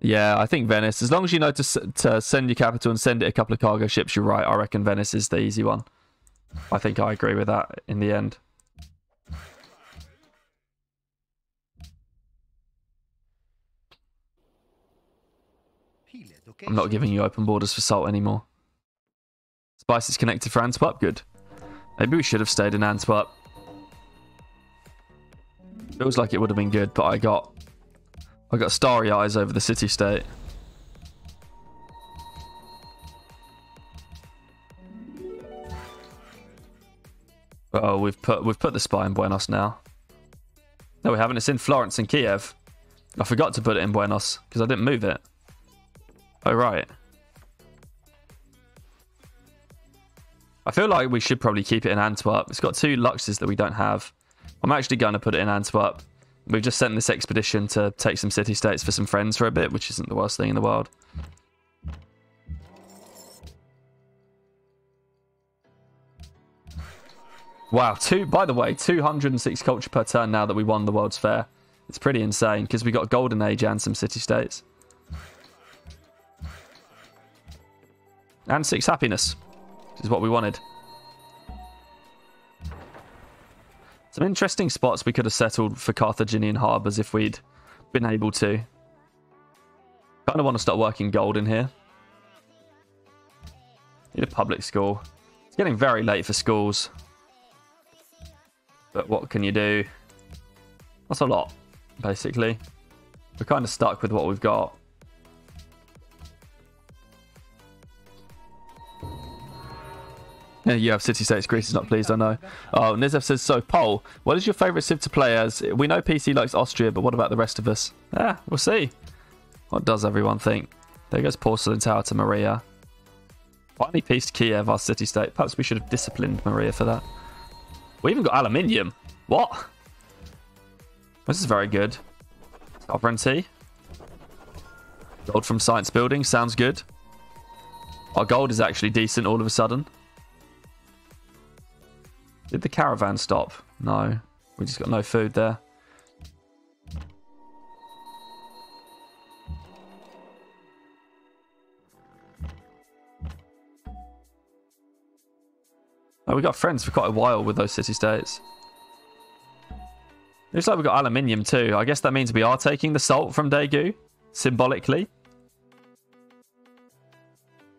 Yeah, I think Venice. As long as you know to, to send your capital and send it a couple of cargo ships, you're right. I reckon Venice is the easy one. I think I agree with that in the end. I'm not giving you open borders for salt anymore. Spice is connected for Antwerp. Good. Maybe we should have stayed in Antwerp. Feels like it would have been good, but I got I got starry eyes over the city state. Oh, we've put we've put the spy in Buenos now. No, we haven't. It's in Florence and Kiev. I forgot to put it in Buenos because I didn't move it. Oh, right. I feel like we should probably keep it in Antwerp. It's got two Luxes that we don't have. I'm actually going to put it in Antwerp. We've just sent this expedition to take some city-states for some friends for a bit, which isn't the worst thing in the world. Wow, two. By the way, 206 culture per turn now that we won the World's Fair. It's pretty insane because we got Golden Age and some city-states. And six happiness. Which is what we wanted. Some interesting spots we could have settled for Carthaginian harbours if we'd been able to. Kind of want to start working gold in here. Need a public school. It's getting very late for schools. But what can you do? That's a lot, basically. We're kind of stuck with what we've got. You have City States. Greece is not pleased, I know. Oh, Nizev says, so, Pole, what is your favourite Civ to play as? We know PC likes Austria, but what about the rest of us? Yeah, we'll see. What does everyone think? There goes Porcelain Tower to Maria. Finally pieced Kiev, our city-state. Perhaps we should have disciplined Maria for that. We even got aluminium. What? This is very good. Sovereignty. Gold from science building. Sounds good. Our gold is actually decent all of a sudden. Did the caravan stop? No. We just got no food there. Oh, we got friends for quite a while with those city states. Looks like we got aluminium too. I guess that means we are taking the salt from Daegu, symbolically.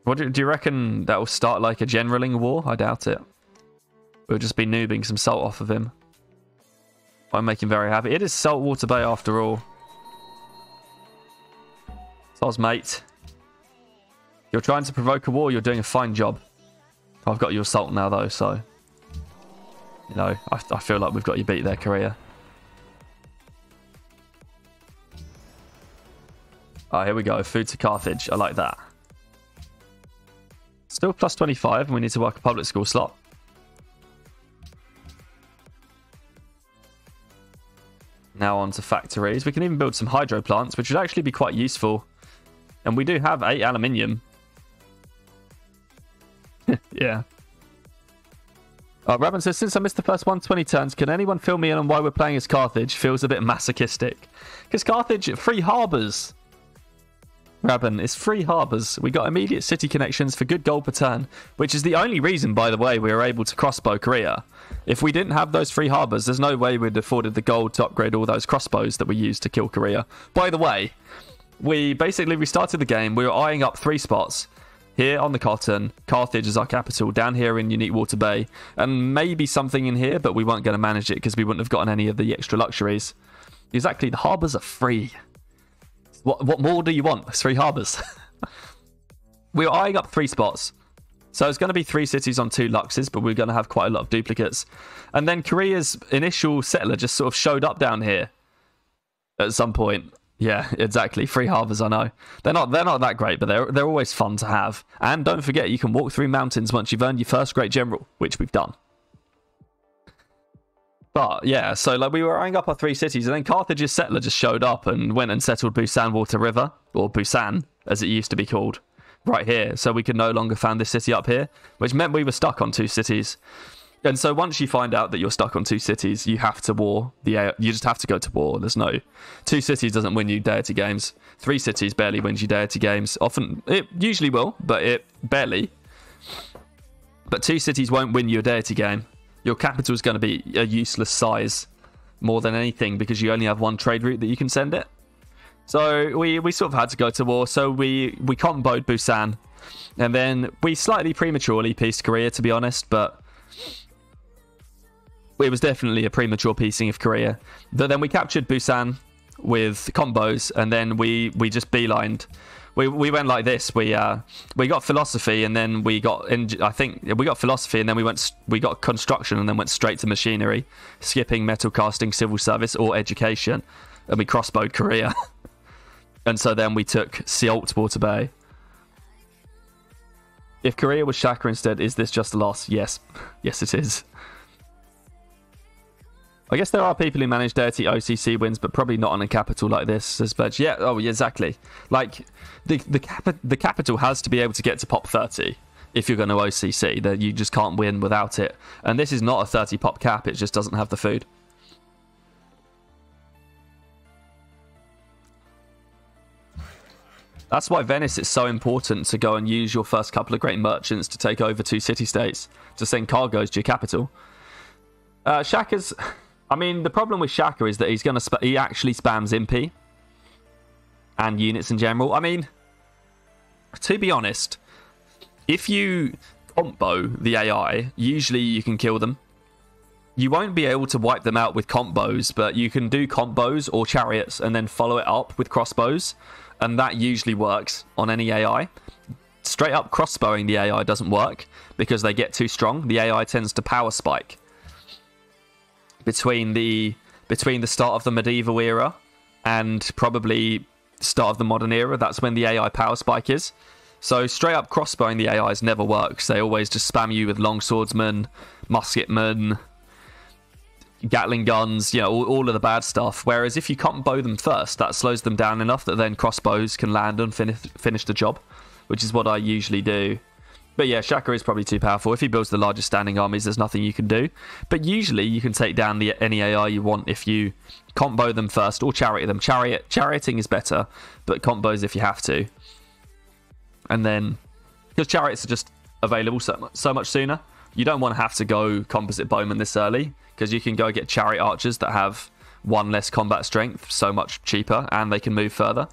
What do, do you reckon that will start like a generaling war? I doubt it. We'll just be noobing some salt off of him. I make him very happy. It is Saltwater Bay after all. Soz, mate. You're trying to provoke a war. You're doing a fine job. I've got your salt now, though, so... You know, I, I feel like we've got you beat there, Korea. Oh, here we go. Food to Carthage. I like that. Still plus 25, and we need to work a public school slot. Now on to factories. We can even build some hydro plants, which would actually be quite useful. And we do have 8 aluminium. yeah. Uh, Rabin says, since I missed the first 120 turns, can anyone fill me in on why we're playing as Carthage? Feels a bit masochistic. Because Carthage, free harbours. Rabin, it's free harbours. We got immediate city connections for good gold per turn, which is the only reason, by the way, we were able to crossbow Korea. If we didn't have those free harbours, there's no way we'd afforded the gold to upgrade all those crossbows that we used to kill Korea. By the way, we basically restarted the game. We were eyeing up three spots. Here on the cotton, Carthage is our capital, down here in Unique Water Bay, and maybe something in here, but we weren't going to manage it because we wouldn't have gotten any of the extra luxuries. Exactly, the harbours are free. What, what more do you want? Three harbours. we were eyeing up three spots. So it's going to be three cities on two luxes, but we're going to have quite a lot of duplicates. And then Korea's initial settler just sort of showed up down here at some point. Yeah, exactly. Free harbours, I know. They're not they're not that great, but they're they're always fun to have. And don't forget you can walk through mountains once you've earned your first great general, which we've done. But yeah, so like we were eyeing up our three cities, and then Carthage's settler just showed up and went and settled Busan Water River, or Busan, as it used to be called, right here. So we could no longer found this city up here, which meant we were stuck on two cities. And so once you find out that you're stuck on two cities, you have to war. The uh, you just have to go to war. There's no two cities doesn't win you deity games. Three cities barely wins you deity games. Often it usually will, but it barely. But two cities won't win you a deity game. Your capital is going to be a useless size more than anything because you only have one trade route that you can send it. So we we sort of had to go to war. So we we comp bowed Busan, and then we slightly prematurely pieced Korea, to be honest, but it was definitely a premature piecing of Korea. But then we captured Busan with comp bows, and then we we just beelined. We, we went like this. We uh we got philosophy, and then we got in, I think we got philosophy, and then we went we got construction, and then went straight to machinery, skipping metal casting, civil service, or education, and we crossbowed Korea. and so then we took Seoult Water Bay. If Korea was Shaka instead, is this just a loss? Yes, yes it is. I guess there are people who manage dirty OCC wins, but probably not on a capital like this. Says. Yeah. Oh, exactly. Like the the cap- the capital has to be able to get to pop thirty if you're going to OCC. That you just can't win without it. And this is not a thirty pop cap. It just doesn't have the food. That's why Venice is so important to go and use your first couple of great merchants to take over two city states to send cargoes to your capital. Uh, Shaka's I mean, the problem with Shaka is that he's going to sp- he actually spams Impi and units in general. I mean, to be honest, if you comp bow the AI, usually you can kill them. You won't be able to wipe them out with comp bows, but you can do comp bows or chariots and then follow it up with crossbows, and that usually works on any AI. Straight up crossbowing the AI doesn't work because they get too strong. The AI tends to power spike between the between the start of the medieval era and probably start of the modern era. That's when the AI power spike is. So straight up crossbowing the AIs never works. They always just spam you with longswordsmen, musketmen, Gatling guns, you know, all, all, of the bad stuff. Whereas if you comp bow them first, that slows them down enough that then crossbows can land and finish finish the job, which is what I usually do. But yeah, Shaka is probably too powerful. If he builds the largest standing armies, there's nothing you can do. But usually you can take down the any AI you want if you comp bow them first or chariot them. Chariot charioting is better, but comp bows if you have to. And then because chariots are just available so so much sooner, you don't want to have to go composite bowman this early because you can go get chariot archers that have one less combat strength so much cheaper and they can move further.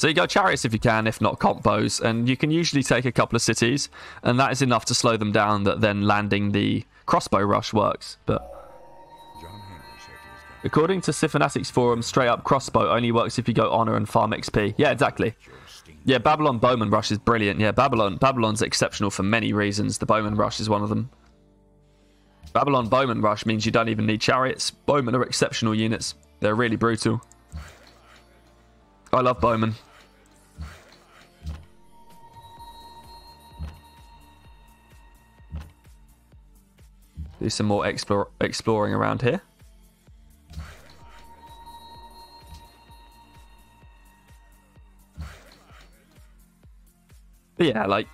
So you go chariots if you can, if not comp bows, and you can usually take a couple of cities, and that is enough to slow them down. That then landing the crossbow rush works. But according to Siphonatic's forum, straight up crossbow only works if you go honor and farm XP. Yeah, exactly. Yeah, Babylon Bowman Rush is brilliant. Yeah, Babylon Babylon's exceptional for many reasons. The Bowman Rush is one of them. Babylon Bowman Rush means you don't even need chariots. Bowmen are exceptional units. They're really brutal. I love Bowman. Do some more explore, exploring around here. But yeah, like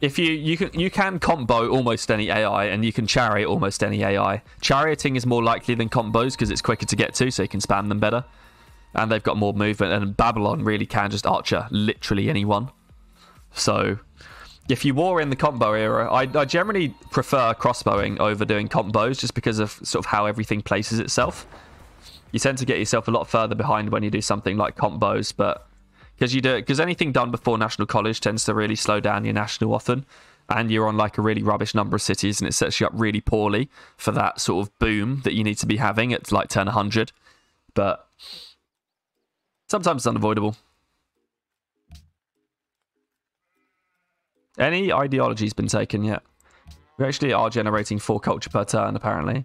if you you can you can comp bow almost any AI and you can chariot almost any AI. Charioting is more likely than comp bows because it's quicker to get to, so you can spam them better, and they've got more movement. And Babylon really can just archer literally anyone. So if you war in the comp bow era, I, I generally prefer crossbowing over doing comp bows just because of sort of how everything places itself. You tend to get yourself a lot further behind when you do something like comp bows, but because you do because anything done before national college tends to really slow down your national often, and you're on like a really rubbish number of cities, and it sets you up really poorly for that sort of boom that you need to be having at like turn 100. But sometimes it's unavoidable. Any ideology's been taken yet? We actually are generating four culture per turn, apparently.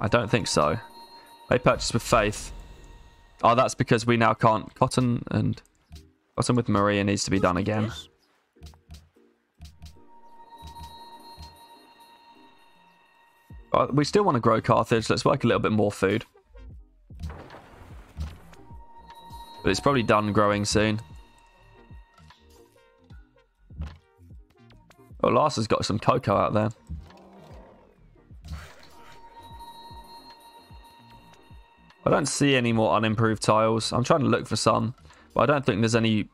I don't think so. They purchased with faith. Oh, that's because we now can't. Cotton and... Cotton with Maria needs to be done again. We still want to grow Carthage. Let's work a little bit more food. But it's probably done growing soon. Oh, Lars has got some cocoa out there. I don't see any more unimproved tiles. I'm trying to look for some, but I don't think there's any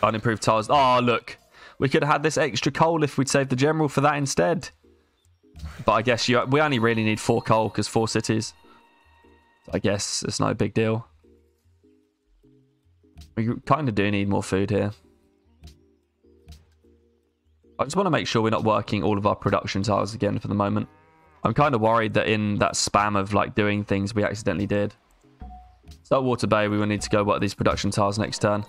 unimproved tiles. Oh, look. We could have had this extra coal if we'd saved the general for that instead. But I guess you, we only really need four coal because four cities. I guess it's no big deal. We kind of do need more food here. I just want to make sure we're not working all of our production tiles again for the moment. I'm kind of worried that in that spam of like doing things we accidentally did. Saltwater Bay, we will need to go work these production tiles next turn.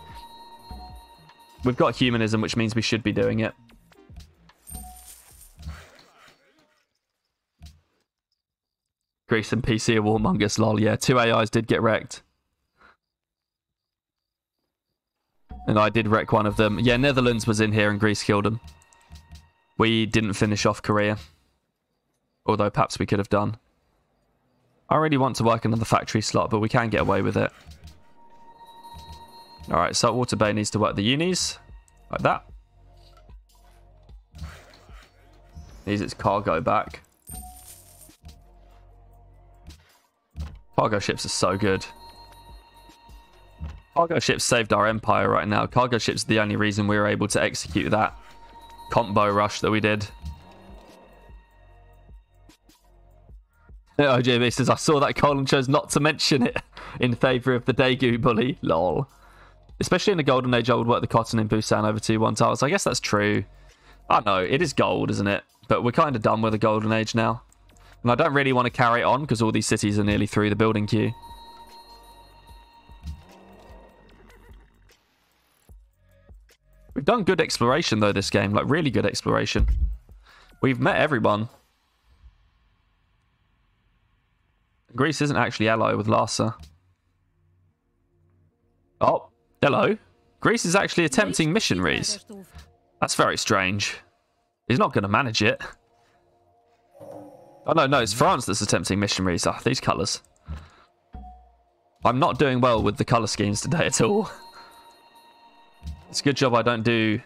We've got humanism, which means we should be doing it. Greece and PC are warmongers, lol. Yeah, two AIs did get wrecked. And I did wreck one of them. Yeah, Netherlands was in here and Greece killed them. We didn't finish off Korea. Although perhaps we could have done. I really want to work another factory slot, but we can get away with it. Alright, Saltwater Bay needs to work the unis. Like that. Needs its cargo back. Cargo ships are so good. Cargo ships saved our empire right now. Cargo ships are the only reason we were able to execute that comp bow rush that we did. OJB says, I saw that Colin chose not to mention it in favour of the Daegu bully. Lol. Especially in the Golden Age, I would work the cotton in Busan over 2 1 tiles. I guess that's true. I know, it is gold, isn't it? But we're kind of done with the Golden Age now. And I don't really want to carry it on because all these cities are nearly through the building queue. We've done good exploration, though, this game. Like, really good exploration. We've met everyone. Greece isn't actually ally with Larsa. Oh, hello. Greece is actually attempting missionaries. That's very strange. He's not going to manage it. Oh, no, no, it's France that's attempting missionaries. Ah, these colours. I'm not doing well with the colour schemes today at all. It's a good job I don't do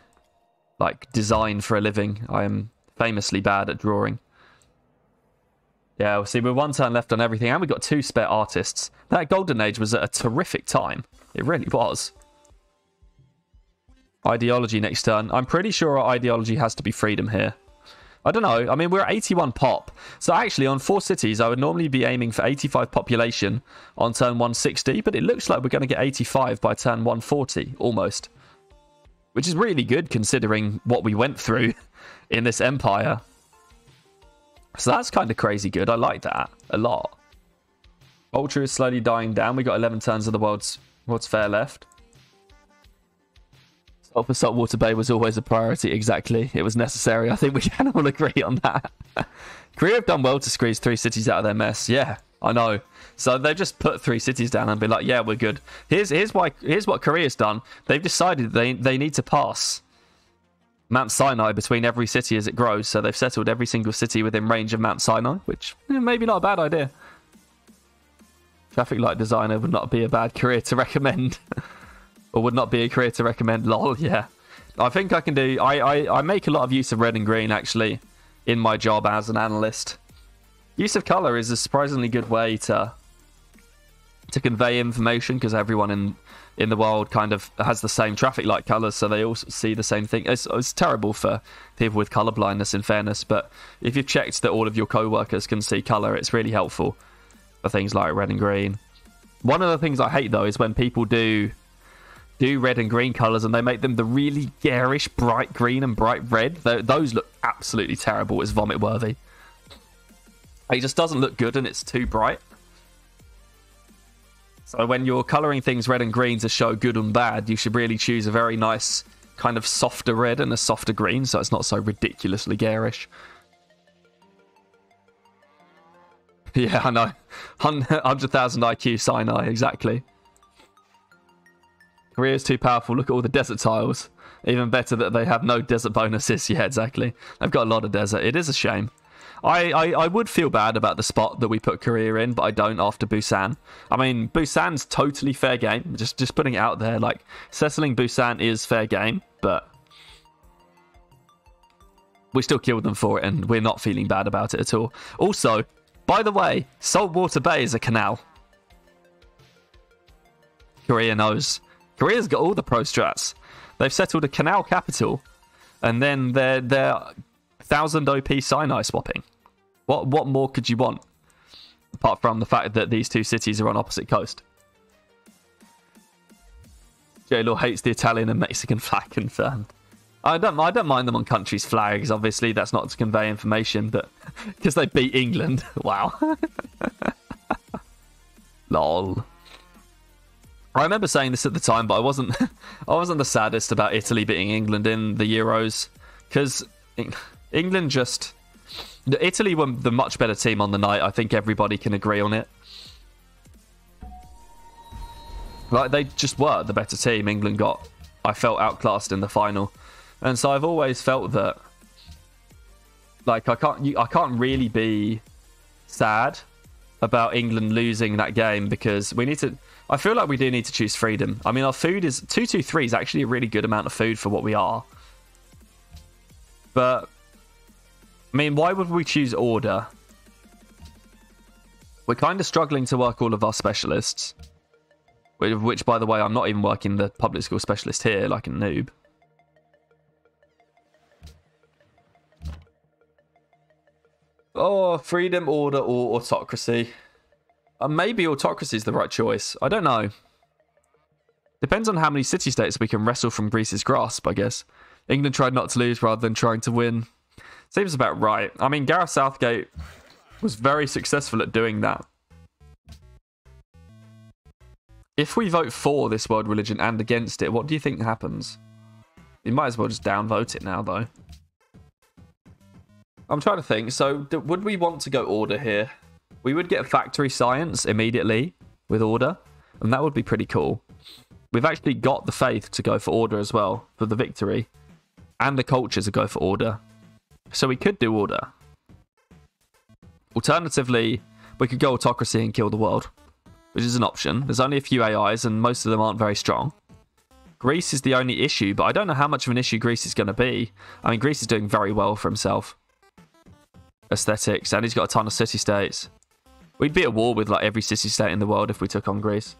like design for a living. I am famously bad at drawing. Yeah, well, see, we're one turn left on everything, and we've got two spare artists. That golden age was at a terrific time. It really was. Ideology next turn. I'm pretty sure our ideology has to be freedom here. I don't know. I mean, we're at 81 pop. So actually, on four cities, I would normally be aiming for 85 population on turn 160, but it looks like we're going to get 85 by turn 140, almost. Which is really good considering what we went through in this empire. So that's kind of crazy good. I like that a lot. Ultra is slowly dying down. We got 11 turns of the world's, world's fair left. For Saltwater Bay was always a priority. Exactly. It was necessary. I think we can all agree on that. Korea have done well to squeeze three cities out of their mess. Yeah, I know. So they've just put three cities down and be like, yeah, we're good. Here's here's why here's what Korea's done. They've decided they they need to pass Mount Sinai between every city as it grows. So they've settled every single city within range of Mount Sinai, which eh, maybe not a bad idea. Traffic light designer would not be a bad career to recommend. or would not be a career to recommend. Lol, yeah. I think I can do. I, I, I make a lot of use of red and green actually in my job as an analyst. Use of color is a surprisingly good way to to convey information because everyone in in the world kind of has the same traffic light colors, so they all see the same thing. It's, it's terrible for people with color blindness, in fairness, but if you've checked that all of your co-workers can see color, it's really helpful for things like red and green. One of the things I hate though is when people do do red and green colors and they make them the really garish bright green and bright red. Those look absolutely terrible. It's vomit worthy. It just doesn't look good and it's too bright. So when you're coloring things red and green to show good and bad, you should really choose a very nice kind of softer red and a softer green so it's not so ridiculously garish. Yeah, I know. 100,000 IQ Sinai, exactly. Korea's too powerful. Look at all the desert tiles. Even better that they have no desert bonuses. Yeah, exactly. They've got a lot of desert. It is a shame. I, I, I, would feel bad about the spot that we put Korea in, but I don't after Busan. I mean, Busan's totally fair game. Just just putting it out there, like settling Busan is fair game, but we still killed them for it, and we're not feeling bad about it at all. Also, by the way, Saltwater Bay is a canal. Korea knows. Korea's got all the pro strats. They've settled a canal capital, and then they're they're thousand OP Sinai swapping. What what more could you want? Apart from the fact that these two cities are on opposite coast. J-Law hates the Italian and Mexican flag confirmed. I don't I don't mind them on countries' flags. Obviously, that's not to convey information, but because they beat England. wow. Lol. I remember saying this at the time, but I wasn't. I wasn't the saddest about Italy beating England in the Euros because England just. Italy were the much better team on the night. I think everybody can agree on it. Like they just were the better team. England got. I felt outclassed in the final, and so I've always felt that. Like I can't. I can't really be sad about England losing that game because we need to I feel like we do need to choose freedom. I mean, our food is 223 is actually a really good amount of food for what we are. But, I mean, why would we choose order? We're kind of struggling to work all of our specialists. Which, by the way, I'm not even working the public school specialist here like a noob. Oh, freedom, order, or autocracy. Uh, maybe autocracy is the right choice. I don't know. Depends on how many city states we can wrestle from Greece's grasp, I guess. England tried not to lose rather than trying to win. Seems about right. I mean, Gareth Southgate was very successful at doing that. If we vote for this world religion and against it, what do you think happens? You might as well just downvote it now, though. I'm trying to think. So, would we want to go order here? We would get factory science immediately with order, and that would be pretty cool. We've actually got the faith to go for order as well for the victory, and the culture to go for order. So we could do order. Alternatively, we could go autocracy and kill the world, which is an option. There's only a few AIs, and most of them aren't very strong. Greece is the only issue, but I don't know how much of an issue Greece is going to be. I mean, Greece is doing very well for himself. Aesthetics, and he's got a ton of city-states. We'd be at war with like every city-state in the world if we took on Greece.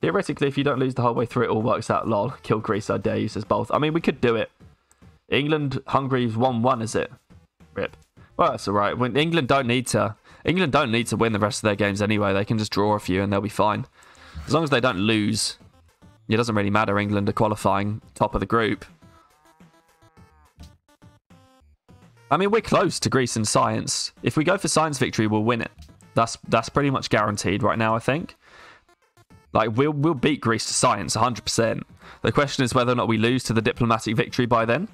Theoretically, if you don't lose the whole way through, it all works out. Lol, kill Greece, I dare you, says both. I mean, we could do it. England, Hungary's 1-1, is it? Rip. Well, that's alright. When England don't need to... England don't need to win the rest of their games anyway. They can just draw a few and they'll be fine. As long as they don't lose, it doesn't really matter. England are qualifying top of the group. I mean, we're close to Greece in science. If we go for science victory, we'll win it. That's that's pretty much guaranteed right now, I think. Like, we'll, we'll beat Greece to science 100%. The question is whether or not we lose to the diplomatic victory by then.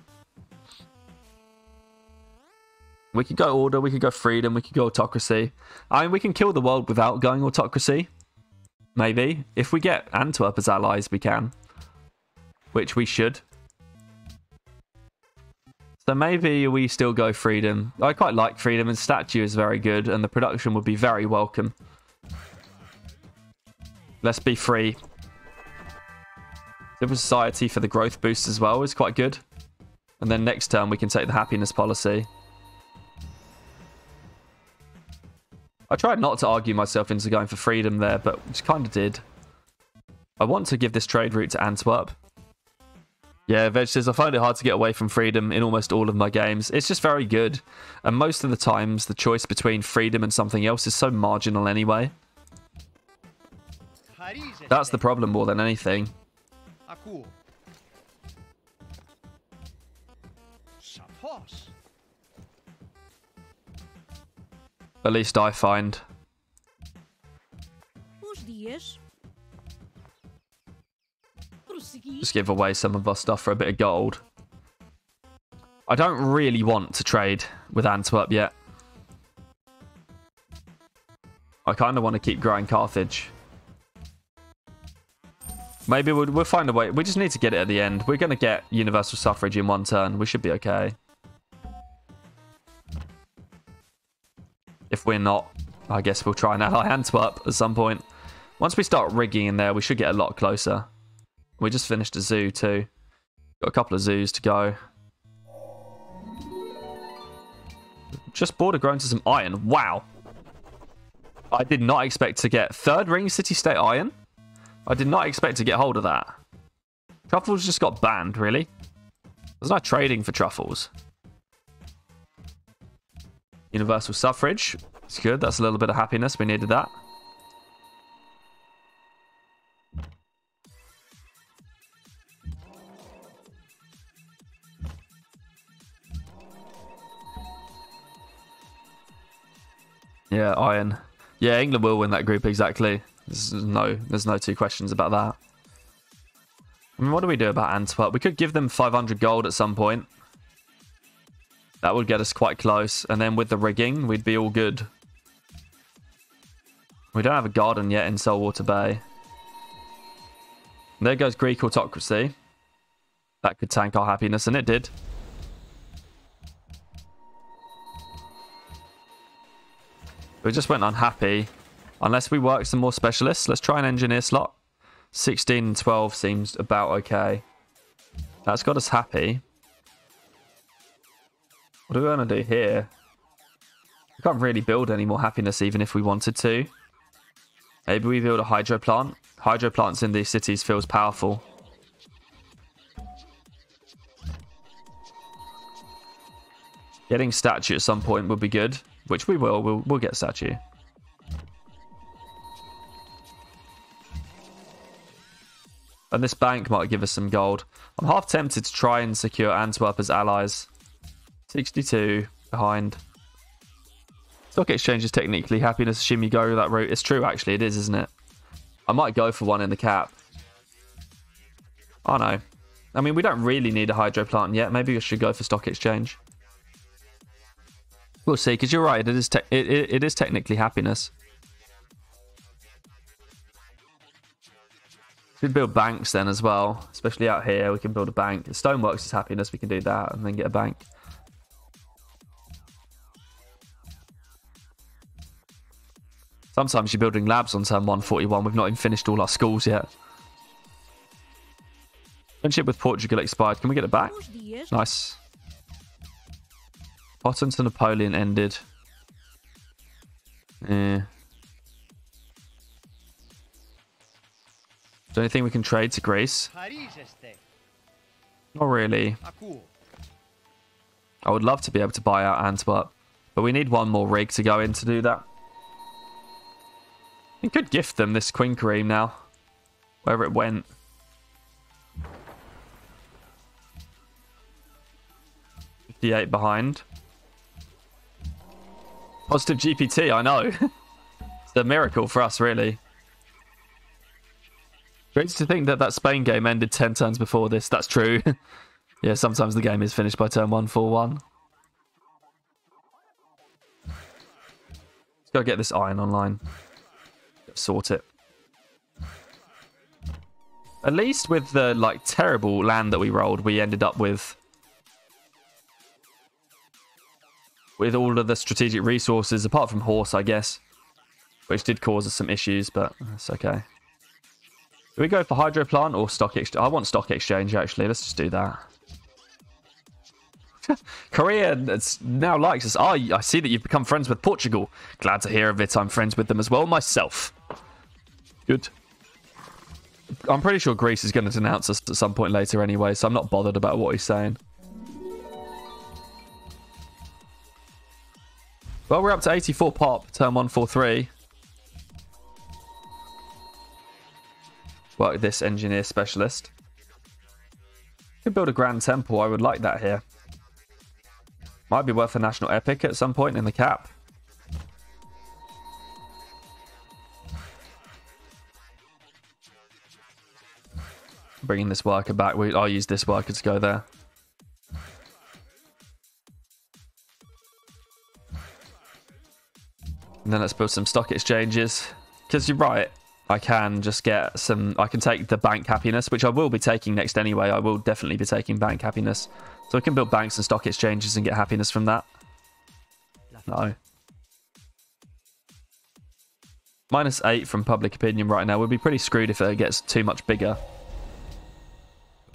We could go order, we could go freedom, we could go autocracy. I mean, we can kill the world without going autocracy. Maybe. If we get Antwerp as allies, we can. Which we should. So maybe we still go freedom. I quite like freedom, and statue is very good, and the production would be very welcome. Let's be free. Civil society for the growth boost as well is quite good. And then next turn we can take the happiness policy. I tried not to argue myself into going for freedom there, but just kind of did. I want to give this trade route to Antwerp. Yeah, Veg says, I find it hard to get away from freedom in almost all of my games. It's just very good. And most of the times, the choice between freedom and something else is so marginal anyway. That's the problem more than anything. Ah, At least I find. Just give away some of our stuff for a bit of gold. I don't really want to trade with Antwerp yet. I kind of want to keep growing Carthage. Maybe we'll, we'll find a way. We just need to get it at the end. We're going to get universal suffrage in one turn. We should be okay. If we're not, I guess we'll try and ally Antwerp at some point. Once we start rigging in there, we should get a lot closer. We just finished a zoo too. Got a couple of zoos to go. Just border grown to some iron. Wow. I did not expect to get third ring city state iron. I did not expect to get hold of that. Truffles just got banned, really? There's no trading for truffles. Universal suffrage. It's good. That's a little bit of happiness. We needed that. Yeah, iron. Yeah, England will win that group exactly. There's no, there's no two questions about that. I mean, what do we do about Antwerp? We could give them 500 gold at some point. That would get us quite close. And then with the rigging, we'd be all good. We don't have a garden yet in Saltwater Bay. there goes Greek autocracy. That could tank our happiness, and it did. We just went unhappy. Unless we work some more specialists. Let's try an engineer slot. 16 and 12 seems about okay. That's got us happy. What are we going to do here? We can't really build any more happiness even if we wanted to. Maybe we build a hydro plant. Hydro plants in these cities feels powerful. Getting statue at some point would be good, which we will. We'll, we'll get statue. And this bank might give us some gold. I'm half tempted to try and secure Antwerp as allies. 62 behind. Stock exchange is technically happiness. You go that route. It's true, actually. It is, isn't it? I might go for one in the cap. I know. I mean, we don't really need a hydro plant yet. Maybe we should go for stock exchange. We'll see, because you're right. It is, it, it, it is technically happiness. We build banks then as well, especially out here. We can build a bank. Stoneworks is happiness. We can do that and then get a bank. Sometimes you're building labs on turn 141. We've not even finished all our schools yet. Friendship with Portugal expired. Can we get it back? Nice. Cotton to Napoleon ended. Yeah. Is there anything we can trade to Greece? Not really. I would love to be able to buy out Antwerp, but we need one more rig to go in to do that. Could gift them this quinquereme now, wherever it went. Fifty-eight behind. Positive GPT, I know. it's a miracle for us, really. Great to think that that Spain game ended 10 turns before this. That's true. yeah, sometimes the game is finished by turn 1 4 1. Let's go get this iron online. Sort it. At least with the like terrible land that we rolled, we ended up with with all of the strategic resources, apart from horse, I guess, which did cause us some issues, but that's okay. Do we go for hydro plant or stock exchange? I want stock exchange actually. Let's just do that. Korea it's now likes us. Oh, I see that you've become friends with Portugal. Glad to hear of it. I'm friends with them as well myself. Good. I'm pretty sure Greece is going to denounce us at some point later anyway, so I'm not bothered about what he's saying. Well, we're up to 84 pop, turn 143. Work this engineer specialist. Could build a grand temple. I would like that here. Might be worth a national epic at some point in the cap. Bringing this worker back. We, I'll use this worker to go there. And then let's build some stock exchanges. Because you're right, I can just get some. I can take the bank happiness, which I will be taking next anyway. I will definitely be taking bank happiness. So I can build banks and stock exchanges and get happiness from that. No. Minus 8 from public opinion right now. We'd be pretty screwed if it gets too much bigger.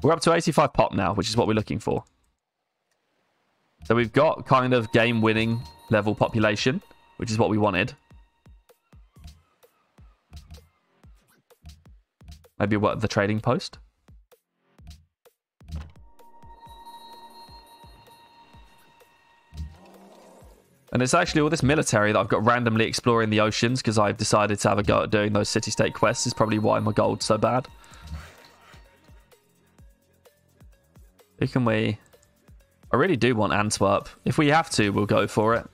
We're up to 85 pop now, which is what we're looking for. So we've got kind of game winning level population, which is what we wanted. Maybe what the trading post? And it's actually all this military that I've got randomly exploring the oceans because I've decided to have a go at doing those city-state quests is probably why my gold's so bad. Who can we... I really do want Antwerp. If we have to, we'll go for it.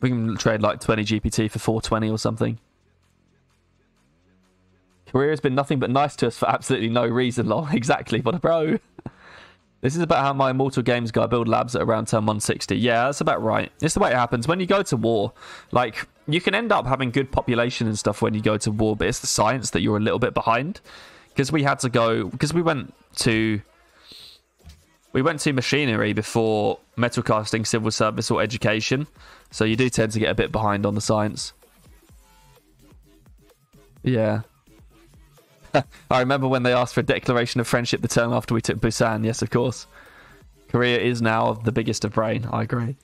We can trade like 20 GPT for 420 or something. Korea has been nothing but nice to us for absolutely no reason, lol. Exactly, but bro. This is about how my Immortal Games guy build labs at around turn 160. Yeah, that's about right. It's the way it happens. When you go to war, like, you can end up having good population and stuff when you go to war, but it's the science that you're a little bit behind. Because we had to go, because we went to, we went to machinery before metal casting, civil service, or education. So you do tend to get a bit behind on the science. Yeah. I remember when they asked for a declaration of friendship the term after we took Busan. Yes, of course. Korea is now the biggest of brain. I agree.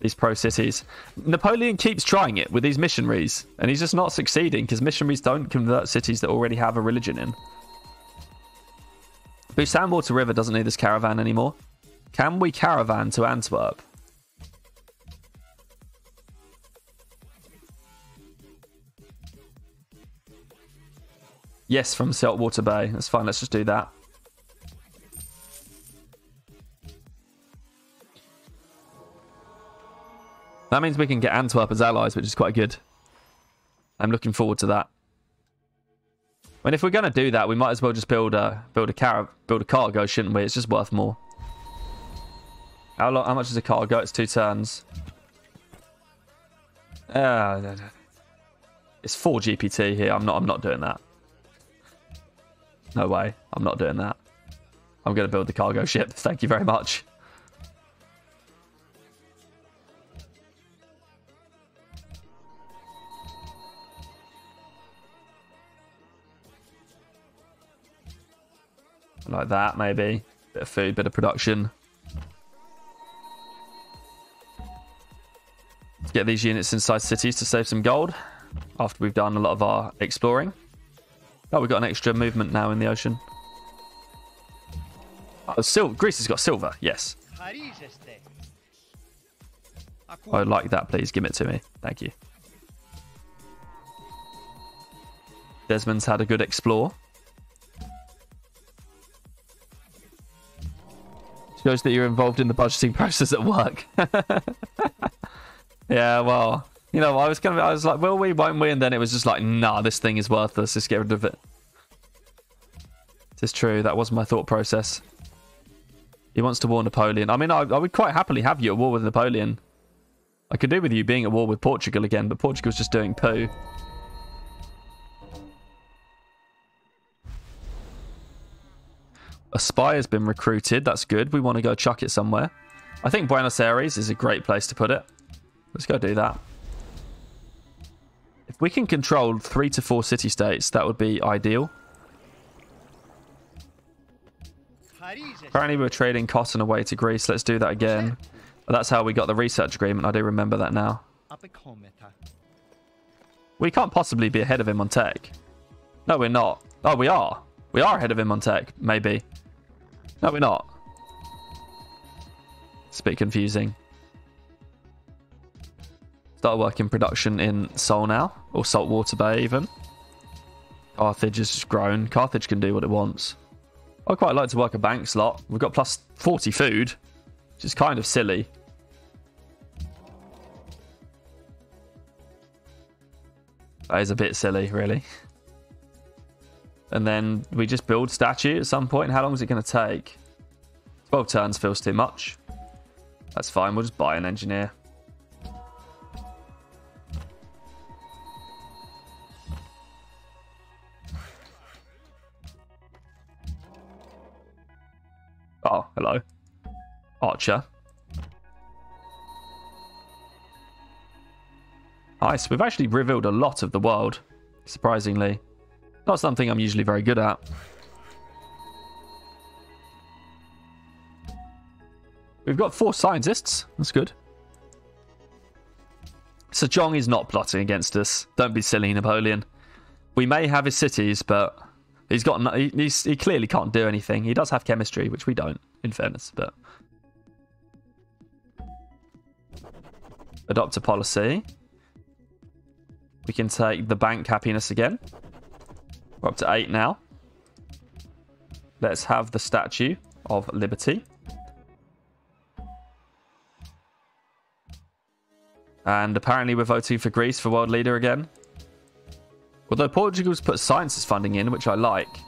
These pro cities. Napoleon keeps trying it with these missionaries, and he's just not succeeding because missionaries don't convert cities that already have a religion in. Busan Water River doesn't need this caravan anymore. Can we caravan to Antwerp? Yes, from Saltwater Bay. That's fine. Let's just do that. That means we can get Antwerp as allies, which is quite good. I'm looking forward to that. Mean, if we're going to do that, we might as well just build a build a car build a cargo, shouldn't we? It's just worth more. How long? How much is a cargo? It's two turns. Uh, it's four GPT here. I'm not. I'm not doing that. No way. I'm not doing that. I'm going to build the cargo ship. Thank you very much. Like that, maybe. Bit of food, bit of production. Get these units inside cities to save some gold after we've done a lot of our exploring. Oh, we've got an extra movement now in the ocean. Oh, sil Greece has got silver, yes. I'd like that, please. Give it to me. Thank you. Desmond's had a good explore. Shows that you're involved in the budgeting process at work. yeah, well, you know, I was kind of, I was like, will we, won't we? And then it was just like, nah, this thing is worthless. Let's get rid of it. It's true. That was my thought process. He wants to war Napoleon. I mean, I, I would quite happily have you at war with Napoleon. I could do with you being at war with Portugal again, but Portugal's just doing poo. A spy has been recruited. That's good. We want to go chuck it somewhere. I think Buenos Aires is a great place to put it. Let's go do that. We can control three to four city-states, that would be ideal. Apparently we're trading cotton away to Greece. Let's do that again. That's how we got the research agreement. I do remember that now. We can't possibly be ahead of him on tech. No, we're not. Oh, we are. We are ahead of him on tech, maybe. No, we're not. It's a bit confusing. Start working production in Seoul now, or Saltwater Bay even. Carthage has grown. Carthage can do what it wants. I quite like to work a bank slot. We've got plus 40 food, which is kind of silly. That is a bit silly, really. And then we just build statue at some point. How long is it going to take? 12 turns feels too much. That's fine. We'll just buy an engineer. Oh, hello. Archer. Nice. We've actually revealed a lot of the world, surprisingly. Not something I'm usually very good at. We've got four scientists. That's good. So, Sejong is not plotting against us. Don't be silly, Napoleon. We may have his cities, but he's got no, he, he clearly can't do anything. He does have chemistry, which we don't, in fairness. But adopt a policy. We can take the bank happiness again. We're up to eight now. Let's have the Statue of Liberty. And apparently we're voting for Greece for world leader again. Although Portugal's put sciences funding in, which I like.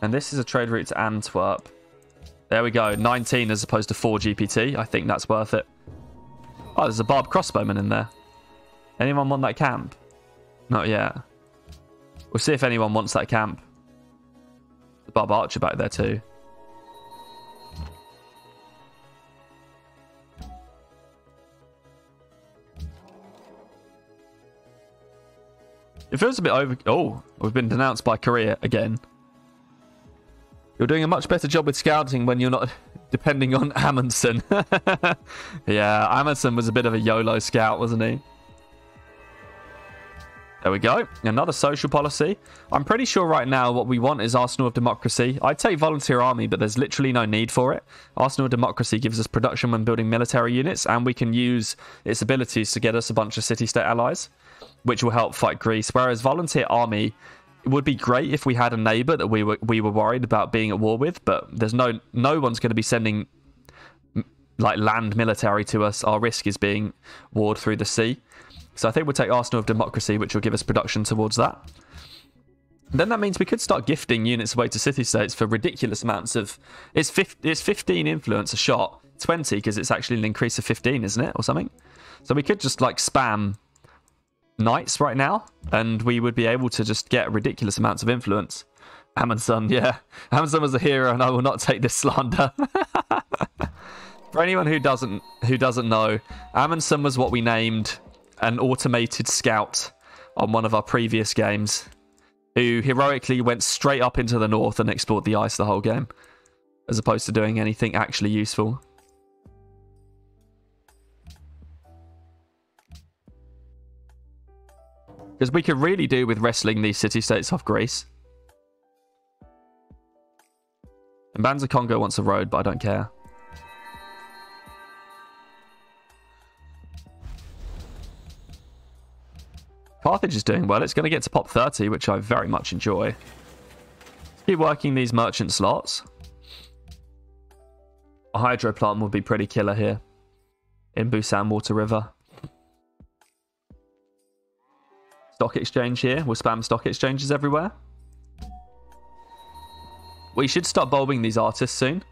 And this is a trade route to Antwerp. There we go. 19 as opposed to 4 GPT. I think that's worth it. Oh, there's a barbed crossbowman in there. Anyone want that camp? Not yet. We'll see if anyone wants that camp. The Bob Archer back there too. It feels a bit over... Oh, we've been denounced by Korea again. You're doing a much better job with scouting when you're not depending on Amundsen. yeah, Amundsen was a bit of a YOLO scout, wasn't he? There we go. Another social policy. I'm pretty sure right now what we want is Arsenal of Democracy. I'd take Volunteer Army, but there's literally no need for it. Arsenal of Democracy gives us production when building military units, and we can use its abilities to get us a bunch of city-state allies, which will help fight Greece. Whereas Volunteer Army it would be great if we had a neighbor that we were we were worried about being at war with, but there's no no one's going to be sending like land military to us. Our risk is being warred through the sea. So I think we'll take Arsenal of Democracy, which will give us production towards that. Then that means we could start gifting units away to city-states for ridiculous amounts of... It's, 50, it's 15 influence a shot, 20 because it's actually an increase of 15, isn't it? Or something. So we could just like spam knights right now and we would be able to just get ridiculous amounts of influence. Amundsen, yeah. Amundsen was a hero and I will not take this slander. For anyone who doesn't who doesn't know, Amundsen was what we named an automated scout on one of our previous games. who heroically went straight up into the north and explored the ice the whole game, as opposed to doing anything actually useful. Because we could really do with wrestling these city-states off Greece. And Mbanza Congo wants a road, but I don't care. Carthage is doing well. It's going to get to pop 30, which I very much enjoy. Keep working these merchant slots. A hydro plant would be pretty killer here in Busan Water River. Stock exchange here. We'll spam stock exchanges everywhere. We should start bulbing these artists soon.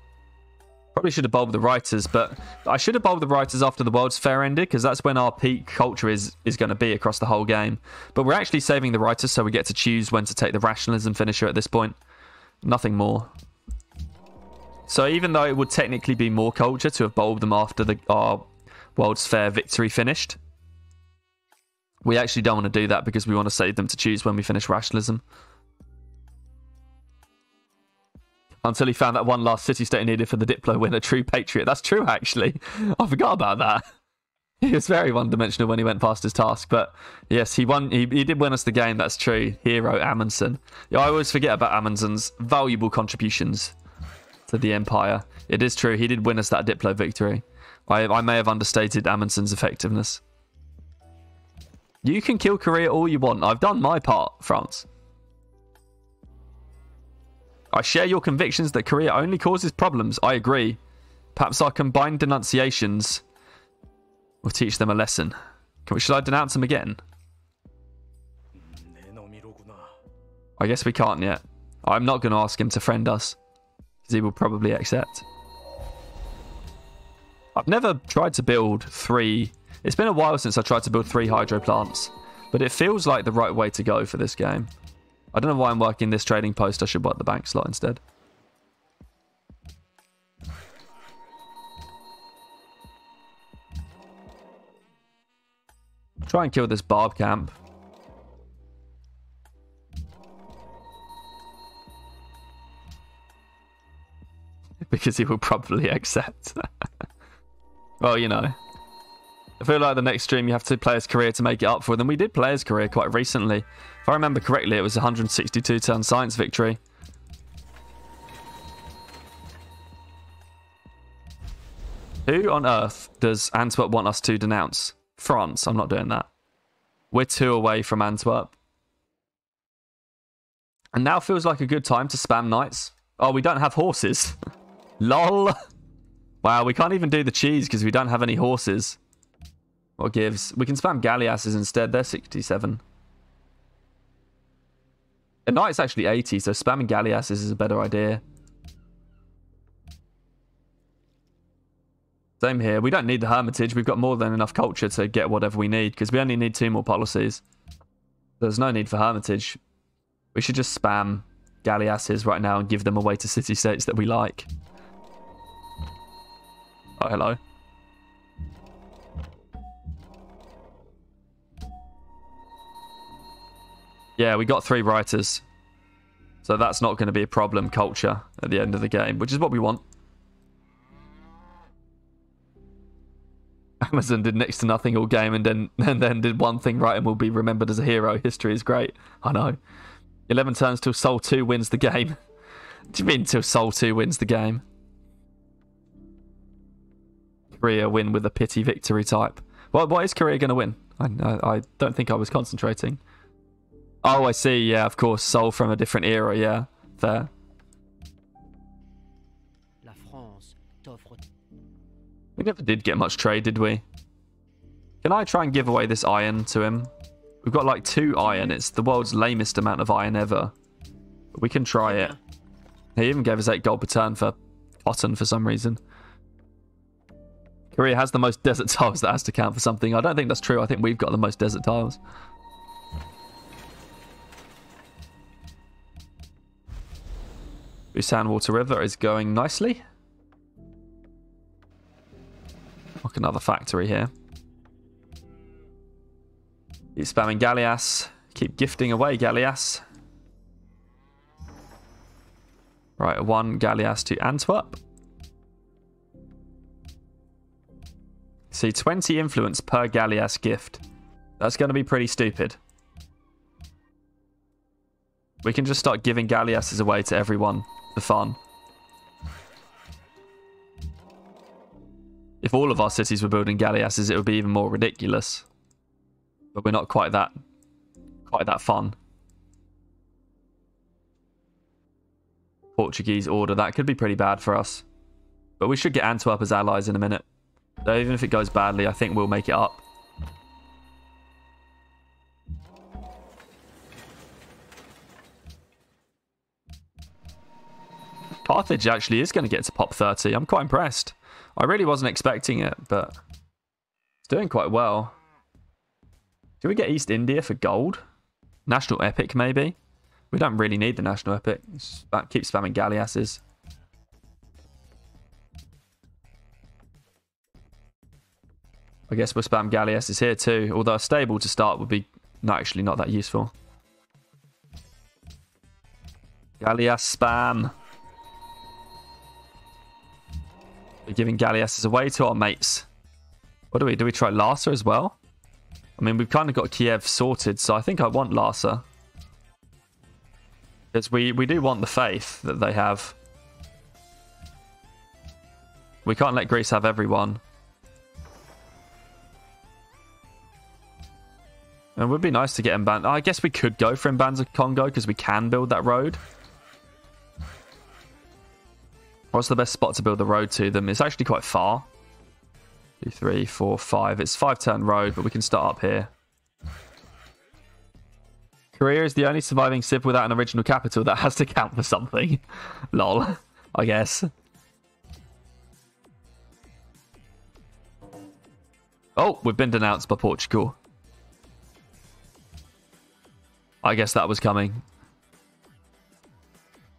Probably should have bulbed the writers, but I should have bulbed the writers after the World's Fair ended because that's when our peak culture is is going to be across the whole game. But we're actually saving the writers so we get to choose when to take the rationalism finisher at this point. Nothing more. So even though it would technically be more culture to have bulbed them after the our World's Fair victory finished, we actually don't want to do that because we want to save them to choose when we finish rationalism. until he found that one last city state needed for the Diplo win, a true patriot. That's true, actually. I forgot about that. He was very one-dimensional when he went past his task, but yes, he won. He, he did win us the game. That's true. Hero Amundsen. I always forget about Amundsen's valuable contributions to the Empire. It is true. He did win us that Diplo victory. I, I may have understated Amundsen's effectiveness. You can kill Korea all you want. I've done my part, France. I share your convictions that Korea only causes problems. I agree. Perhaps our combined denunciations will teach them a lesson. Can we, should I denounce them again? I guess we can't yet. I'm not going to ask him to friend us. Because he will probably accept. I've never tried to build three... It's been a while since I tried to build three hydro plants. But it feels like the right way to go for this game. I don't know why I'm working this trading post. I should work the bank slot instead. Try and kill this barb camp. because he will probably accept. well, you know. I feel like the next stream you have to play as Korea to make it up for them. We did play as Korea quite recently. If I remember correctly, it was a 162 turn science victory. Who on earth does Antwerp want us to denounce? France. I'm not doing that. We're two away from Antwerp. And now feels like a good time to spam knights. Oh, we don't have horses. Lol. Wow, we can't even do the cheese because we don't have any horses. What gives? We can spam Galleasses instead. They're 67. A knight's actually 80, so spamming Galleasses is a better idea. Same here. We don't need the Hermitage. We've got more than enough culture to get whatever we need, because we only need two more policies. There's no need for Hermitage. We should just spam Galleasses right now and give them away to city-states that we like. Oh, hello. Yeah, we got three writers. So that's not going to be a problem culture at the end of the game, which is what we want. Amundsen did next to nothing all game and then and then did one thing right and will be remembered as a hero. History is great. I know. 11 turns till Seoul 2 wins the game. do you mean till Seoul 2 wins the game? Korea win with a pity victory type. What, what is Korea going to win? I, I, I don't think I was concentrating. Oh, I see. Yeah, of course. Soul from a different era. Yeah, fair. We never did get much trade, did we? Can I try and give away this iron to him? We've got like two iron. It's the world's lamest amount of iron ever. But we can try it. He even gave us 8 gold per turn for cotton for some reason. Korea has the most desert tiles that has to count for something. I don't think that's true. I think we've got the most desert tiles. Busan Water River is going nicely. Look, another factory here. Keep spamming Galleass. Keep gifting away Galleass. Right, one Galleass to Antwerp. See, 20 influence per Galleass gift. That's going to be pretty stupid. We can just start giving Galleasses away to everyone for fun. If all of our cities were building Galleasses, it would be even more ridiculous. But we're not quite that quite that fun. Portuguese order, that could be pretty bad for us. But we should get Antwerp as allies in a minute. Though even if it goes badly, I think we'll make it up. Carthage actually is going to get to pop 30. I'm quite impressed. I really wasn't expecting it, but it's doing quite well. Do we get East India for gold? National Epic, maybe? We don't really need the National Epic. Keep spamming Galleasses. I guess we'll spam Galleasses here too, although a stable to start would be not actually not that useful. Galleass spam. We're giving Galleasses away to our mates. What do we do? We try Lhasa as well? I mean, we've kind of got Kiev sorted, so I think I want Lhasa. Because we, we do want the faith that they have. We can't let Greece have everyone. And it would be nice to get Mban. Oh, I guess we could go for Mbanza Congo because we can build that road. What's the best spot to build the road to them? It's actually quite far. Two, three, four, five. It's five turn road, but we can start up here. Korea is the only surviving civ without an original capital that has to count for something. Lol, I guess. Oh, we've been denounced by Portugal. I guess that was coming.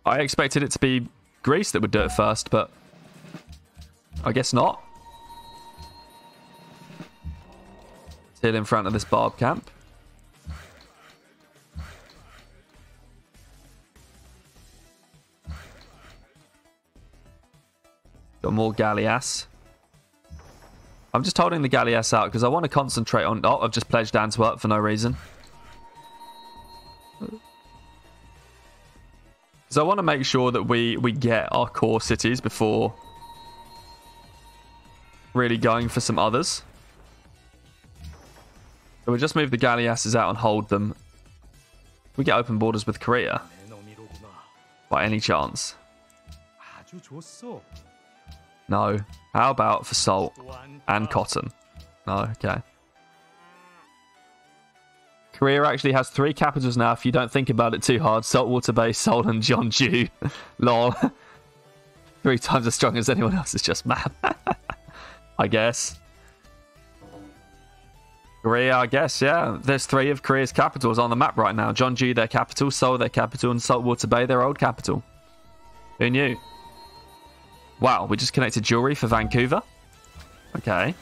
I expected it to be Greece that would do it first, but I guess not. Still in front of this barb camp. Got more Galleass. I'm just holding the Galleass out because I want to concentrate on... Oh, I've just pledged Antwerp for no reason. Because I want to make sure that we, we get our core cities before really going for some others. So we'll just move the Galleasses out and hold them. We get open borders with Korea. By any chance. No. How about for salt and cotton? No, okay. Korea actually has three capitals now if you don't think about it too hard. Saltwater Bay, Seoul, and Jeonju. Lol. three times as strong as anyone else is just mad. I guess. Korea, I guess, yeah. There's three of Korea's capitals on the map right now. Jeonju, their capital, Seoul, their capital, and Saltwater Bay, their old capital. Who knew? Wow, we just connected jewelry for Vancouver. Okay.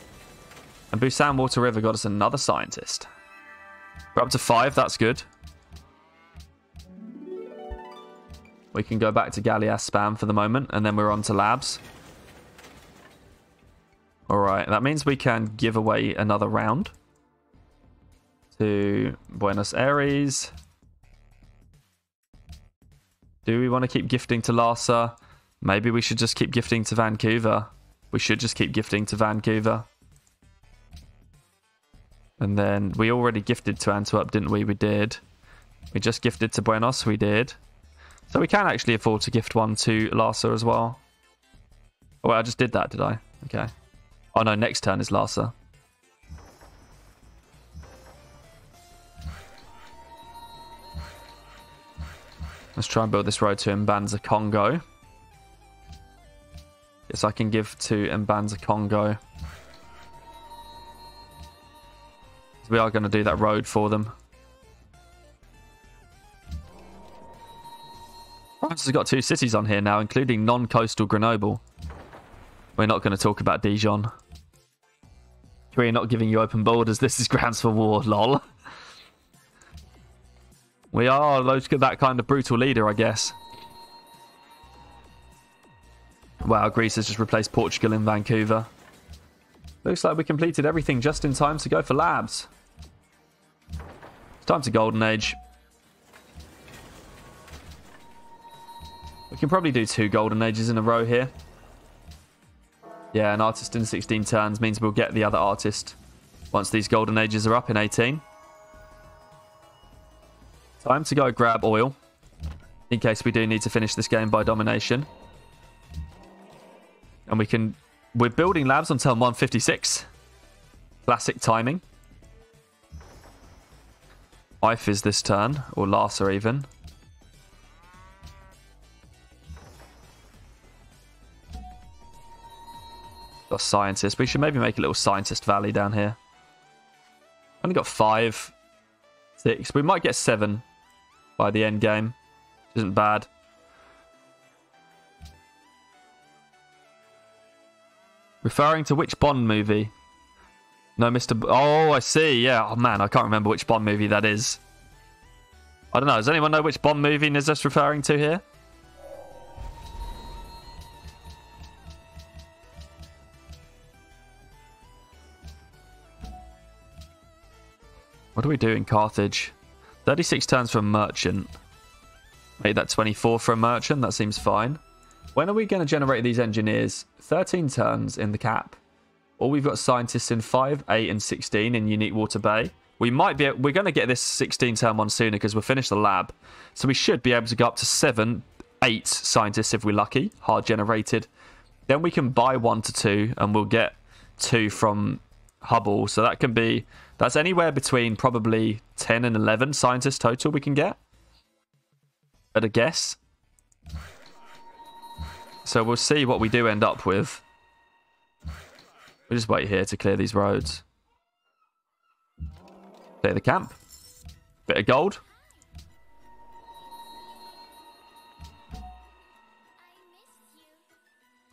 And Busan Water River got us another scientist. We're up to five. That's good. We can go back to Galleass spam for the moment, and then we're on to labs. Alright, that means we can give away another round to Buenos Aires. Do we want to keep gifting to Lhasa? Maybe we should just keep gifting to Vancouver. We should just keep gifting to Vancouver. And then we already gifted to Antwerp, didn't we? We did. We just gifted to Buenos, we did. So we can actually afford to gift one to Lhasa as well. Oh, wait, I just did that, did I? Okay. Oh no, next turn is Lhasa. Let's try and build this road to Mbanza Congo. Yes, I can give to Mbanza Congo. We are going to do that road for them. France has got two cities on here now, including non-coastal Grenoble. We're not going to talk about Dijon. We're not giving you open borders. This is grounds for war, lol. We are that kind of brutal leader, I guess. Wow, Greece has just replaced Portugal in Vancouver. Looks like we completed everything just in time to go for labs. Time to Golden Age. We can probably do two Golden Ages in a row here. Yeah, an artist in 16 turns means we'll get the other artist once these Golden Ages are up in 18. Time to go grab oil in case we do need to finish this game by domination. And we can... We're building labs until 156. Classic timing. Ife is this turn, or Lhasa even. Got scientist. We should maybe make a little scientist valley down here. Only got five, six. We might get seven by the end game. Isn't bad. Referring to which Bond movie? No, Mr. B oh, I see. Yeah. Oh, man, I can't remember which Bond movie that is. I don't know. Does anyone know which Bond movie Nizza's referring to here? What do we do in Carthage? 36 turns for a merchant. Made that 24 for a merchant. That seems fine. When are we going to generate these engineers? 13 turns in the cap. Or we've got scientists in 5, 8, and 16 in Unique Water Bay. We might be... We're going to get this 16 turn one sooner because we'll finish the lab. So we should be able to go up to 7, 8 scientists if we're lucky. Hard generated. Then we can buy 1 to 2 and we'll get 2 from Hubble. So that can be... That's anywhere between probably 10 and 11 scientists total we can get. At a guess. So we'll see what we do end up with. We'll just wait here to clear these roads. Clear the camp. Bit of gold.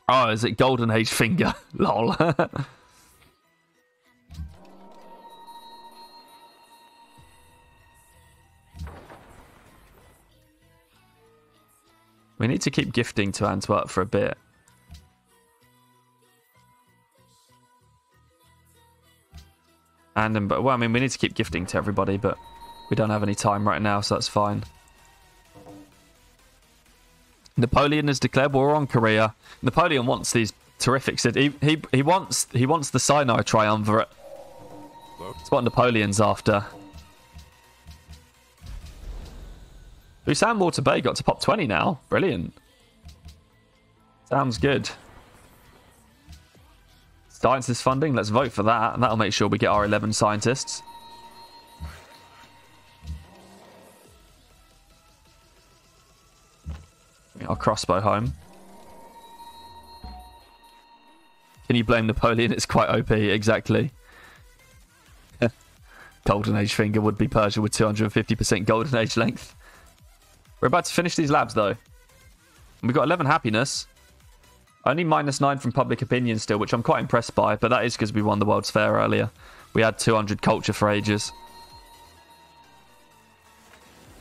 Oh, is it Golden Age finger? Lol. We need to keep gifting to Antwerp for a bit. And, um, but well, I mean, we need to keep gifting to everybody, but we don't have any time right now, so that's fine. Napoleon has declared war on Korea. Napoleon wants these terrific cities. He, he, he, wants, he wants the Sinai Triumvirate. It's what Napoleon's after. Busan Water Bay got to pop 20 now. Brilliant. Sounds good. Scientist funding, let's vote for that. And that'll make sure we get our 11 scientists. Our crossbow home. Can you blame Napoleon? It's quite OP, exactly. Golden Age finger would be Persia with 250% Golden Age length. We're about to finish these labs, though. We've got 11 happiness. Only minus 9 from public opinion still, which I'm quite impressed by, but that is because we won the World's Fair earlier. We had 200 culture for ages.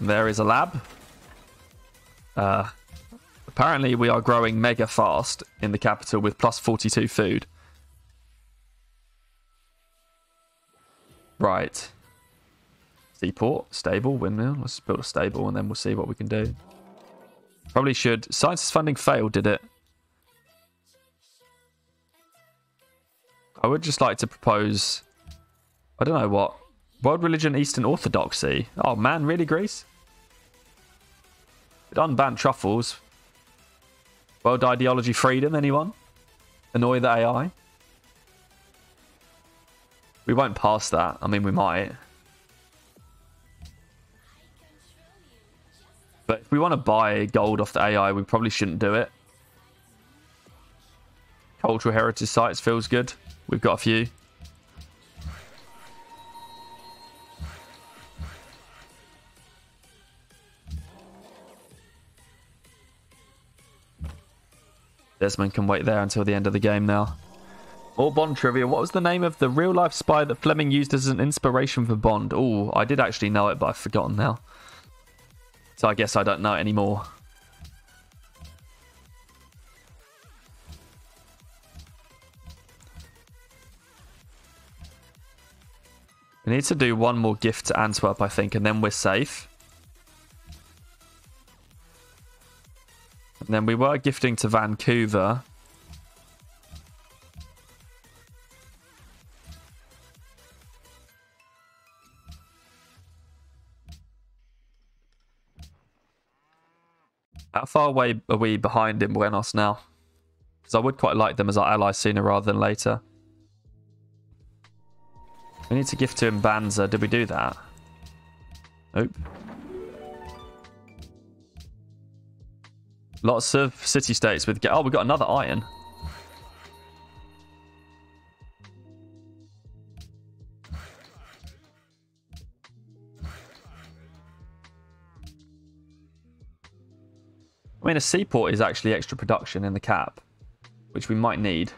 There is a lab. Uh, apparently, we are growing mega fast in the capital with plus 42 food. Right. Seaport, stable, windmill. Let's build a stable and then we'll see what we can do. Probably should. Science funding failed, did it? I would just like to propose... I don't know what. World Religion Eastern Orthodoxy. Oh man, really, Greece? It unbanned truffles. World Ideology Freedom, anyone? Annoy the AI? We won't pass that. I mean, we might. But if we want to buy gold off the AI, we probably shouldn't do it. Cultural heritage sites feels good. We've got a few. Desmond can wait there until the end of the game now. Or Bond trivia. What was the name of the real life spy that Fleming used as an inspiration for Bond? Oh, I did actually know it, but I've forgotten now. So I guess I don't know anymore. We need to do one more gift to Antwerp, I think, and then we're safe. And then we were gifting to Vancouver. How far away are we behind in Buenos now? Because I would quite like them as our allies sooner rather than later. We need to gift to Mbanza. Did we do that? Nope. Lots of city-states with... Oh, we got another iron. I mean, a seaport is actually extra production in the cap, which we might need.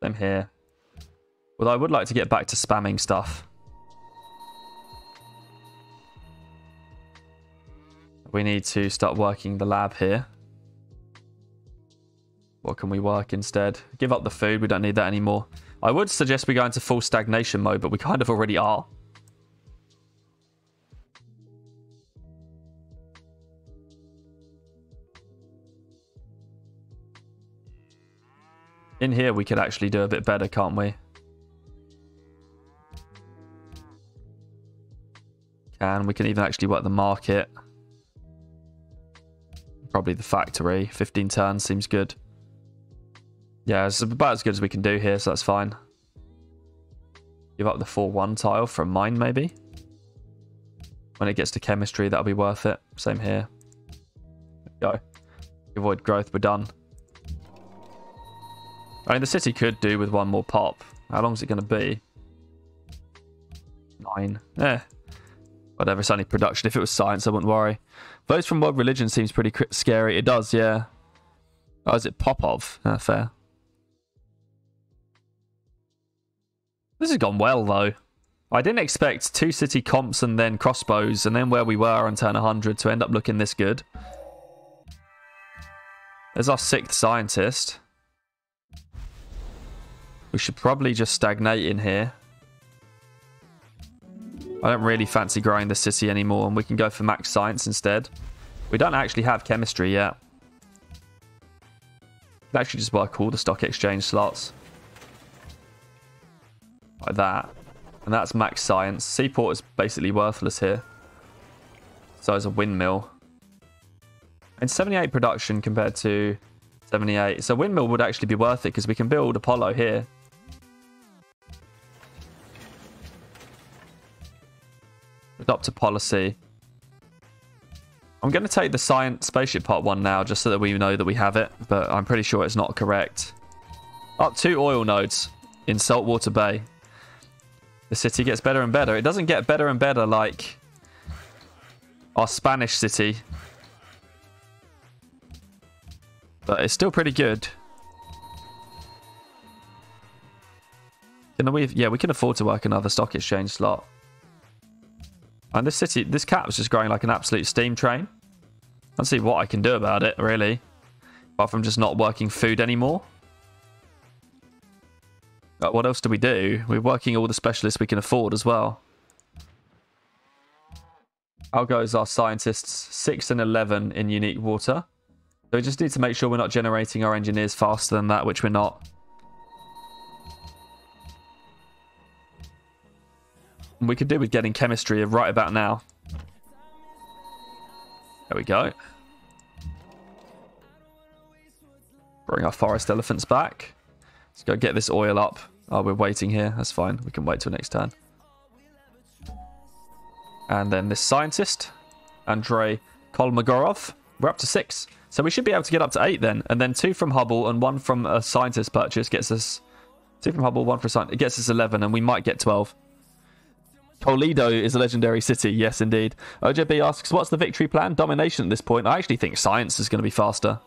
Them here. Although I would like to get back to spamming stuff. We need to start working the lab here. What can we work instead? Give up the food. We don't need that anymore. I would suggest we go into full stagnation mode, but we kind of already are. In here, we could actually do a bit better, can't we? Can. We can even actually work the market. Probably the factory. 15 turns seems good. Yeah, it's about as good as we can do here, so that's fine. Give up the 4-1 tile from mine, maybe. When it gets to chemistry, that'll be worth it. Same here. Go. Avoid growth, we're done. I mean, the city could do with one more pop. How long is it going to be? Nine. Eh. Whatever, it's only production. If it was science, I wouldn't worry. Votes from World Religion seems pretty scary. It does, yeah. Oh, is it Popov? Ah, fair. This has gone well, though. I didn't expect two city comps and then crossbows, and then where we were on turn 100 to end up looking this good. There's our sixth scientist. We should probably just stagnate in here. I don't really fancy growing the city anymore, and we can go for max science instead. We don't actually have chemistry yet. We actually just work all the stock exchange slots. Like that. And that's max science. Seaport is basically worthless here. So is a windmill. And 78 production compared to 78. So windmill would actually be worth it because we can build Apollo here. Adopt a policy. I'm going to take the science spaceship part one now, just so that we know that we have it, but I'm pretty sure it's not correct. Up two oil nodes in Saltwater Bay. The city gets better and better. It doesn't get better and better like our Spanish city. But it's still pretty good. Can we? Yeah, we can afford to work another stock exchange slot. And this city, this cat was just growing like an absolute steam train. I see what I can do about it, really. Apart from just not working food anymore. But what else do we do? We're working all the specialists we can afford as well. How goes our scientists? 6 and 11 in unique water. So we just need to make sure we're not generating our engineers faster than that, which we're not. We could do with getting chemistry right about now. There we go. Bring our forest elephants back. Let's go get this oil up. Oh, we're waiting here. That's fine. We can wait till next turn. And then this scientist, Andrei Kolmogorov. We're up to six. So we should be able to get up to eight then. And then two from Hubble and one from a scientist purchase gets us... Two from Hubble, one from scientist. It gets us 11 and we might get 12. Toledo is a legendary city. Yes, indeed. OJB asks, what's the victory plan? Domination at this point. I actually think science is going to be faster.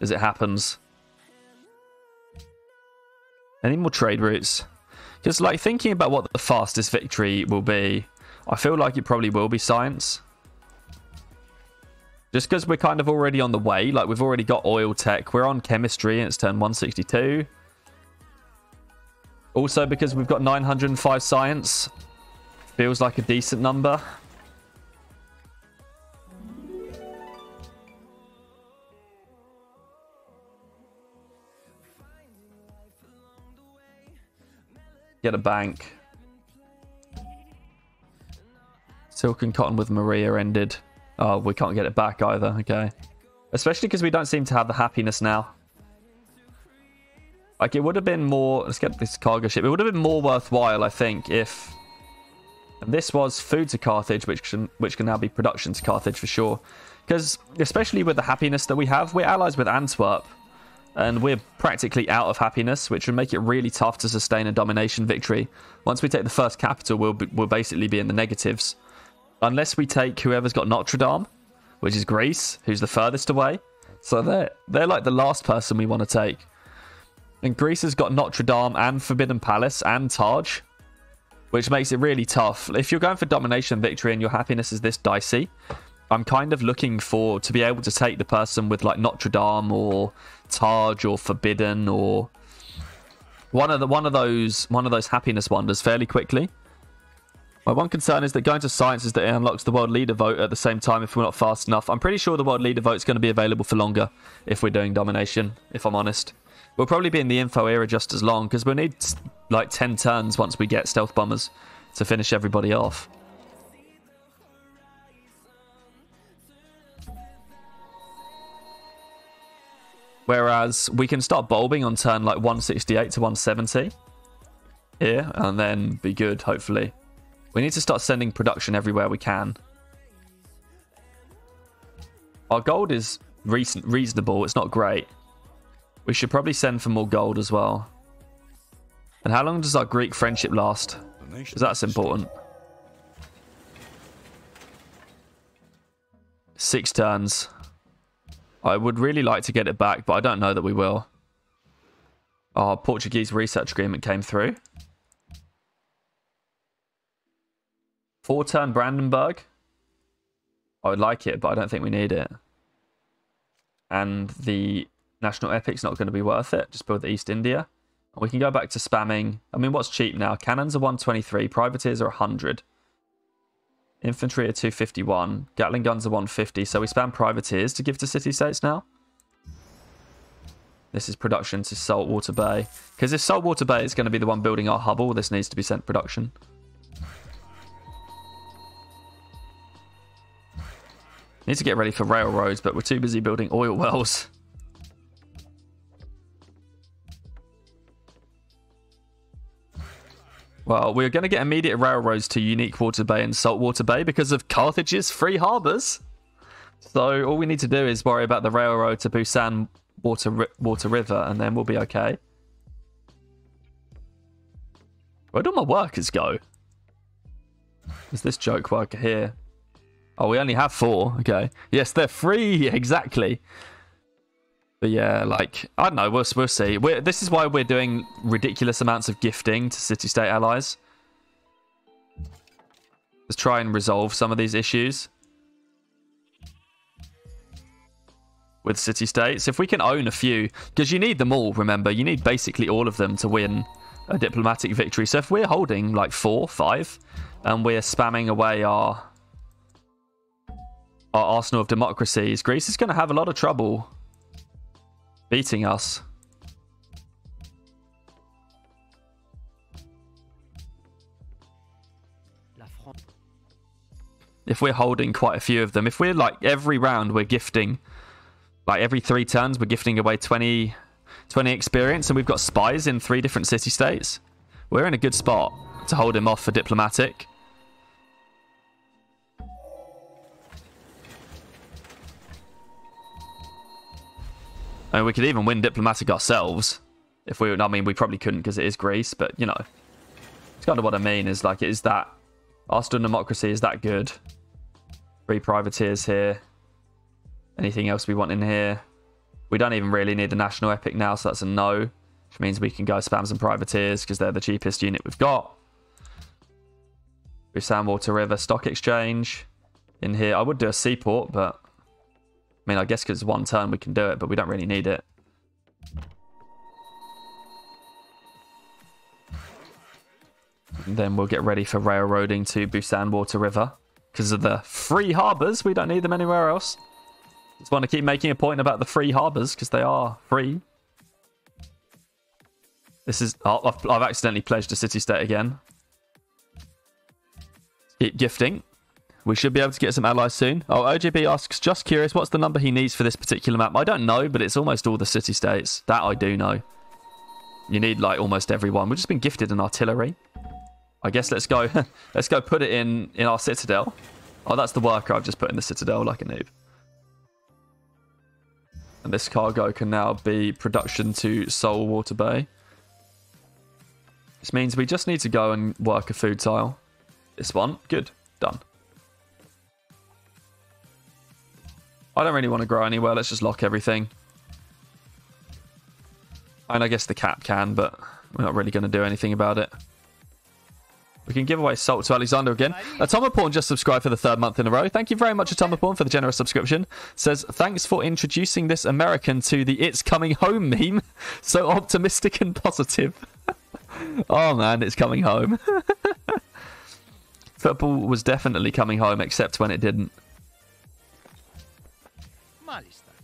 As it happens. Any more trade routes? Just like thinking about what the fastest victory will be, I feel like it probably will be science. Just because we're kind of already on the way. Like we've already got oil tech. We're on chemistry and it's turn 162. Also, because we've got 905 science, feels like a decent number. Get a bank. Silk and cotton with Maria ended. Oh, we can't get it back either. Okay. Especially because we don't seem to have the happiness now. Like, it would have been more... Let's get this cargo ship. It would have been more worthwhile, I think, if... This was food to Carthage, which can, which can now be production to Carthage for sure. Because, especially with the happiness that we have, we're allies with Antwerp. And we're practically out of happiness, which would make it really tough to sustain a domination victory. Once we take the first capital, we'll, be, we'll basically be in the negatives. Unless we take whoever's got Notre Dame, which is Greece, who's the furthest away. So they're, they're like the last person we want to take. And Greece has got Notre Dame and Forbidden Palace and Taj, which makes it really tough. If you're going for domination victory and your happiness is this dicey, I'm kind of looking for to be able to take the person with like Notre Dame or Taj or Forbidden or one of the one of those one of those happiness wonders fairly quickly. My one concern is that going to science is that it unlocks the world leader vote at the same time if we're not fast enough. I'm pretty sure the world leader vote is going to be available for longer if we're doing domination, if I'm honest. We'll probably be in the info era just as long because we'll need like 10 turns once we get stealth bombers to finish everybody off. Whereas we can start bulbing on turn like 168 to 170 here and then be good, hopefully. We need to start sending production everywhere we can. Our gold is recent, reasonable. It's not great. We should probably send for more gold as well. And how long does our Greek friendship last? Because that's important. Six turns. I would really like to get it back, but I don't know that we will. Our Portuguese research agreement came through. Four turn Brandenburg. I would like it, but I don't think we need it. And the National Epic's not going to be worth it. Just build the East India. We can go back to spamming. I mean, what's cheap now? Cannons are 123. Privateers are 100. Infantry are 251. Gatling guns are 150. So we spam privateers to give to city-states now. This is production to Saltwater Bay. Because if Saltwater Bay is going to be the one building our Hubble, this needs to be sent production. Need to get ready for railroads, but we're too busy building oil wells. Well, we're going to get immediate railroads to Unique Water Bay and Saltwater Bay because of Carthage's free harbours. So all we need to do is worry about the railroad to Busan Water, Water River, and then we'll be okay. Where do my workers go? Is this joke worker here? Oh, we only have four. Okay. Yes, they're free. Exactly. But yeah, like, I don't know. We'll, we'll see. We're, this is why we're doing ridiculous amounts of gifting to city-state allies. Let's try and resolve some of these issues. With city-states. If we can own a few. Because you need them all, remember. You need basically all of them to win a diplomatic victory. So if we're holding like four, five, and we're spamming away our our arsenal of democracies, Greece is going to have a lot of trouble beating us. If we're holding quite a few of them, if we're like every round we're gifting, like every three turns we're gifting away 20, 20 experience and we've got spies in three different city states, we're in a good spot to hold him off for diplomatic. I mean, we could even win diplomatic ourselves. If we, I mean, we probably couldn't because it is Greece, but you know, it's kind of what I mean. Is like, is that Arsenal democracy is that good? Three privateers here. Anything else we want in here? We don't even really need the national epic now, so that's a no. Which means we can go spam some privateers because they're the cheapest unit we've got. Busan Water River Stock Exchange in here. I would do a seaport, but I mean, I guess because one turn we can do it, but we don't really need it. Then we'll get ready for railroading to Busan Water River. Because of the free harbours, we don't need them anywhere else. Just want to keep making a point about the free harbours, because they are free. This is... Oh, I've, I've accidentally pledged a city-state again. Keep gifting. We should be able to get some allies soon. Oh, OJB asks, just curious, what's the number he needs for this particular map? I don't know, but it's almost all the city-states. That I do know. You need, like, almost everyone. We've just been gifted an artillery. I guess let's go let's go put it in in our citadel. Oh, that's the worker I've just put in the citadel like a noob. And this cargo can now be production to Seoul Water Bay. This means we just need to go and work a food tile. This one, good, done. I don't really want to grow anywhere. Let's just lock everything. And I guess the cap can, but we're not really going to do anything about it. We can give away salt to Alexander again. Atomaporn just subscribed for the third month in a row. Thank you very much, Atomaporn, for the generous subscription. Says, thanks for introducing this American to the It's Coming Home meme. So optimistic and positive. oh man, it's coming home. Football was definitely coming home, except when it didn't.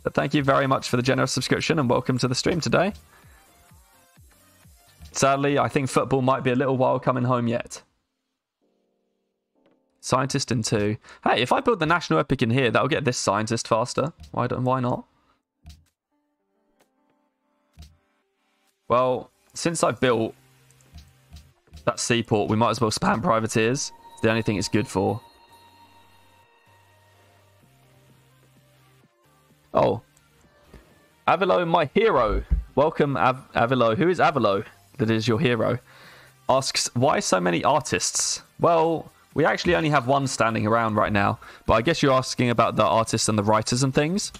But thank you very much for the generous subscription and welcome to the stream today. Sadly, I think football might be a little while coming home yet. Scientist in two. Hey, if I build the national epic in here, that'll get this scientist faster. Why don't? Why not? Well, since I built that seaport, we might as well spam privateers. It's the only thing it's good for. Oh. Avilo, my hero. Welcome, Av Avilo. Who is Avilo? That is your hero. Asks, why so many artists? Well, we actually only have one standing around right now, but I guess you're asking about the artists and the writers and things.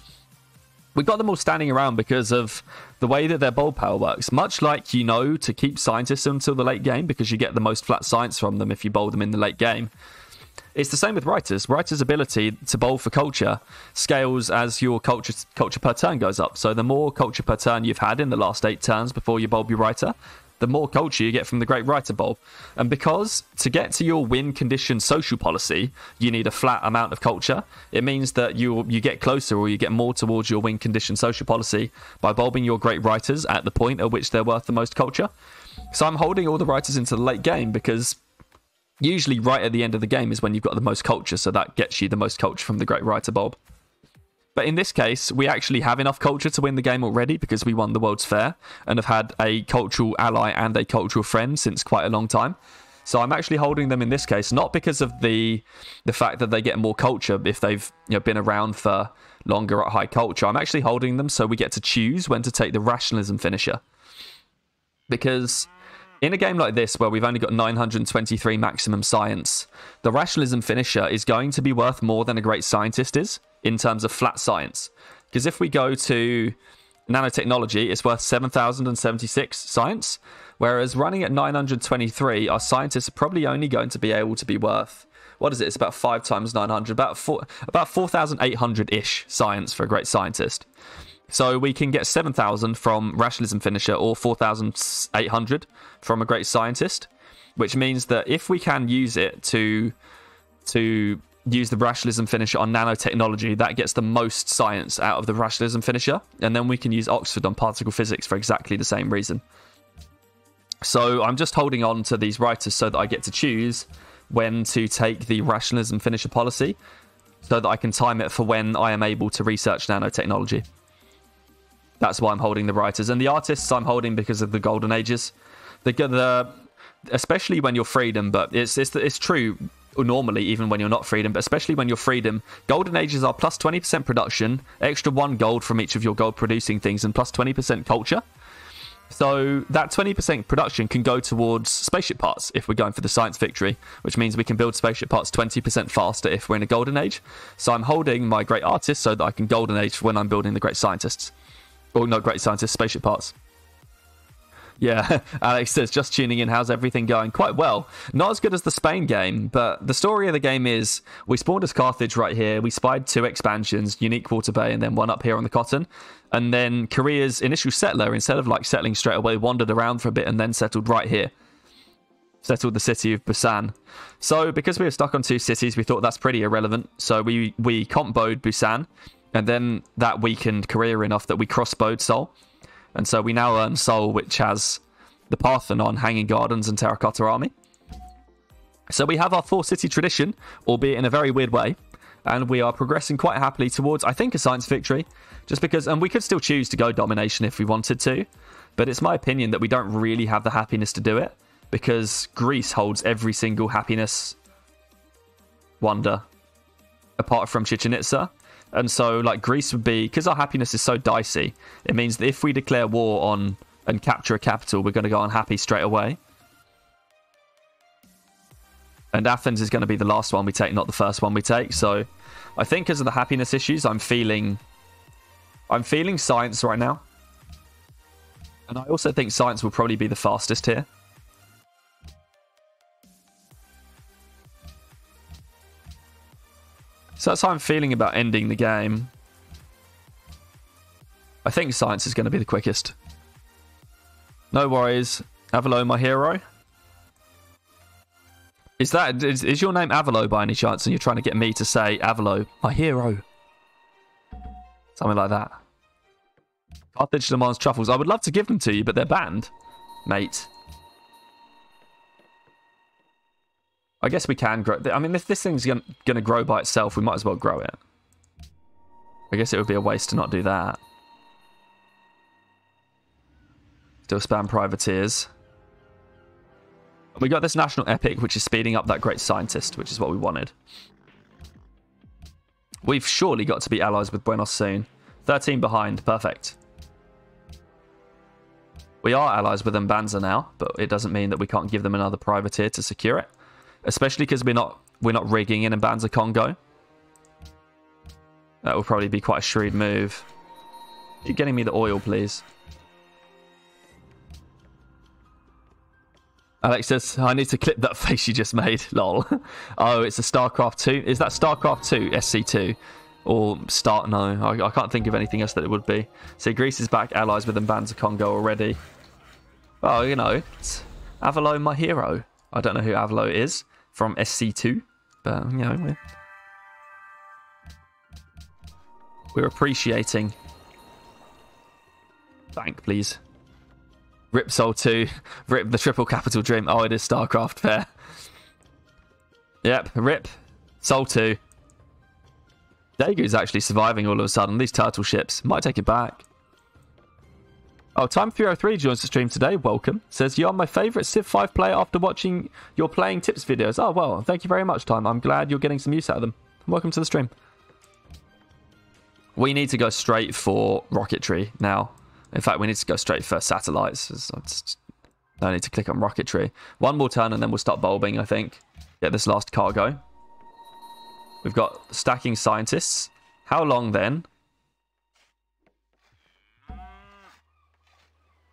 We got them all standing around because of the way that their bulb power works. Much like you know to keep scientists until the late game because you get the most flat science from them if you bowl them in the late game. It's the same with writers. Writers' ability to bowl for culture scales as your culture culture per turn goes up. So the more culture per turn you've had in the last eight turns before you bulb your writer, the more culture you get from the Great Writer Bulb. And because to get to your win condition social policy, you need a flat amount of culture, it means that you you get closer or you get more towards your win condition social policy by bulbing your great writers at the point at which they're worth the most culture. So I'm holding all the writers into the late game because usually right at the end of the game is when you've got the most culture, so that gets you the most culture from the Great Writer Bulb. But in this case, we actually have enough culture to win the game already because we won the World's Fair and have had a cultural ally and a cultural friend since quite a long time. So I'm actually holding them in this case, not because of the the fact that they get more culture if they've you know, been around for longer at high culture. I'm actually holding them so we get to choose when to take the rationalism finisher. Because in a game like this, where we've only got 923 maximum science, the rationalism finisher is going to be worth more than a great scientist is in terms of flat science. Because if we go to nanotechnology, it's worth 7,076 science, whereas running at 923, our scientists are probably only going to be able to be worth. What is it? It's about five times 900, about four, about 4,800 ish science for a great scientist. So we can get 7,000 from rationalism finisher or 4,800 from a great scientist, which means that if we can use it to to use the rationalism finisher on nanotechnology, that gets the most science out of the rationalism finisher. And then we can use Oxford on particle physics for exactly the same reason. So I'm just holding on to these writers so that I get to choose when to take the rationalism finisher policy so that I can time it for when I am able to research nanotechnology. That's why I'm holding the writers. And the artists I'm holding because of the golden ages. The, the especially when you're freedom, but it's, it's, it's true normally, even when you're not freedom, but especially when you're freedom. Golden ages are plus 20% production, extra one gold from each of your gold producing things, and plus 20% culture. So that 20% production can go towards spaceship parts if we're going for the science victory, which means we can build spaceship parts 20% faster if we're in a golden age. So I'm holding my great artists so that I can golden age when I'm building the great scientists. Or not great scientists, spaceship parts. Yeah, Alex says, just tuning in. How's everything going? Quite well. Not as good as the Spain game, but the story of the game is we spawned as Carthage right here. We spied two expansions, Unique Water Bay, and then one up here on the Cotton. And then Korea's initial settler, instead of like settling straight away, wandered around for a bit and then settled right here. settled the city of Busan. So because we were stuck on two cities, we thought that's pretty irrelevant. So we we comp bowed Busan, and then that weakened Korea enough that we crossbowed Seoul, and so we now earn Seoul, which has the Parthenon, Hanging Gardens, and Terracotta Army. So we have our four city tradition, albeit in a very weird way, and we are progressing quite happily towards, I think, a science victory. Just because, and we could still choose to go domination if we wanted to, but it's my opinion that we don't really have the happiness to do it because Greece holds every single happiness wonder apart from Chichen Itza. And so, like, Greece would be, because our happiness is so dicey, it means that if we declare war on and capture a capital, we're going to go unhappy straight away. And Athens is going to be the last one we take, not the first one we take. So I think because of the happiness issues, I'm feeling I'm feeling science right now. And I also think science will probably be the fastest here. So that's how I'm feeling about ending the game. I think science is going to be the quickest. No worries. Avilo, my hero. Is that is, is your name Avilo by any chance? And you're trying to get me to say Avilo, my hero, something like that. Carthage demands truffles. I would love to give them to you, but they're banned, mate. I guess we can grow. I mean, if this thing's going to grow by itself, we might as well grow it. I guess it would be a waste to not do that. Still spam privateers. We got this national epic, which is speeding up that great scientist, which is what we wanted. We've surely got to be allies with Buenos soon. 13 behind. Perfect. We are allies with Mbanza now, but it doesn't mean that we can't give them another privateer to secure it. Especially because we're not we're not rigging in Mbanza Congo. That will probably be quite a shrewd move. Keep getting me the oil, please. Alex says, I need to clip that face you just made. Lol. oh, it's a StarCraft 2. Is that StarCraft 2, SC2? Or Start? No, I, I, can't think of anything else that it would be. So Greece is back, allies with Mbanza Congo already. Well, you know, it's Avilo, my hero. I don't know who Avilo is from SC2, but, you know, we're, we're appreciating. Thank, please. Rip Seoul 2. Rip the triple capital dream. Oh, it is StarCraft. Fair. Yep. Rip. Seoul 2. Daegu's actually surviving all of a sudden. These turtle ships. Might take it back. Oh, Time303 joins the stream today. Welcome. Says, You are my favourite Civ 5 player after watching your playing tips videos. Oh, well, thank you very much, Time. I'm glad you're getting some use out of them. Welcome to the stream. We need to go straight for rocketry now. In fact, we need to go straight for satellites. No need to click on rocketry. One more turn and then we'll start bulbing, I think. Get this last cargo. We've got stacking scientists. How long then?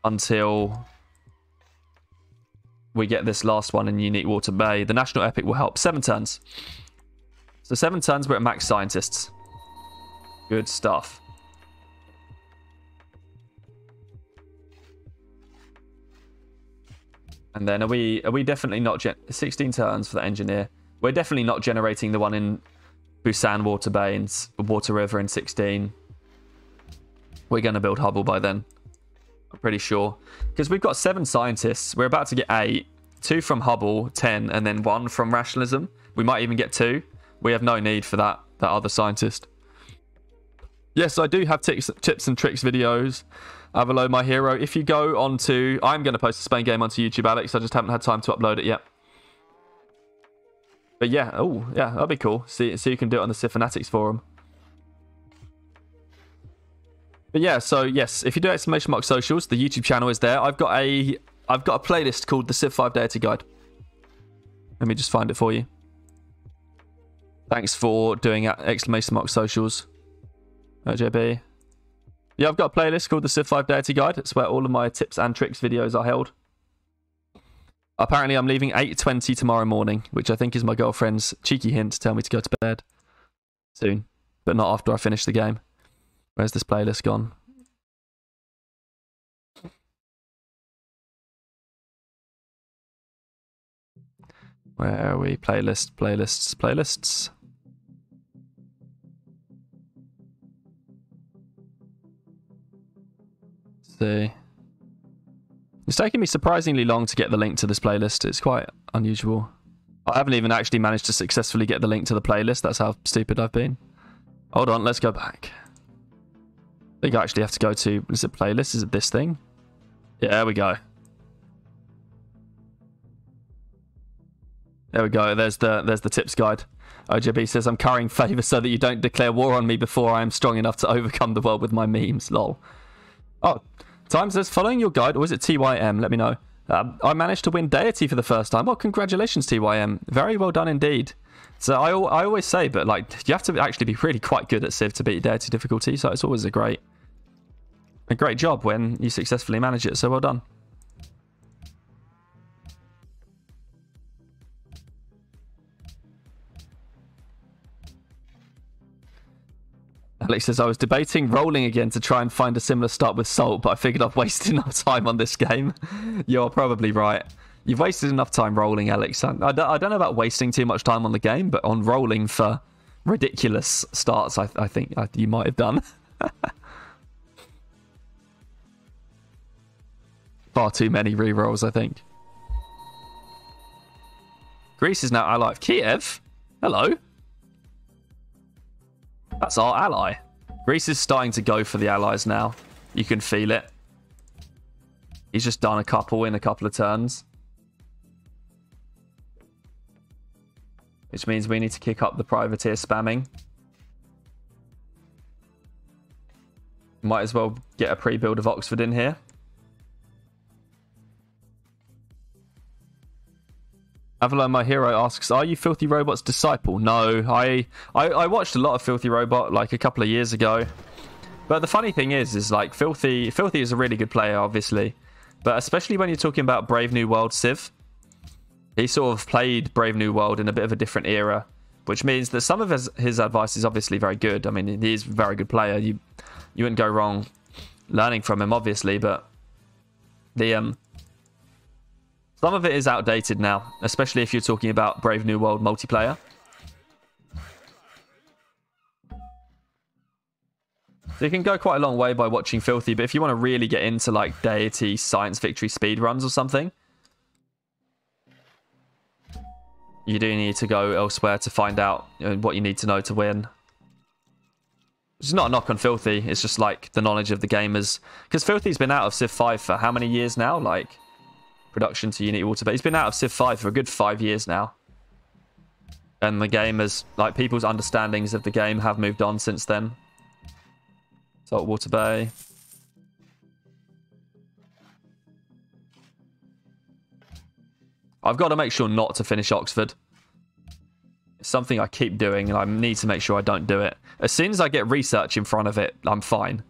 Until we get this last one in Unique Water Bay. The National Epic will help. Seven turns. So seven turns, we're at max scientists. Good stuff. And then are we are we definitely not 16 turns for the engineer? We're definitely not generating the one in Busan Water Bay and Water River in 16. We're going to build Hubble by then. I'm pretty sure. Because we've got seven scientists. We're about to get eight. Two from Hubble, 10, and then one from Rationalism. We might even get two. We have no need for that, that other scientist. Yes, I do have tips, and tricks videos. Avilo, my hero. If you go onto... I'm going to post the Spain game onto YouTube, Alex. I just haven't had time to upload it yet. But yeah, oh, yeah, that'd be cool. See, so you can do it on the Civ Fanatics forum. But yeah, so yes, if you do exclamation mark socials, the YouTube channel is there. I've got a I've got a playlist called the Civ 5 Deity Guide. Let me just find it for you. Thanks for doing exclamation mark socials. Uh, OJB. Yeah, I've got a playlist called the Civ 5 Deity Guide. It's where all of my tips and tricks videos are held. Apparently, I'm leaving 8.20 tomorrow morning, which I think is my girlfriend's cheeky hint to tell me to go to bed soon, but not after I finish the game. Where's this playlist gone? Where are we? Playlist, playlists, playlists. see. It's taking me surprisingly long to get the link to this playlist. It's quite unusual. I haven't even actually managed to successfully get the link to the playlist. That's how stupid I've been. Hold on, let's go back. I think I actually have to go to... Is it playlist? Is it this thing? Yeah, there we go. There we go. There's the there's the tips guide. OJB says, I'm currying favour so that you don't declare war on me before I am strong enough to overcome the world with my memes. Lol. Oh, Time says, following your guide, or is it TYM? Let me know. Um, I managed to win deity for the first time. Well, congratulations, TYM. Very well done indeed. So I, I always say, but like you have to actually be really quite good at Civ to beat deity difficulty. So it's always a great, a great job when you successfully manage it. So well done. Alex says, I was debating rolling again to try and find a similar start with Salt, but I figured I've wasted enough time on this game. You're probably right. You've wasted enough time rolling, Alex. I, I, don't, know about wasting too much time on the game, but on rolling for ridiculous starts, I, I think you might have done. Far too many rerolls, I think. Greece is now alive. Kiev? Hello? That's our ally. Greece is starting to go for the allies now. You can feel it. He's just done a couple in a couple of turns. Which means we need to kick up the privateer spamming. Might as well get a pre-build of Oxford in here. Avalon, my hero, asks, "Are you Filthy Robot's disciple?" No, I, I, I watched a lot of Filthy Robot like a couple of years ago. But the funny thing is, is like Filthy, Filthy is a really good player, obviously, but especially when you're talking about Brave New World Civ, he sort of played Brave New World in a bit of a different era, which means that some of his, his advice is obviously very good. I mean, he is a very good player. You, you wouldn't go wrong learning from him, obviously, but the um some of it is outdated now, especially if you're talking about Brave New World multiplayer. So you can go quite a long way by watching Filthy, but if you want to really get into like Deity, Science Victory speed runs or something, you do need to go elsewhere to find out what you need to know to win. It's not a knock on Filthy, it's just like the knowledge of the gamers. Because Filthy's been out of Civ 5 for how many years now? Like production to Unity Water. But he's been out of Civ 5 for a good five years now. And the game has, like, people's understandings of the game have moved on since then. Saltwater Bay. I've got to make sure not to finish Oxford. It's something I keep doing, and I need to make sure I don't do it. As soon as I get research in front of it, I'm fine.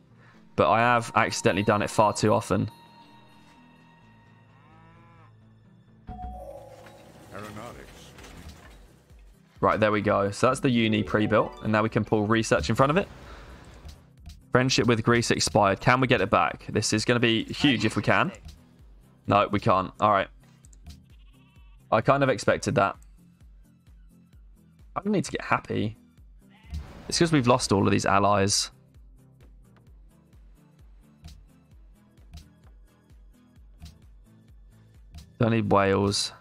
But I have accidentally done it far too often. Right, there we go. So that's the uni pre-built. And now we can pull research in front of it. Friendship with Greece expired. Can we get it back? This is going to be huge if we can. No, we can't. All right. I kind of expected that. I need to get happy. It's because we've lost all of these allies. Don't need whales.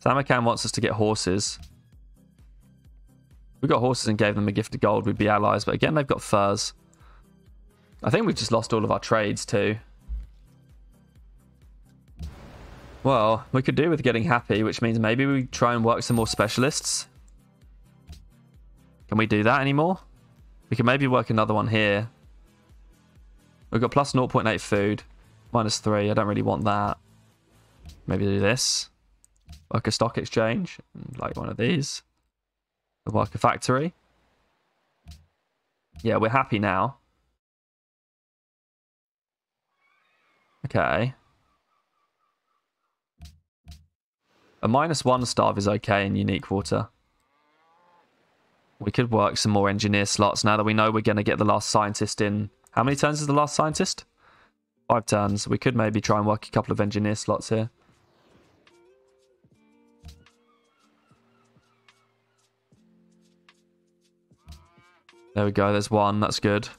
Samarkand wants us to get horses. we got horses and gave them a gift of gold, we'd be allies. But again, they've got furs. I think we've just lost all of our trades too. Well, we could do with getting happy, which means maybe we try and work some more specialists. Can we do that anymore? We can maybe work another one here. We've got plus 0.8 food. Minus 3. I don't really want that. Maybe do this like a stock exchange, like one of these, like a factory. Yeah, we're happy now. Okay. A minus one starve is okay in unique water. We could work some more engineer slots now that we know we're going to get the last scientist in. How many turns is the last scientist? Five turns. We could maybe try and work a couple of engineer slots here. There we go. There's one. That's good.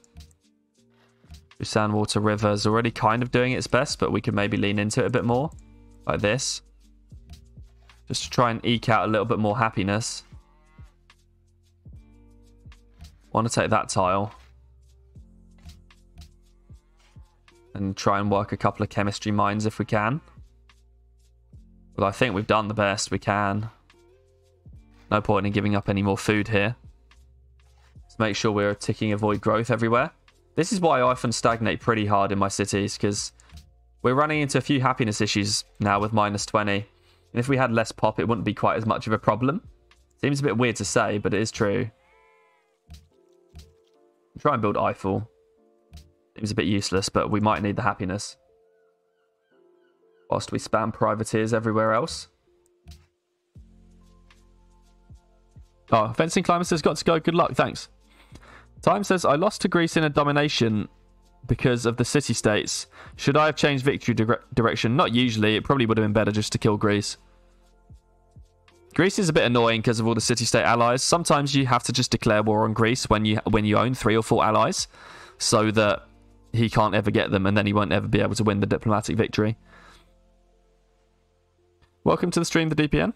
Sandwater River is already kind of doing its best, but we could maybe lean into it a bit more. Like this. Just to try and eke out a little bit more happiness. Want to take that tile. And try and work a couple of chemistry mines if we can. But I think we've done the best we can. No point in giving up any more food here. Let's make sure we're ticking avoid growth everywhere. This is why I often stagnate pretty hard in my cities, because we're running into a few happiness issues now with minus 20. And if we had less pop, it wouldn't be quite as much of a problem. Seems a bit weird to say, but it is true. Try and build Eiffel. Seems a bit useless, but we might need the happiness. Whilst we spam privateers everywhere else. Oh, fencing climbers has got to go. Good luck. Thanks. Time says, I lost to Greece in a domination because of the city states. Should I have changed victory dire direction? Not usually. It probably would have been better just to kill Greece. Greece is a bit annoying because of all the city-state allies. Sometimes you have to just declare war on Greece when you when you own three or four allies, so that he can't ever get them, and then he won't ever be able to win the diplomatic victory. Welcome to the stream, the DPN.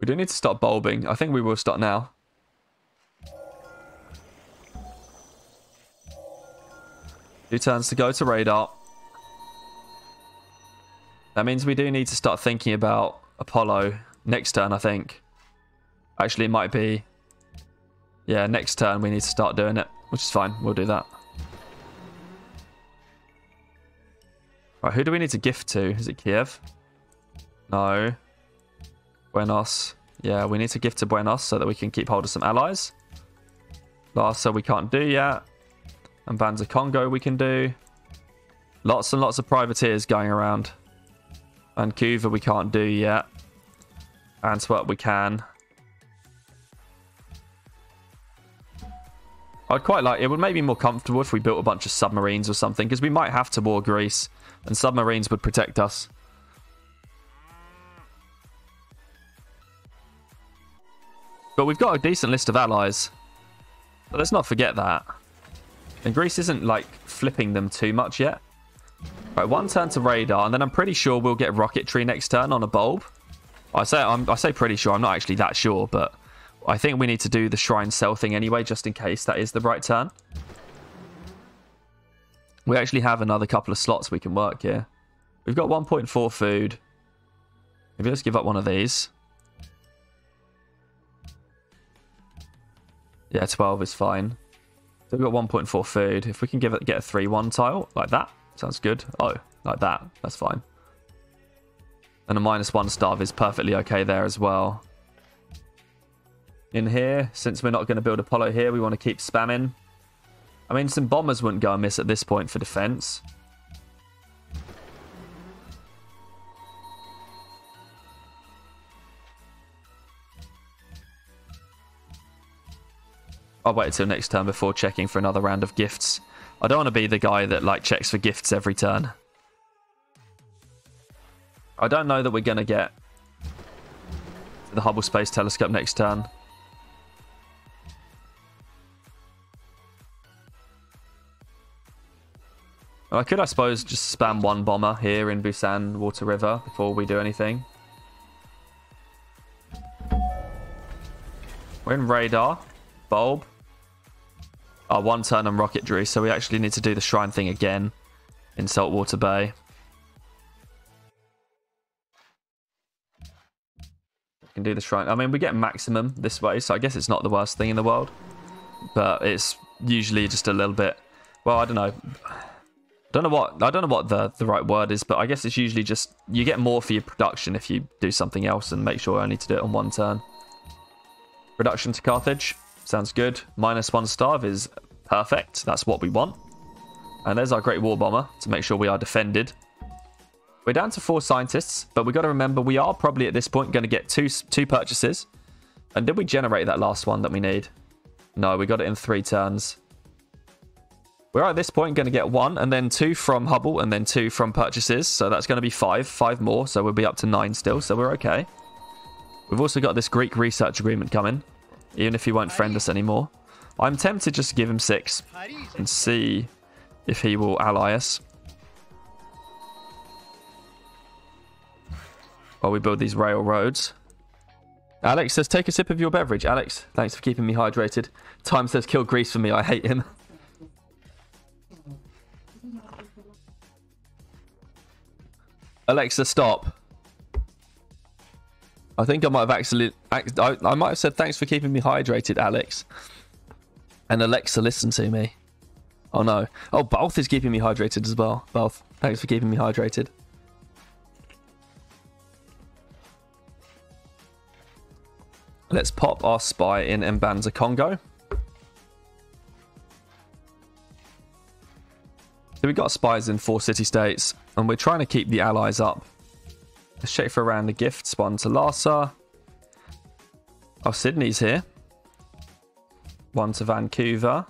We do need to start bulbing. I think we will start now. Two turns to go to radar. That means we do need to start thinking about Apollo next turn, I think. Actually, it might be... Yeah, next turn we need to start doing it, which is fine. We'll do that. Right, who do we need to gift to? Is it Kiev? No. Buenos. Yeah, we need to gift to Buenos so that we can keep hold of some allies. Lhasa we can't do yet. And Mbanza Congo we can do. Lots and lots of privateers going around. Vancouver we can't do yet. Antwerp we can. I'd quite like, it would make me more comfortable if we built a bunch of submarines or something, because we might have to war Greece, and submarines would protect us. But we've got a decent list of allies. But let's not forget that. And Greece isn't, like, flipping them too much yet. Right, one turn to radar, and then I'm pretty sure we'll get rocketry next turn on a bulb. I say I'm, I say pretty sure. I'm not actually that sure, but I think we need to do the shrine sell thing anyway, just in case that is the right turn. We actually have another couple of slots we can work here. We've got 1.4 food. Maybe let's give up one of these. Yeah, 12 is fine. So we've got 1.4 food. If we can give it get a 3-1 tile, like that, sounds good. Oh, like that, that's fine. And a minus one starve is perfectly okay there as well. In here, since we're not going to build Apollo here, we want to keep spamming. I mean, some bombers wouldn't go amiss at this point for defense. I'll wait until next turn before checking for another round of gifts. I don't want to be the guy that like checks for gifts every turn. I don't know that we're going to get the Hubble Space Telescope next turn. I could, I suppose, just spam one bomber here in Busan Water River before we do anything. We're in radar. Bulb. Oh, one turn on rocketry, so we actually need to do the shrine thing again in Saltwater Bay. We can do the shrine. I mean, we get maximum this way, so I guess it's not the worst thing in the world. But it's usually just a little bit... Well, I don't know. I don't know what I don't know what the the right word is, but I guess it's usually just you get more for your production if you do something else and make sure only to do it on one turn. Production to Carthage. Sounds good. Minus one starve is perfect. That's what we want. And there's our Great War Bomber to make sure we are defended. We're down to four scientists, but we've got to remember we are probably at this point going to get two, two purchases. And did we generate that last one that we need? No, we got it in three turns. We're at this point going to get one and then two from Hubble and then two from purchases. So that's going to be five, five more. So we'll be up to nine still. So we're okay. We've also got this Greek research agreement coming, even if he won't friend us anymore. I'm tempted just to give him six and see if he will ally us. While we build these railroads. Alex says, take a sip of your beverage. Alex, thanks for keeping me hydrated. Time says, kill Greece for me. I hate him. Alexa, stop. I think I might have actually... I, I might have said, thanks for keeping me hydrated, Alex. And Alexa, listen to me. Oh, no. Oh, Balth is keeping me hydrated as well. Balth, thanks for keeping me hydrated. Let's pop our spy in Mbanza Congo. So we've got spies in four city-states, and we're trying to keep the allies up. Let's check for around the gift One to Lhasa. Oh, Sydney's here. One to Vancouver.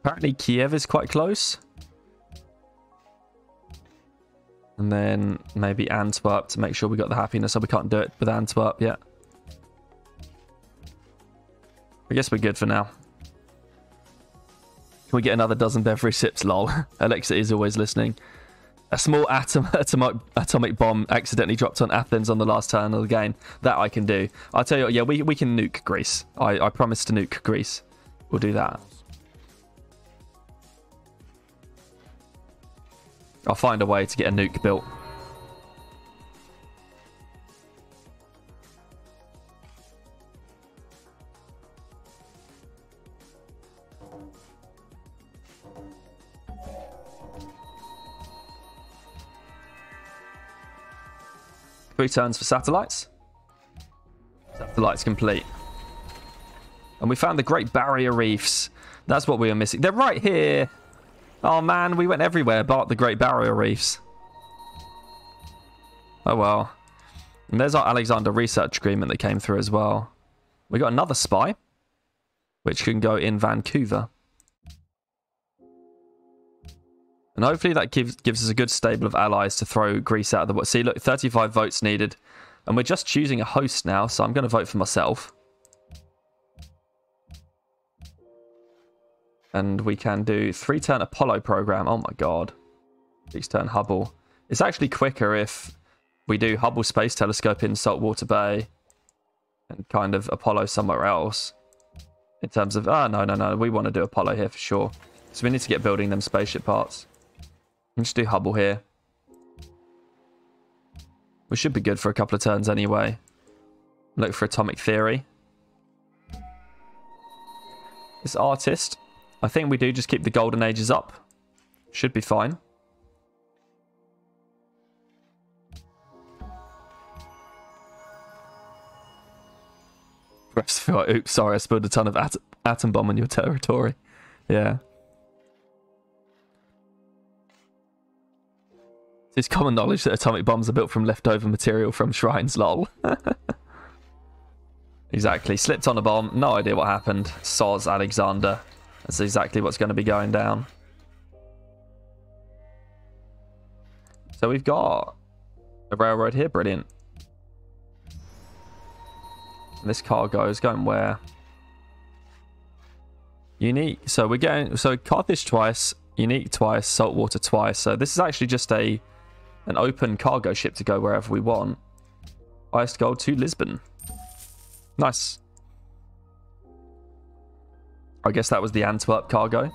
Apparently Kiev is quite close. And then maybe Antwerp to make sure we got the happiness. So we can't do it with Antwerp yet. I guess we're good for now. Can we get another dozen beverage sips? Lol. Alexa is always listening. A small atom, atomic, atomic bomb accidentally dropped on Athens on the last turn of the game. That I can do. I'll tell you yeah, we, we can nuke Greece. I, I promise to nuke Greece. We'll do that. I'll find a way to get a nuke built. Three turns for satellites. Satellites complete. And we found the Great Barrier Reefs. That's what we were missing. They're right here. Oh man, we went everywhere but the Great Barrier Reefs. Oh well. And there's our Alexander research agreement that came through as well. We got another spy, which can go in Vancouver. And hopefully that gives gives us a good stable of allies to throw Greece out of the way. See, look, 35 votes needed. And we're just choosing a host now, so I'm going to vote for myself. And we can do three turn Apollo program. Oh my god. Six turn Hubble. It's actually quicker if we do Hubble Space Telescope in Saltwater Bay and kind of Apollo somewhere else. In terms of, ah, oh, no, no, no, we want to do Apollo here for sure. So we need to get building them spaceship parts. Just do Hubble here. We should be good for a couple of turns anyway. Look for Atomic Theory. This artist I think we do just keep the golden ages up. Should be fine. Oops, sorry, I spilled a ton of at atom bomb on your territory. Yeah. It's common knowledge that atomic bombs are built from leftover material from shrines, lol. exactly. Slipped on a bomb. No idea what happened. Soz Alexander. That's exactly what's going to be going down. So we've got a railroad here. Brilliant. And this cargo is going where? Utique. So we're going... So Carthage twice. Utique twice. Saltwater twice. So this is actually just a an open cargo ship to go wherever we want. Highest gold to Lisbon. Nice. I guess that was the Antwerp cargo.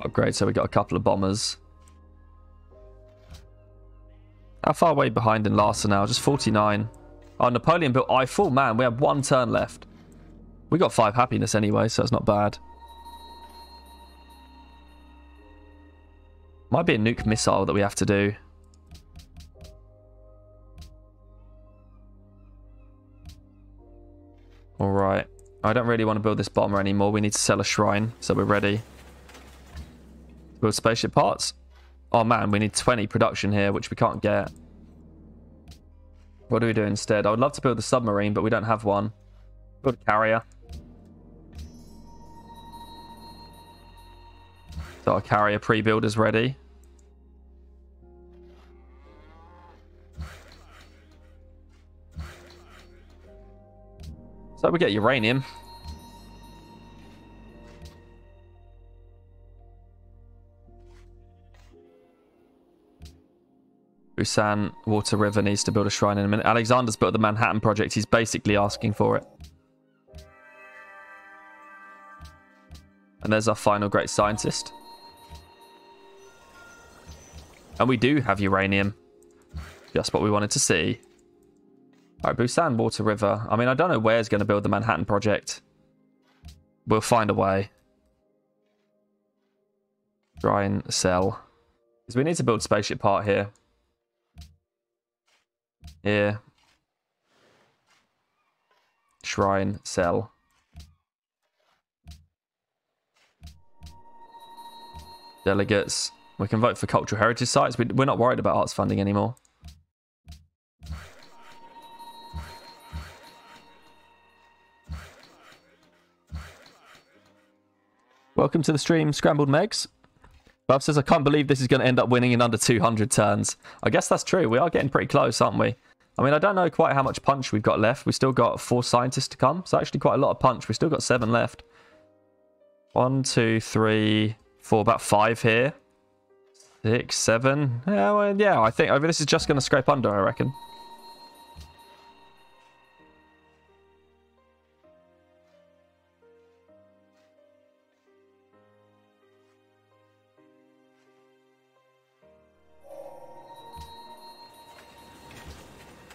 Upgrade, so we got a couple of bombers. How far away behind in Lhasa now? Just 49. Oh, Napoleon built Eiffel. Man, we have one turn left. We got five happiness anyway, so it's not bad. Might be a nuke missile that we have to do. Alright. I don't really want to build this bomber anymore. We need to sell a shrine, so we're ready. Build spaceship parts. Oh man, we need 20 production here, which we can't get. What do we do instead? I would love to build a submarine, but we don't have one. Good carrier. So our carrier pre-build is ready. So we get uranium. Busan Water River needs to build a shrine in a minute. Alexander's built the Manhattan Project. He's basically asking for it. And there's our final great scientist. And we do have uranium. Just what we wanted to see. Alright, Busan Water River. I mean, I don't know where's going to build the Manhattan Project. We'll find a way. Try and sell. Because we need to build spaceship part here. Here. Shrine, sell. Delegates. We can vote for cultural heritage sites. We're not worried about arts funding anymore. Welcome to the stream, Scrambled Megs. Bob says, I can't believe this is going to end up winning in under 200 turns. I guess that's true. We are getting pretty close, aren't we? I mean, I don't know quite how much punch we've got left. We've still got four scientists to come. So actually quite a lot of punch. We've still got seven left. One, two, three, four, about five here. Six, seven. Yeah, well, yeah, I think over this is just going to scrape under, I reckon.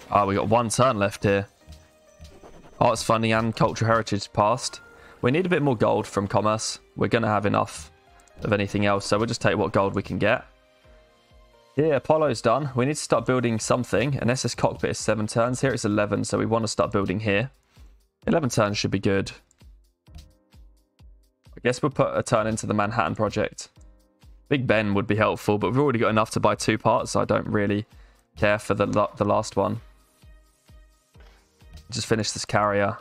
Oh, we got one turn left here. Arts funding and cultural heritage passed. We need a bit more gold from commerce. We're going to have enough of anything else, so we'll just take what gold we can get. Yeah, Apollo's done. We need to start building something. An SS cockpit is 7 turns. Here it's 11, so we want to start building here. 11 turns should be good. I guess we'll put a turn into the Manhattan project. Big Ben would be helpful, but we've already got enough to buy two parts, so I don't really care for the, the last one. Just finish this carrier.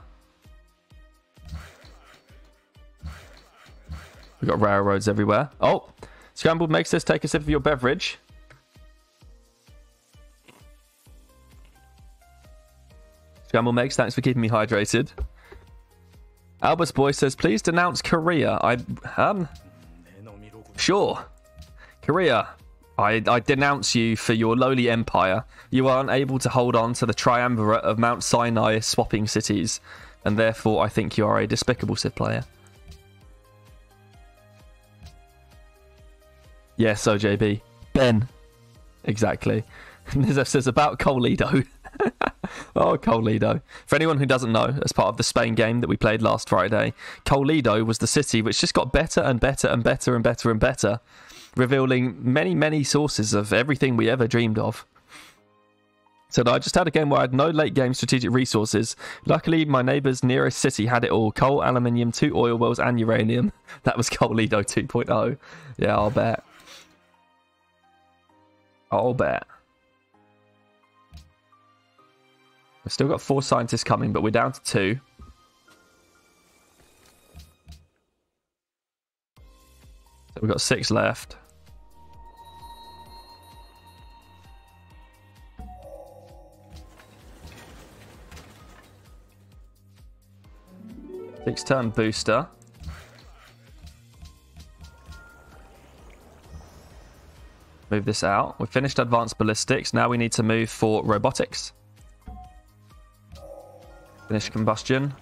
We've got railroads everywhere. Oh, Scrambled Megs this. Take a sip of your beverage. Scrambled Megs, thanks for keeping me hydrated. Albert's boy says, please denounce Korea. I, um, sure. Korea, I, I denounce you for your lowly empire. You are unable to hold on to the triumvirate of Mount Sinai swapping cities, and therefore I think you are a despicable Civ player. Yes, OJB. Ben. Exactly. Nizef says about Colido. Oh, Colido. For anyone who doesn't know, as part of the Spain game that we played last Friday, Colido was the city which just got better and better and better and better and better revealing many, many sources of everything we ever dreamed of. So I just had a game where I had no late game strategic resources. Luckily, my neighbour's nearest city had it all coal, aluminium, two oil wells, and uranium. That was Colido 2.0. Yeah, I'll bet. I'll bet. We've still got four scientists coming, but we're down to two. So we've got six left. Six turn booster. Move this out. We've finished advanced ballistics. Now we need to move for robotics. Finish combustion.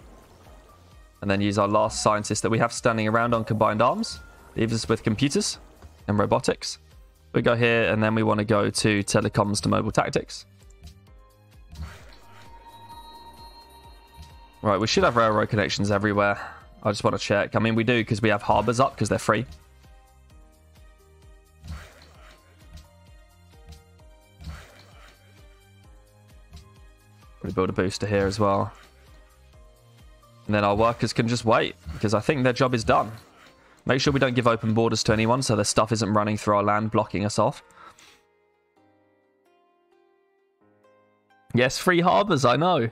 And then use our last scientist that we have standing around on combined arms. Leaves us with computers and robotics. We go here and then we want to go to telecoms to mobile tactics. Right, we should have railroad connections everywhere. I just want to check. I mean, we do because we have harbours up because they're free. We build a booster here as well. And then our workers can just wait because I think their job is done. Make sure we don't give open borders to anyone so their stuff isn't running through our land blocking us off. Yes, free harbours, I know.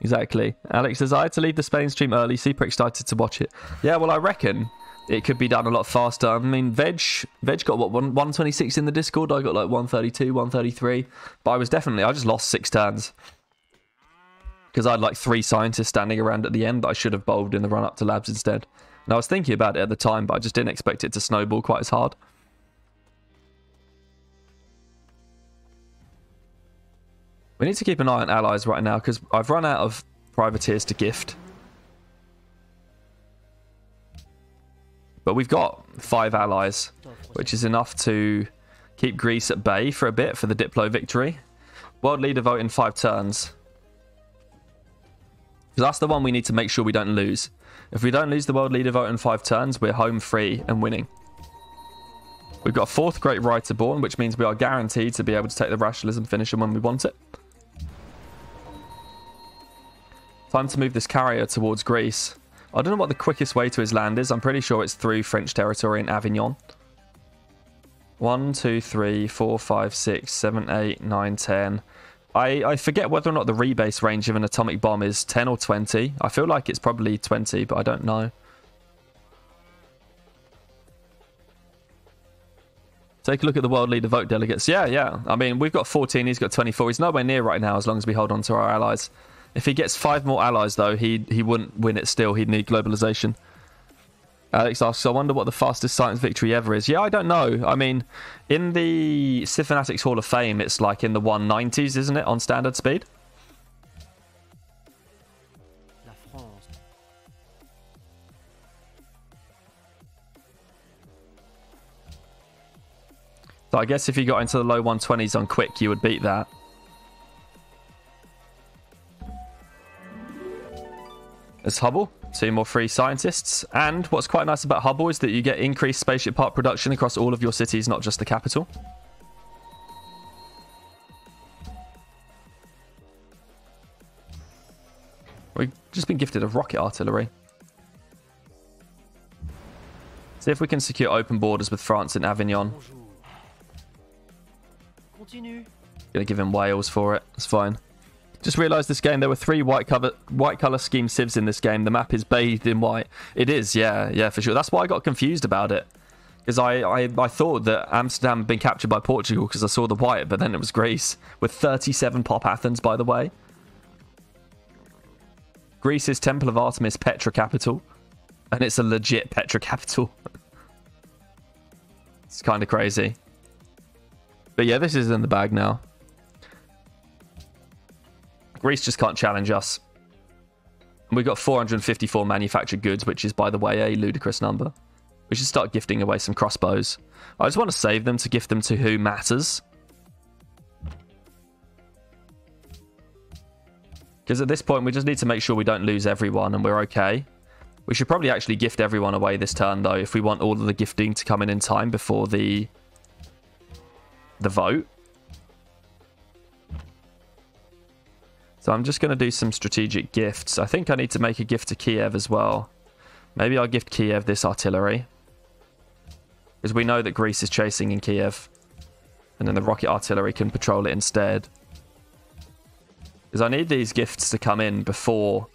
Exactly. Alex had to leave the Spain stream early. Super excited to watch it. Yeah, well, I reckon it could be done a lot faster. I mean, Veg, Veg got what, 126 in the Discord? I got like 132, 133. But I was definitely, I just lost six turns. Because I had like three scientists standing around at the end that I should have bulbed in the run up to labs instead. And I was thinking about it at the time, but I just didn't expect it to snowball quite as hard. We need to keep an eye on allies right now because I've run out of privateers to gift. But we've got five allies, which is enough to keep Greece at bay for a bit for the Diplo victory. World leader vote in five turns. Because that's the one we need to make sure we don't lose. If we don't lose the world leader vote in five turns, we're home free and winning. We've got a fourth great writer born, which means we are guaranteed to be able to take the rationalism finisher when we want it. Time to move this carrier towards Greece. I don't know what the quickest way to his land is. I'm pretty sure it's through French territory in Avignon. 1, 2, 3, 4, 5, 6, 7, 8, 9, 10. I, I forget whether or not the rebase range of an atomic bomb is 10 or 20. I feel like it's probably 20, but I don't know. Take a look at the world leader vote delegates. Yeah, yeah. I mean, we've got 14, he's got 24. He's nowhere near right now as long as we hold on to our allies. If he gets five more allies, though, he he wouldn't win it still. He'd need globalization. Alex asks, I wonder what the fastest science victory ever is. Yeah, I don't know. I mean, in the Civ Fanatics Hall of Fame, it's like in the 190s, isn't it, on standard speed? So I guess if you got into the low 120s on quick, you would beat that. as Hubble. Two more free scientists. And what's quite nice about Hubble is that you get increased spaceship part production across all of your cities, not just the capital. We've just been gifted a rocket artillery. See if we can secure open borders with France and Avignon. Gonna give him whales for it. It's fine. Just realised this game there were three white cover white color scheme civs in this game. The map is bathed in white. It is, yeah, yeah, for sure. That's why I got confused about it. Because I, I, I thought that Amsterdam had been captured by Portugal because I saw the white, but then it was Greece with 37 pop Athens, by the way. Greece's Temple of Artemis Petra capital, and it's a legit Petra capital. it's kind of crazy. But yeah, this is in the bag now. Greece just can't challenge us. we've got 454 manufactured goods, which is, by the way, a ludicrous number. We should start gifting away some crossbows. I just want to save them to gift them to who matters. Because at this point, we just need to make sure we don't lose everyone and we're okay. We should probably actually gift everyone away this turn, though, if we want all of the gifting to come in in time before the the vote. So I'm just going to do some strategic gifts. I think I need to make a gift to Kiev as well. Maybe I'll gift Kiev this artillery. Because we know that Greece is chasing in Kiev. And then the rocket artillery can patrol it instead. Because I need these gifts to come in before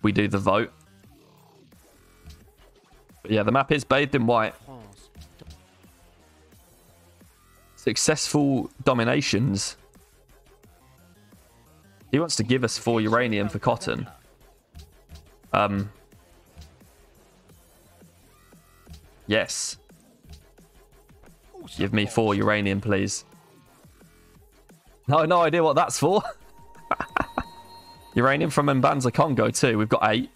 we do the vote. But yeah, the map is bathed in white. Successful dominations. He wants to give us four uranium for cotton. Um. Yes. Give me four uranium, please. No, no idea what that's for. uranium from Mbanza Congo too. We've got eight.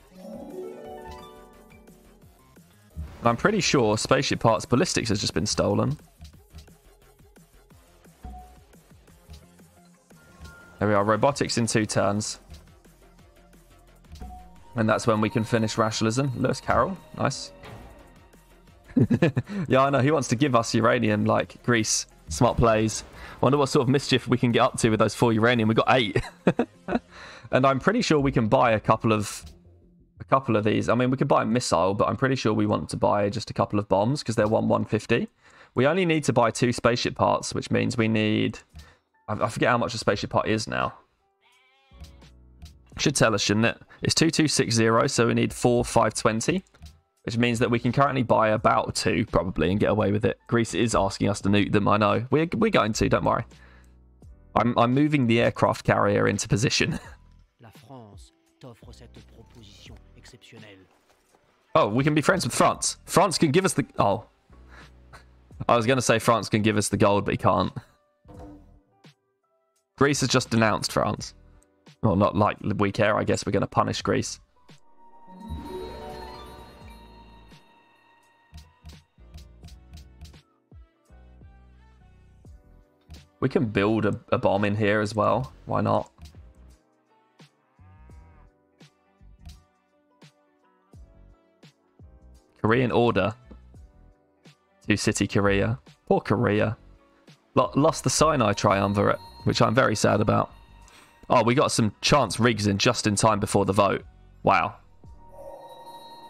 I'm pretty sure spaceship parts ballistics has just been stolen. There we are, robotics in two turns. And that's when we can finish rationalism. Lewis Carroll, nice. yeah, I know, he wants to give us uranium like Greece. Smart plays. I wonder what sort of mischief we can get up to with those four uranium. We got eight. and I'm pretty sure we can buy a couple of a couple of these. I mean, we could buy a missile, but I'm pretty sure we want to buy just a couple of bombs because they're 1 150. We only need to buy two spaceship parts, which means we need I, I forget how much a spaceship part is now. Should tell us, shouldn't it? It's 2260, so we need 4 520, which means that we can currently buy about 2, probably, and get away with it. Greece is asking us to nuke them, I know. We're, we're going to, don't worry. I'm, I'm moving the aircraft carrier into position. La France t'offre cette proposition exceptionnelle. Oh, we can be friends with France. France can give us the... Oh. I was going to say France can give us the gold, but he can't. Greece has just denounced France. Well, not like we care. I guess we're going to punish Greece. We can build a, a bomb in here as well. Why not? Korean order to City Korea. Poor Korea. Lost the Sinai Triumvirate, which I'm very sad about. Oh, we got some chance rigs in just in time before the vote. Wow.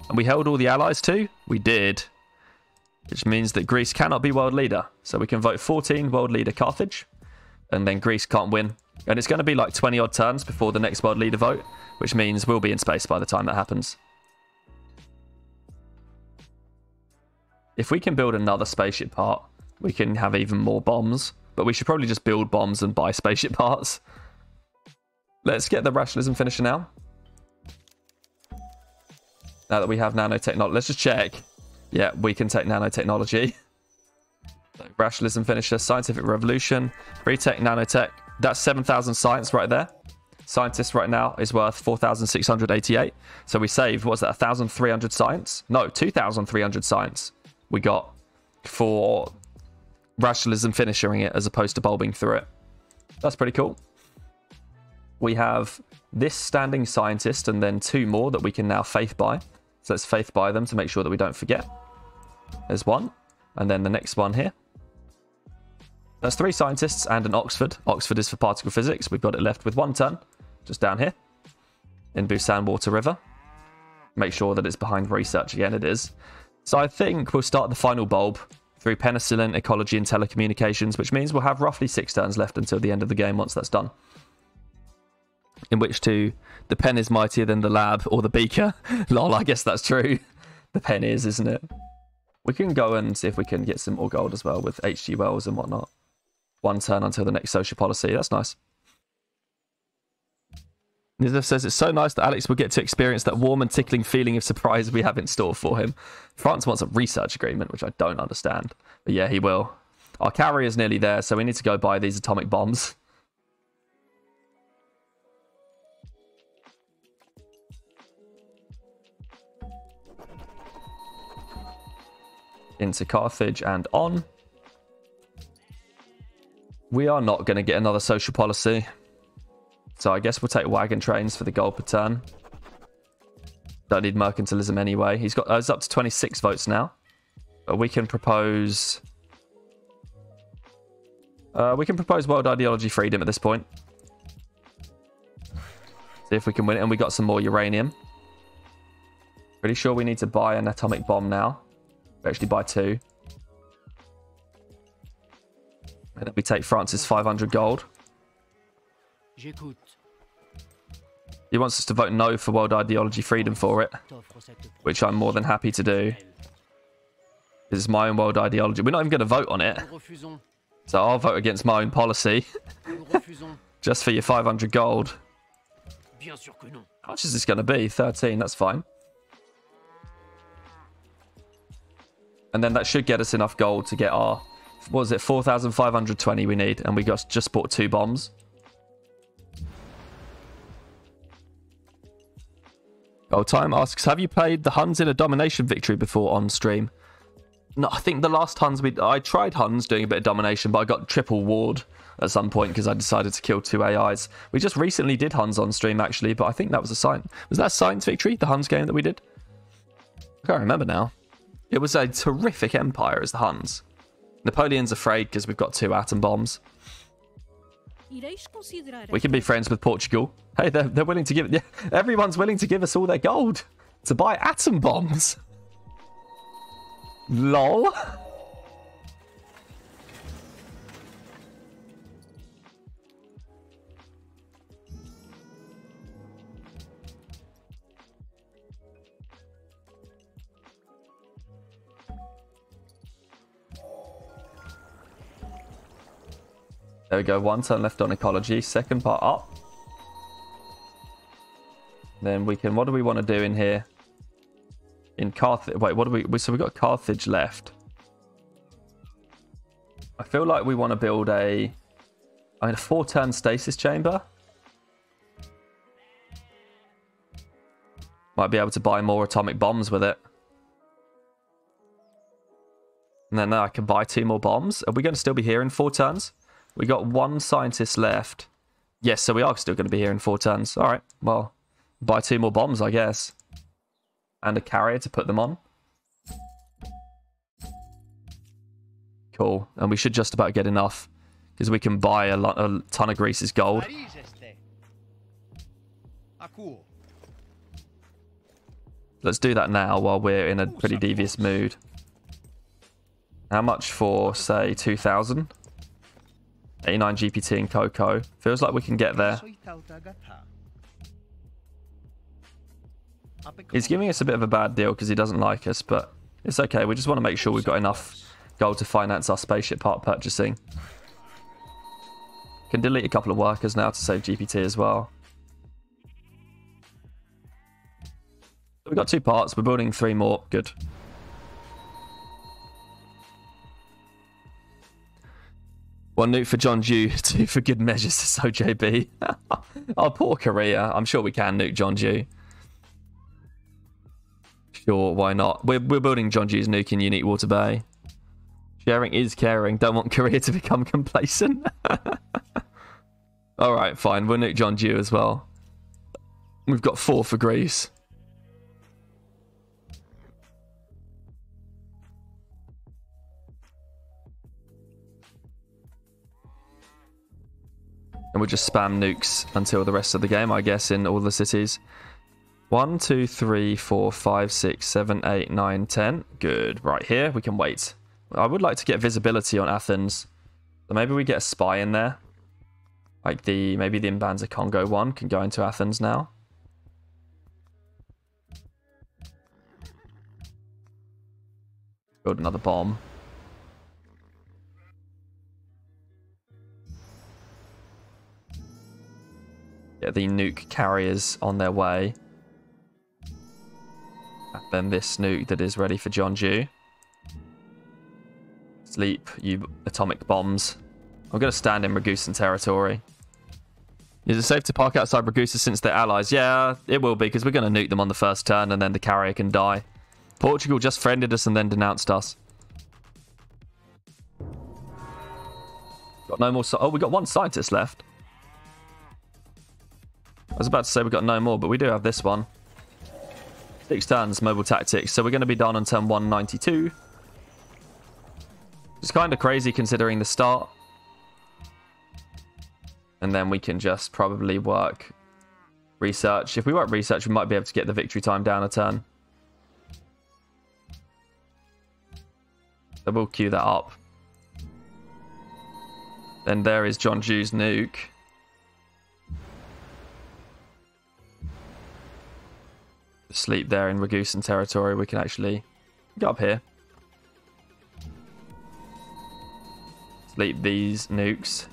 And we held all the allies too? We did. Which means that Greece cannot be world leader. So we can vote 14 world leader Carthage. And then Greece can't win. And it's going to be like 20 odd turns before the next world leader vote. Which means we'll be in space by the time that happens. If we can build another spaceship part, we can have even more bombs. But we should probably just build bombs and buy spaceship parts. Let's get the rationalism finisher now. Now that we have nanotechnology, let's just check. Yeah, we can take nanotechnology. Rationalism finisher, scientific revolution, free tech, nanotech. That's 7,000 science right there. Scientist right now is worth 4,688. So we save, what's that, 1,300 science? No, 2,300 science we got for rationalism finishing it as opposed to bulbing through it. That's pretty cool. We have this standing scientist and then two more that we can now faith buy. So let's faith buy them to make sure that we don't forget. There's one. And then the next one here. There's three scientists and an Oxford. Oxford is for particle physics. We've got it left with one turn, just down here in Busan Water River. Make sure that it's behind research again. It is. So I think we'll start the final bulb through penicillin, ecology, and telecommunications, which means we'll have roughly six turns left until the end of the game once that's done. In which to the pen is mightier than the lab or the beaker. Lol, I guess that's true. The pen is, isn't it? We can go and see if we can get some more gold as well with HG Wells and whatnot. One turn until the next social policy. That's nice. Nizif says it's so nice that Alex will get to experience that warm and tickling feeling of surprise we have in store for him. France wants a research agreement, which I don't understand. But yeah, he will. Our carrier is nearly there, so we need to go buy these atomic bombs. Into Carthage and on. We are not going to get another social policy. So I guess we'll take wagon trains for the gold per turn. Don't need mercantilism anyway. He's got uh, he's up to 26 votes now. But we can propose... Uh, we can propose world ideology freedom at this point. See if we can win it. And we got some more uranium. Pretty sure we need to buy an atomic bomb now. We actually buy two. And then we take France's 500 gold. He wants us to vote no for world ideology freedom for it, which I'm more than happy to do. This is my own world ideology. We're not even going to vote on it. So I'll vote against my own policy. Just for your 500 gold. How much is this going to be? 13, that's fine. And then that should get us enough gold to get our... What was it? 4,520 we need. And we got just bought two bombs. Oh, Time asks, have you played the Huns in a domination victory before on stream? No, I think the last Huns we I tried Huns doing a bit of domination, but I got triple ward at some point because I decided to kill two AIs. We just recently did Huns on stream actually, but I think that was a sign. Was that a science victory? The Huns game that we did? I can't remember now. It was a terrific empire as the Huns. Napoleon's afraid because we've got two atom bombs. We can be friends with Portugal. Hey, they're, they're willing to give... Yeah, everyone's willing to give us all their gold to buy atom bombs. LOL. There we go. One turn left on ecology. Second part up. Then we can. What do we want to do in here? In Carthage. Wait, what do we? So we got Carthage left. I feel like we want to build a. I mean, a four-turn stasis chamber. Might be able to buy more atomic bombs with it. And then uh, I can buy two more bombs. Are we going to still be here in four turns? We got one scientist left. Yes, so we are still going to be here in four turns. All right, well, buy two more bombs, I guess. And a carrier to put them on. Cool. And we should just about get enough. Because we can buy a, a ton of Greece's gold. Let's do that now while we're in a pretty devious mood. How much for, say, 2,000? 89 GPT and Cocoa. Feels like we can get there. He's giving us a bit of a bad deal because he doesn't like us, but it's okay. We just want to make sure we've got enough gold to finance our spaceship part purchasing. Can delete a couple of workers now to save GPT as well. We've got two parts. We're building three more. Good. One nuke for Jeonju, two for good measures so JB. oh, poor Korea. I'm sure we can nuke Jeonju. Sure, why not? We're, we're building Jeonju's nuke in Unique Water Bay. Sharing is caring. Don't want Korea to become complacent. Alright, fine. We'll nuke Jeonju as well. We've got four for Greece. And we'll just spam nukes until the rest of the game, I guess, in all the cities. One, two, three, four, five, six, seven, eight, nine, ten. Good. Right here, we can wait. I would like to get visibility on Athens. So maybe we get a spy in there. Like the, maybe the Mbanza Congo one can go into Athens now. Build another bomb. Get the nuke carriers on their way. And then this nuke that is ready for Jeonju. Sleep, you atomic bombs. I'm going to stand in Ragusan territory. Is it safe to park outside Ragusa since they're allies? Yeah, it will be, because we're going to nuke them on the first turn, and then the carrier can die. Portugal just friended us and then denounced us. Got no more... oh, we got one scientist left. I was about to say we've got no more, but we do have this one. Six turns, mobile tactics. So we're going to be done on turn 192. It's kind of crazy considering the start. And then we can just probably work research. If we work research, we might be able to get the victory time down a turn. So we'll queue that up. Then there is Jeonju's nuke. Sleep there in Ragusan territory, we can actually get up here. Sleep these nukes.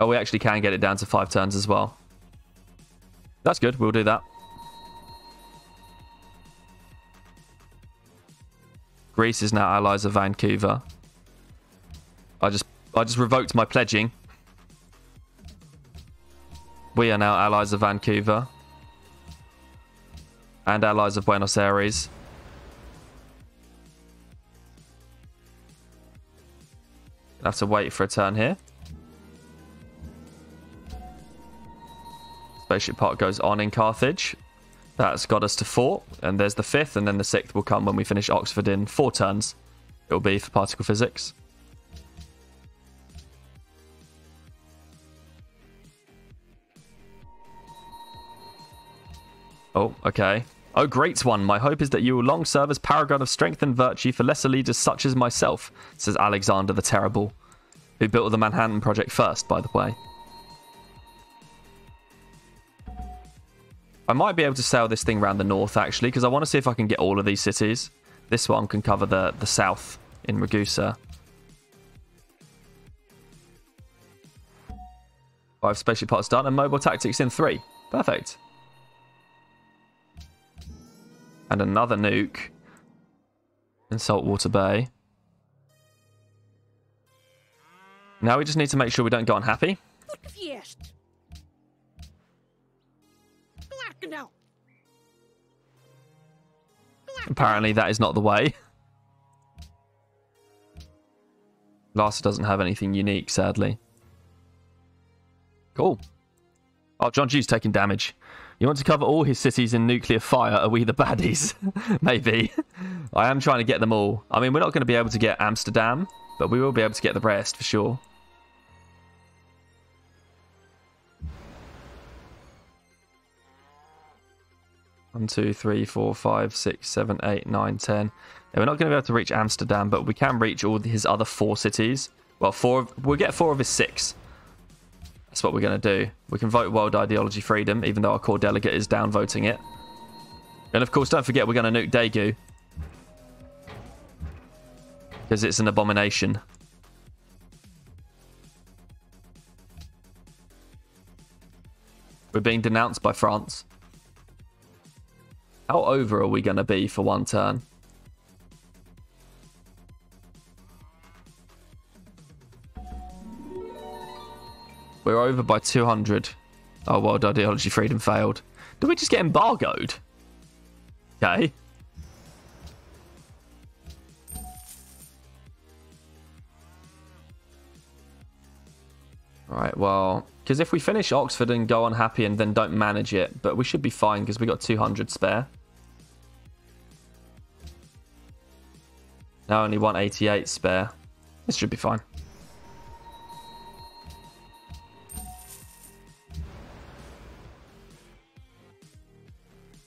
Oh, we actually can get it down to five turns as well. That's good. We'll do that. Greece is now allies of Vancouver. I just I just revoked my pledging. We are now allies of Vancouver. And allies of Buenos Aires. have to wait for a turn here. Spaceship Part goes on in Carthage. That's got us to four. And there's the fifth, and then the sixth will come when we finish Oxford in four turns. It'll be for particle physics. Oh, okay. Oh, great one. My hope is that you will long serve as paragon of strength and virtue for lesser leaders such as myself, says Alexander the Terrible, who built the Manhattan Project first, by the way. I might be able to sail this thing around the north, actually, because I want to see if I can get all of these cities. This one can cover the, the south in Ragusa. Five spaceship parts done and mobile tactics in three. Perfect. And another nuke in Saltwater Bay. Now we just need to make sure we don't go unhappy. Apparently that is not the way. Lhasa doesn't have anything unique, sadly. Cool. Oh, Jeonju's taking damage. You want to cover all his cities in nuclear fire? Are we the baddies? Maybe. I am trying to get them all. I mean, we're not going to be able to get Amsterdam, but we will be able to get the rest for sure. One, two, three, four, five, six, seven, eight, nine, ten. Yeah, we're not going to be able to reach Amsterdam, but we can reach all his other four cities. Well, four. Of, we'll get four of his six. That's what we're going to do. We can vote World Ideology Freedom, even though our core delegate is downvoting it. And of course, don't forget we're going to nuke Daegu. Because it's an abomination. We're being denounced by France. How over are we going to be for one turn? We're over by 200. Oh, world ideology freedom failed. Did we just get embargoed? Okay. Alright, well, because if we finish Oxford and go unhappy and then don't manage it, but we should be fine because we got 200 spare. Now only 188 spare. This should be fine.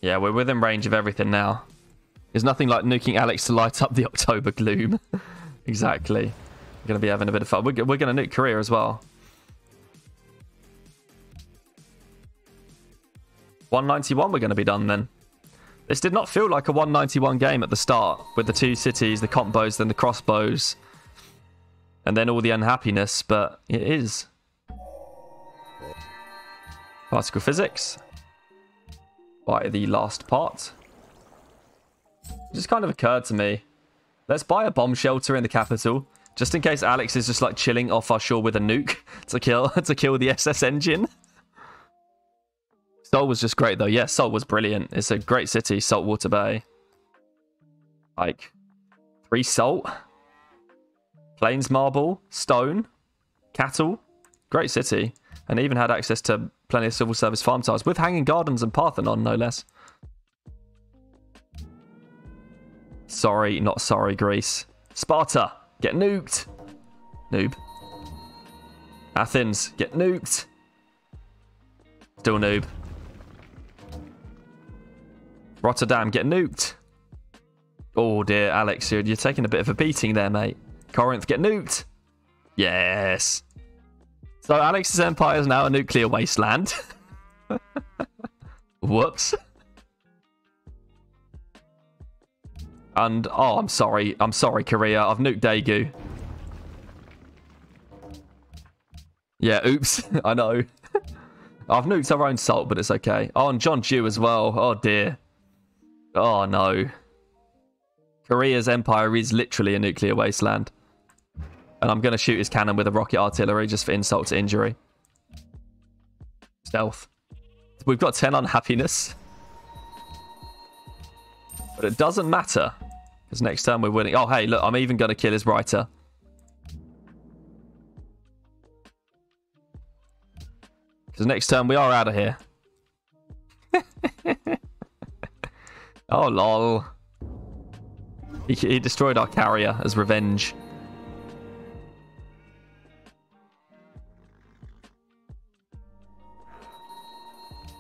Yeah, we're within range of everything now. There's nothing like nuking Alex to light up the October gloom. exactly. We're going to be having a bit of fun. We're, we're going to nuke Korea as well. 191 we're going to be done then. This did not feel like a 191 game at the start with the two cities, the comp bows, then the crossbows, and then all the unhappiness, but it is. Particle physics. By the last part. It just kind of occurred to me. Let's buy a bomb shelter in the capital, just in case Alex is just like chilling off our shore with a nuke to kill to kill the SS engine. Seoul was just great though. Yeah, Seoul was brilliant. It's a great city, Saltwater Bay. Like, three salt, plains marble, stone, cattle. Great city. And even had access to plenty of civil service farm tiles with hanging gardens and Parthenon, no less. Sorry, not sorry, Greece. Sparta, get nuked. Noob. Athens, get nuked. Still noob. Rotterdam, get nuked. Oh dear, Alex, you're, you're taking a bit of a beating there, mate. Corinth, get nuked. Yes. So Alex's empire is now a nuclear wasteland. Whoops. And, oh, I'm sorry. I'm sorry, Korea. I've nuked Daegu. Yeah, oops. I know. I've nuked our own salt, but it's okay. Oh, and Jeonju as well. Oh, dear. Oh no. Korea's empire is literally a nuclear wasteland. And I'm going to shoot his cannon with a rocket artillery just for insult to injury. Stealth. We've got 10 unhappiness. But it doesn't matter. Because next turn we're winning. Oh, hey, look, I'm even going to kill his writer. Because next turn we are out of here. Oh, lol. He, he destroyed our carrier as revenge.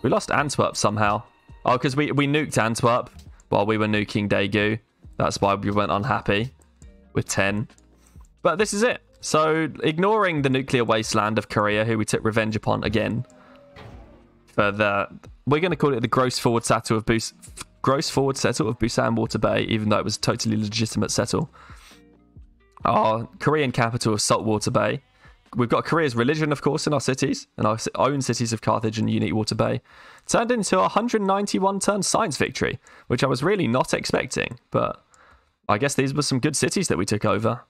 We lost Antwerp somehow. Oh, because we, we nuked Antwerp while we were nuking Daegu. That's why we went unhappy with 10. But this is it. So, ignoring the nuclear wasteland of Korea, who we took revenge upon again, for the we're going to call it the gross forward settle of gross forward settle of Busan Water Bay, even though it was a totally legitimate settle. Our Korean capital of Saltwater Bay. We've got Korea's religion, of course, in our cities, and our own cities of Carthage and Utique Water Bay. Turned into a 191 turn science victory, which I was really not expecting, but I guess these were some good cities that we took over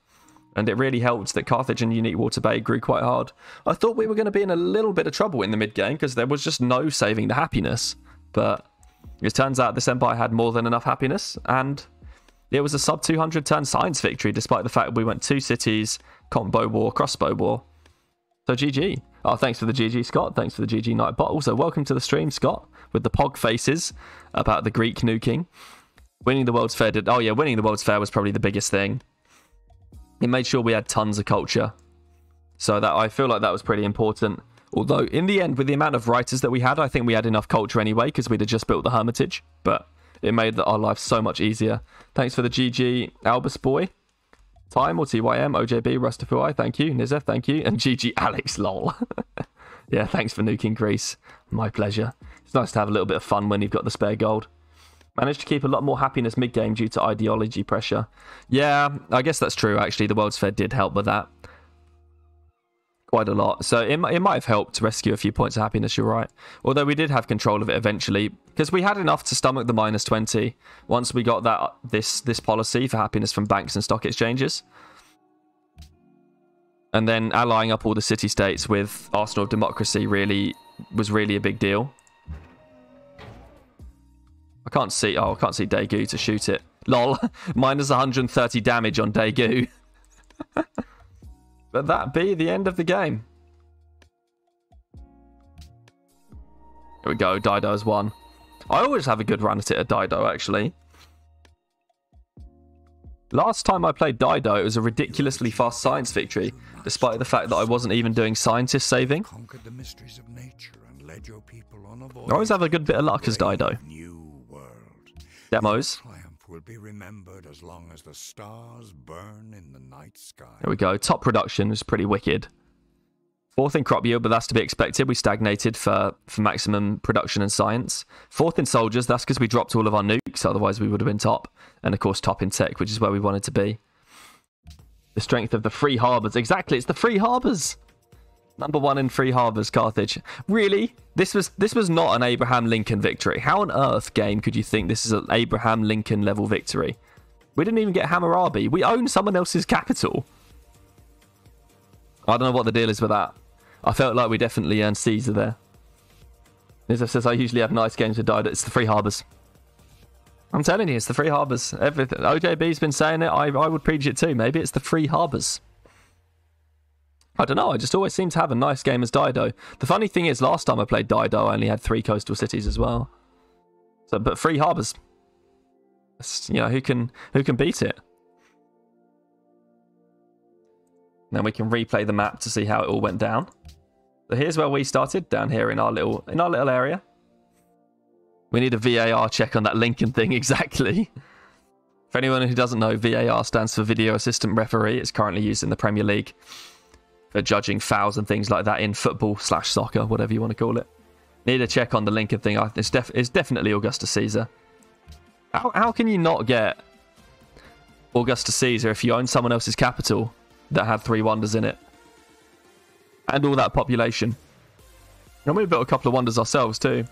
and it really helped that Carthage and Utique Water Bay grew quite hard. I thought we were going to be in a little bit of trouble in the mid game because there was just no saving the happiness, but it turns out this empire had more than enough happiness, and it was a sub 200 turn science victory despite the fact we went two cities, comp bow war, crossbow war. So GG. Oh, thanks for the GG, Scott. Thanks for the GG Nightbot. Also, welcome to the stream, Scott, with the pog faces about the Greek nuking. Winning the World's Fair did. Oh, yeah, winning the World's Fair was probably the biggest thing it made sure we had tons of culture. So that I feel like that was pretty important. Although in the end, with the amount of writers that we had, I think we had enough culture anyway because we'd have just built the Hermitage. But it made our life so much easier. Thanks for the GG Albus boy. Time or TYM, OJB, Rustafui, thank you. Nizef, thank you. And GG Alex, lol. yeah, thanks for nuking Greece. My pleasure. It's nice to have a little bit of fun when you've got the spare gold. Managed to keep a lot more happiness mid game due to ideology pressure. Yeah, I guess that's true, actually. The World's Fair did help with that. Quite a lot. So it, it might have helped to rescue a few points of happiness, you're right. Although we did have control of it eventually, because we had enough to stomach the minus 20 once we got that this this policy for happiness from banks and stock exchanges. And then allying up all the city states with Arsenal of Democracy really was really a big deal. I can't see. Oh, I can't see Daegu to shoot it. Lol. Minus 130 damage on Daegu. but that be the end of the game. Here we go. Dido's won. I always have a good run at it at Dido, actually. Last time I played Dido, it was a ridiculously fast science victory, despite the fact that I wasn't even doing scientist saving. I always have a good bit of luck as Dido demos. Will be remembered as long as the stars burn in the night sky. There we go. Top production is pretty wicked. Fourth in crop yield, but that's to be expected. We stagnated for, for maximum production and science. Fourth in soldiers, that's because we dropped all of our nukes, otherwise we would have been top. And of course, top in tech, which is where we wanted to be. The strength of the free harbours. Exactly, it's the free harbours. Number one in Free Harbours, Carthage. Really? This was this was not an Abraham Lincoln victory. How on earth, game, could you think this is an Abraham Lincoln level victory? We didn't even get Hammurabi. We own someone else's capital. I don't know what the deal is with that. I felt like we definitely earned Caesar there. Nizza says I usually have nice games with Dido. It's the Free Harbours. I'm telling you, it's the Free Harbours. Everything. OJB's been saying it. I, I would preach it too. Maybe it's the Free Harbours. I don't know. I just always seem to have a nice game as Dido. The funny thing is, last time I played Dido, I only had three coastal cities as well. So, but three harbors. You know who can who can beat it? Then we can replay the map to see how it all went down. So here's where we started, down here in our little in our little area. We need a VAR check on that Lincoln thing exactly. For anyone who doesn't know, VAR stands for Video Assistant Referee. It's currently used in the Premier League Uh, judging fouls and things like that in football slash soccer, whatever you want to call it. Need to check on the Lincoln thing. It's, def- it's definitely Augustus Caesar. How, how can you not get Augustus Caesar if you own someone else's capital that had three wonders in it? And all that population. And we built a couple of wonders ourselves too.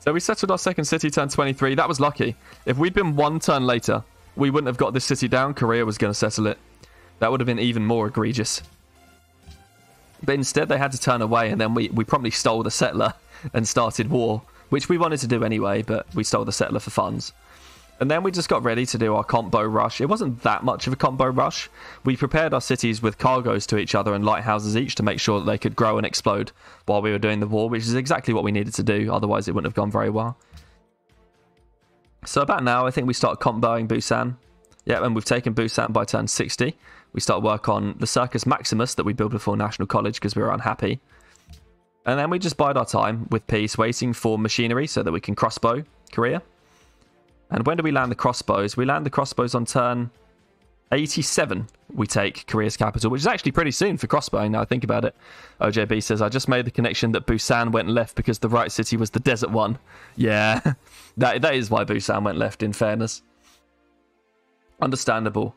So we settled our second city turn 23. That was lucky. If we'd been one turn later, we wouldn't have got this city down. Korea was going to settle it. That would have been even more egregious. But instead, they had to turn away, and then we, we promptly stole the settler and started war, which we wanted to do anyway, but we stole the settler for funds. And then we just got ready to do our comp bow rush. It wasn't that much of a comp bow rush. We prepared our cities with cargoes to each other and lighthouses each to make sure that they could grow and explode while we were doing the war, which is exactly what we needed to do. Otherwise, it wouldn't have gone very well. So about now, I think we start comp bowing Busan. Yeah, and we've taken Busan by turn 60 we start work on the Circus Maximus that we built before National College because we were unhappy. And then we just bide our time with peace, waiting for machinery so that we can crossbow Korea. And when do we land the crossbows? We land the crossbows on turn 87, we take Korea's capital, which is actually pretty soon for crossbowing Now I think about it. OJB says, I just made the connection that Busan went left because the right city was the desert one. Yeah, that that is why Busan went left, in fairness. Understandable.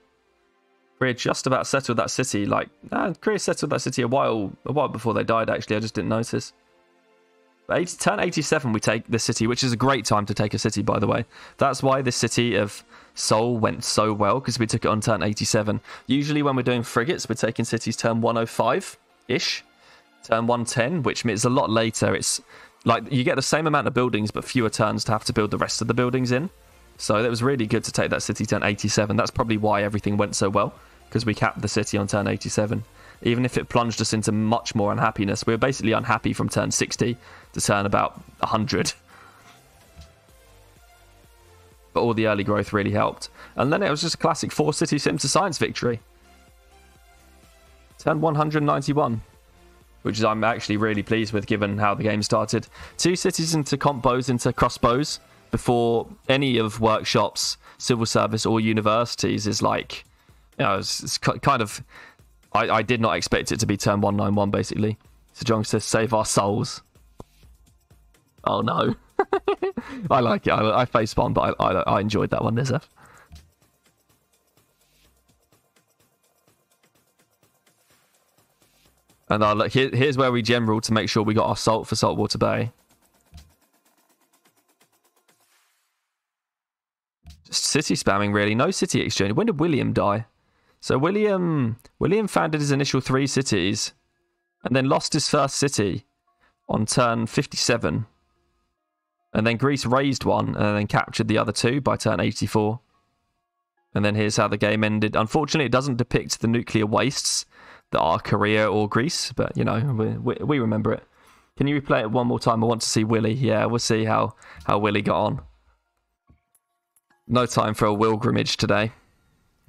Korea just about settled that city. Like, nah, Korea settled that city a while, a while before they died. Actually, I just didn't notice. 80, turn 87, we take the city, which is a great time to take a city, by the way. That's why the city of Seoul went so well, because we took it on turn 87. Usually, when we're doing frigates, we're taking cities turn 105 ish, turn 110, which means a lot later. It's like you get the same amount of buildings, but fewer turns to have to build the rest of the buildings in. So it was really good to take that city turn 87. That's probably why everything went so well, because we capped the city on turn 87 even if it plunged us into much more unhappiness. We were basically unhappy from turn 60 to turn about 100. But all the early growth really helped. And then it was just a classic four city sim to science victory. Turn 191, which is I'm actually really pleased with given how the game started. Two cities into comp bows into crossbows before any of workshops, civil service, or universities is like, you know, it's, it's kind of I, I did not expect it to be turn 191, basically. So John says, save our souls. Oh, no. I like it. I, I face bomb, but I, I, I enjoyed that one, There's Nizef. And uh, look, here, here's where we general to make sure we got our salt for Saltwater Bay. Just city spamming, really. No city exchange. When did William die? So William William founded his initial three cities, and then lost his first city on turn 57. And then Greece raised one, and then captured the other two by turn 84. And then here's how the game ended. Unfortunately, it doesn't depict the nuclear wastes that are Korea or Greece, but you know we, we, we remember it. Can you replay it one more time? I want to see Willie. Yeah, we'll see how how Willie got on. No time for a Wilgrimage today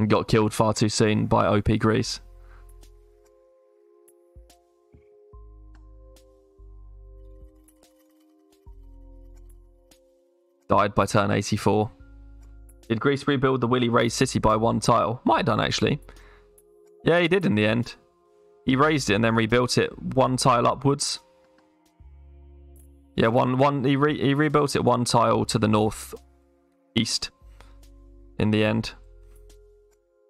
and got killed far too soon by OP Greece. Died by turn 84. Did Greece rebuild the Willie raised city by one tile? Might have done actually. Yeah, he did in the end. He raised it and then rebuilt it one tile upwards. Yeah, one one he re, he rebuilt it one tile to the north east in the end.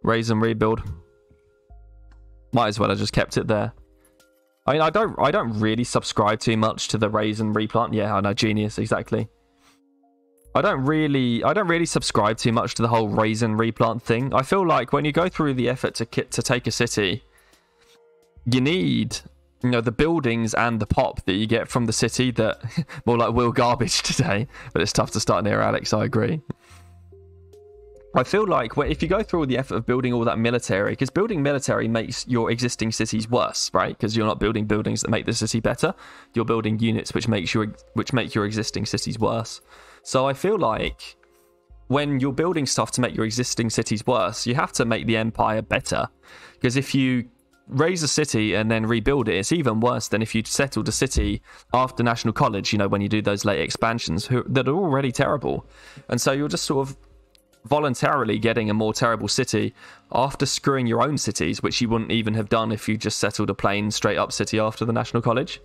Raise and rebuild. Might as well have just kept it there. I mean, I don't, I don't really subscribe too much to the raise and replant. Yeah, I know, genius, exactly. I don't really, I don't really subscribe too much to the whole raise and replant thing. I feel like when you go through the effort to kit to take a city, you need, you know, the buildings and the pop that you get from the city. That more like Will garbage today, but it's tough to start near Alex. I agree. I feel like if you go through all the effort of building all that military, because building military makes your existing cities worse, right? Because you're not building buildings that make the city better. You're building units which makes your which make your existing cities worse. So I feel like when you're building stuff to make your existing cities worse, you have to make the empire better. Because if you raise a city and then rebuild it, it's even worse than if you settled a city after National College, you know, when you do those late expansions who, that are already terrible. And so you're just sort of voluntarily getting a more terrible city after screwing your own cities, which you wouldn't even have done if you just settled a plain straight up city after the National College.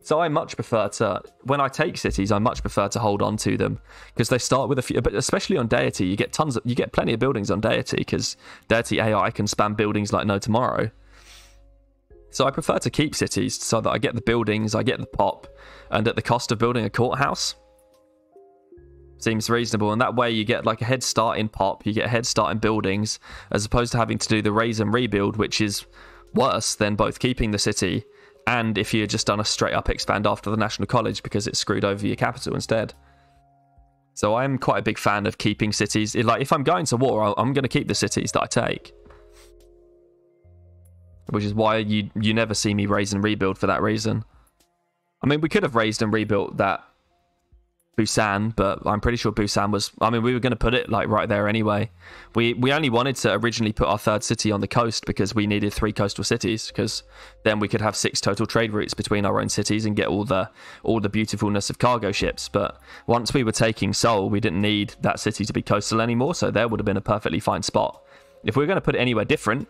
So I much prefer to, when I take cities, I much prefer to hold on to them because they start with a few, but especially on deity, you get tons of, you get plenty of buildings on deity because deity AI can spam buildings like no tomorrow. So I prefer to keep cities so that I get the buildings, I get the pop, and at the cost of building a courthouse, Seems reasonable, and that way you get like a head start in pop, you get a head start in buildings, as opposed to having to do the raise and rebuild, which is worse than both keeping the city and if you had just done a straight up expand after the National College because it screwed over your capital instead. So I'm quite a big fan of keeping cities. Like if I'm going to war, I'm going to keep the cities that I take, which is why you you never see me raise and rebuild for that reason. I mean, we could have raised and rebuilt that Busan, but I'm pretty sure Busan was. I mean, we were going to put it like right there anyway. We we only wanted to originally put our third city on the coast because we needed three coastal cities because then we could have six total trade routes between our own cities and get all the all the beautifulness of cargo ships. But once we were taking Seoul, we didn't need that city to be coastal anymore, so there would have been a perfectly fine spot If we're going to put it anywhere different,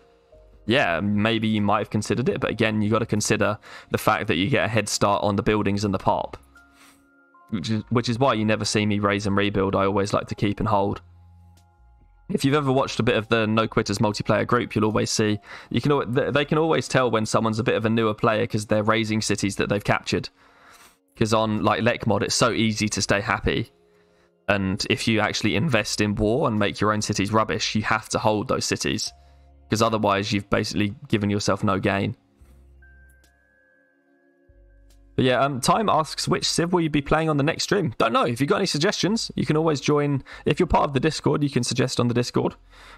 yeah, maybe you might have considered it, but again, you got to consider the fact that you get a head start on the buildings and the pop, which is which is why you never see me raise and rebuild. I always like to keep and hold. If you've ever watched a bit of the No Quitters multiplayer group, you'll always see you can they can always tell when someone's a bit of a newer player because they're raising cities that they've captured. Because on like Lek mod, it's so easy to stay happy, and if you actually invest in war and make your own cities rubbish, you have to hold those cities because otherwise you've basically given yourself no gain. But yeah, um, Time asks which Civ will you be playing on the next stream? Don't know. If you've got any suggestions, you can always join. If you're part of the Discord, you can suggest on the Discord.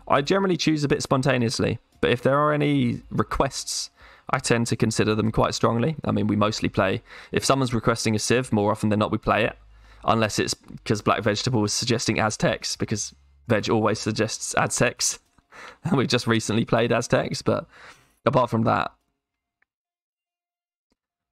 I generally choose a bit spontaneously, but if there are any requests, I tend to consider them quite strongly. I mean, we mostly play. If someone's requesting a Civ, more often than not, we play it. Unless it's because Black Vegetable is suggesting Aztecs, because Veg always suggests Aztecs. and we've just recently played Aztecs, but apart from that,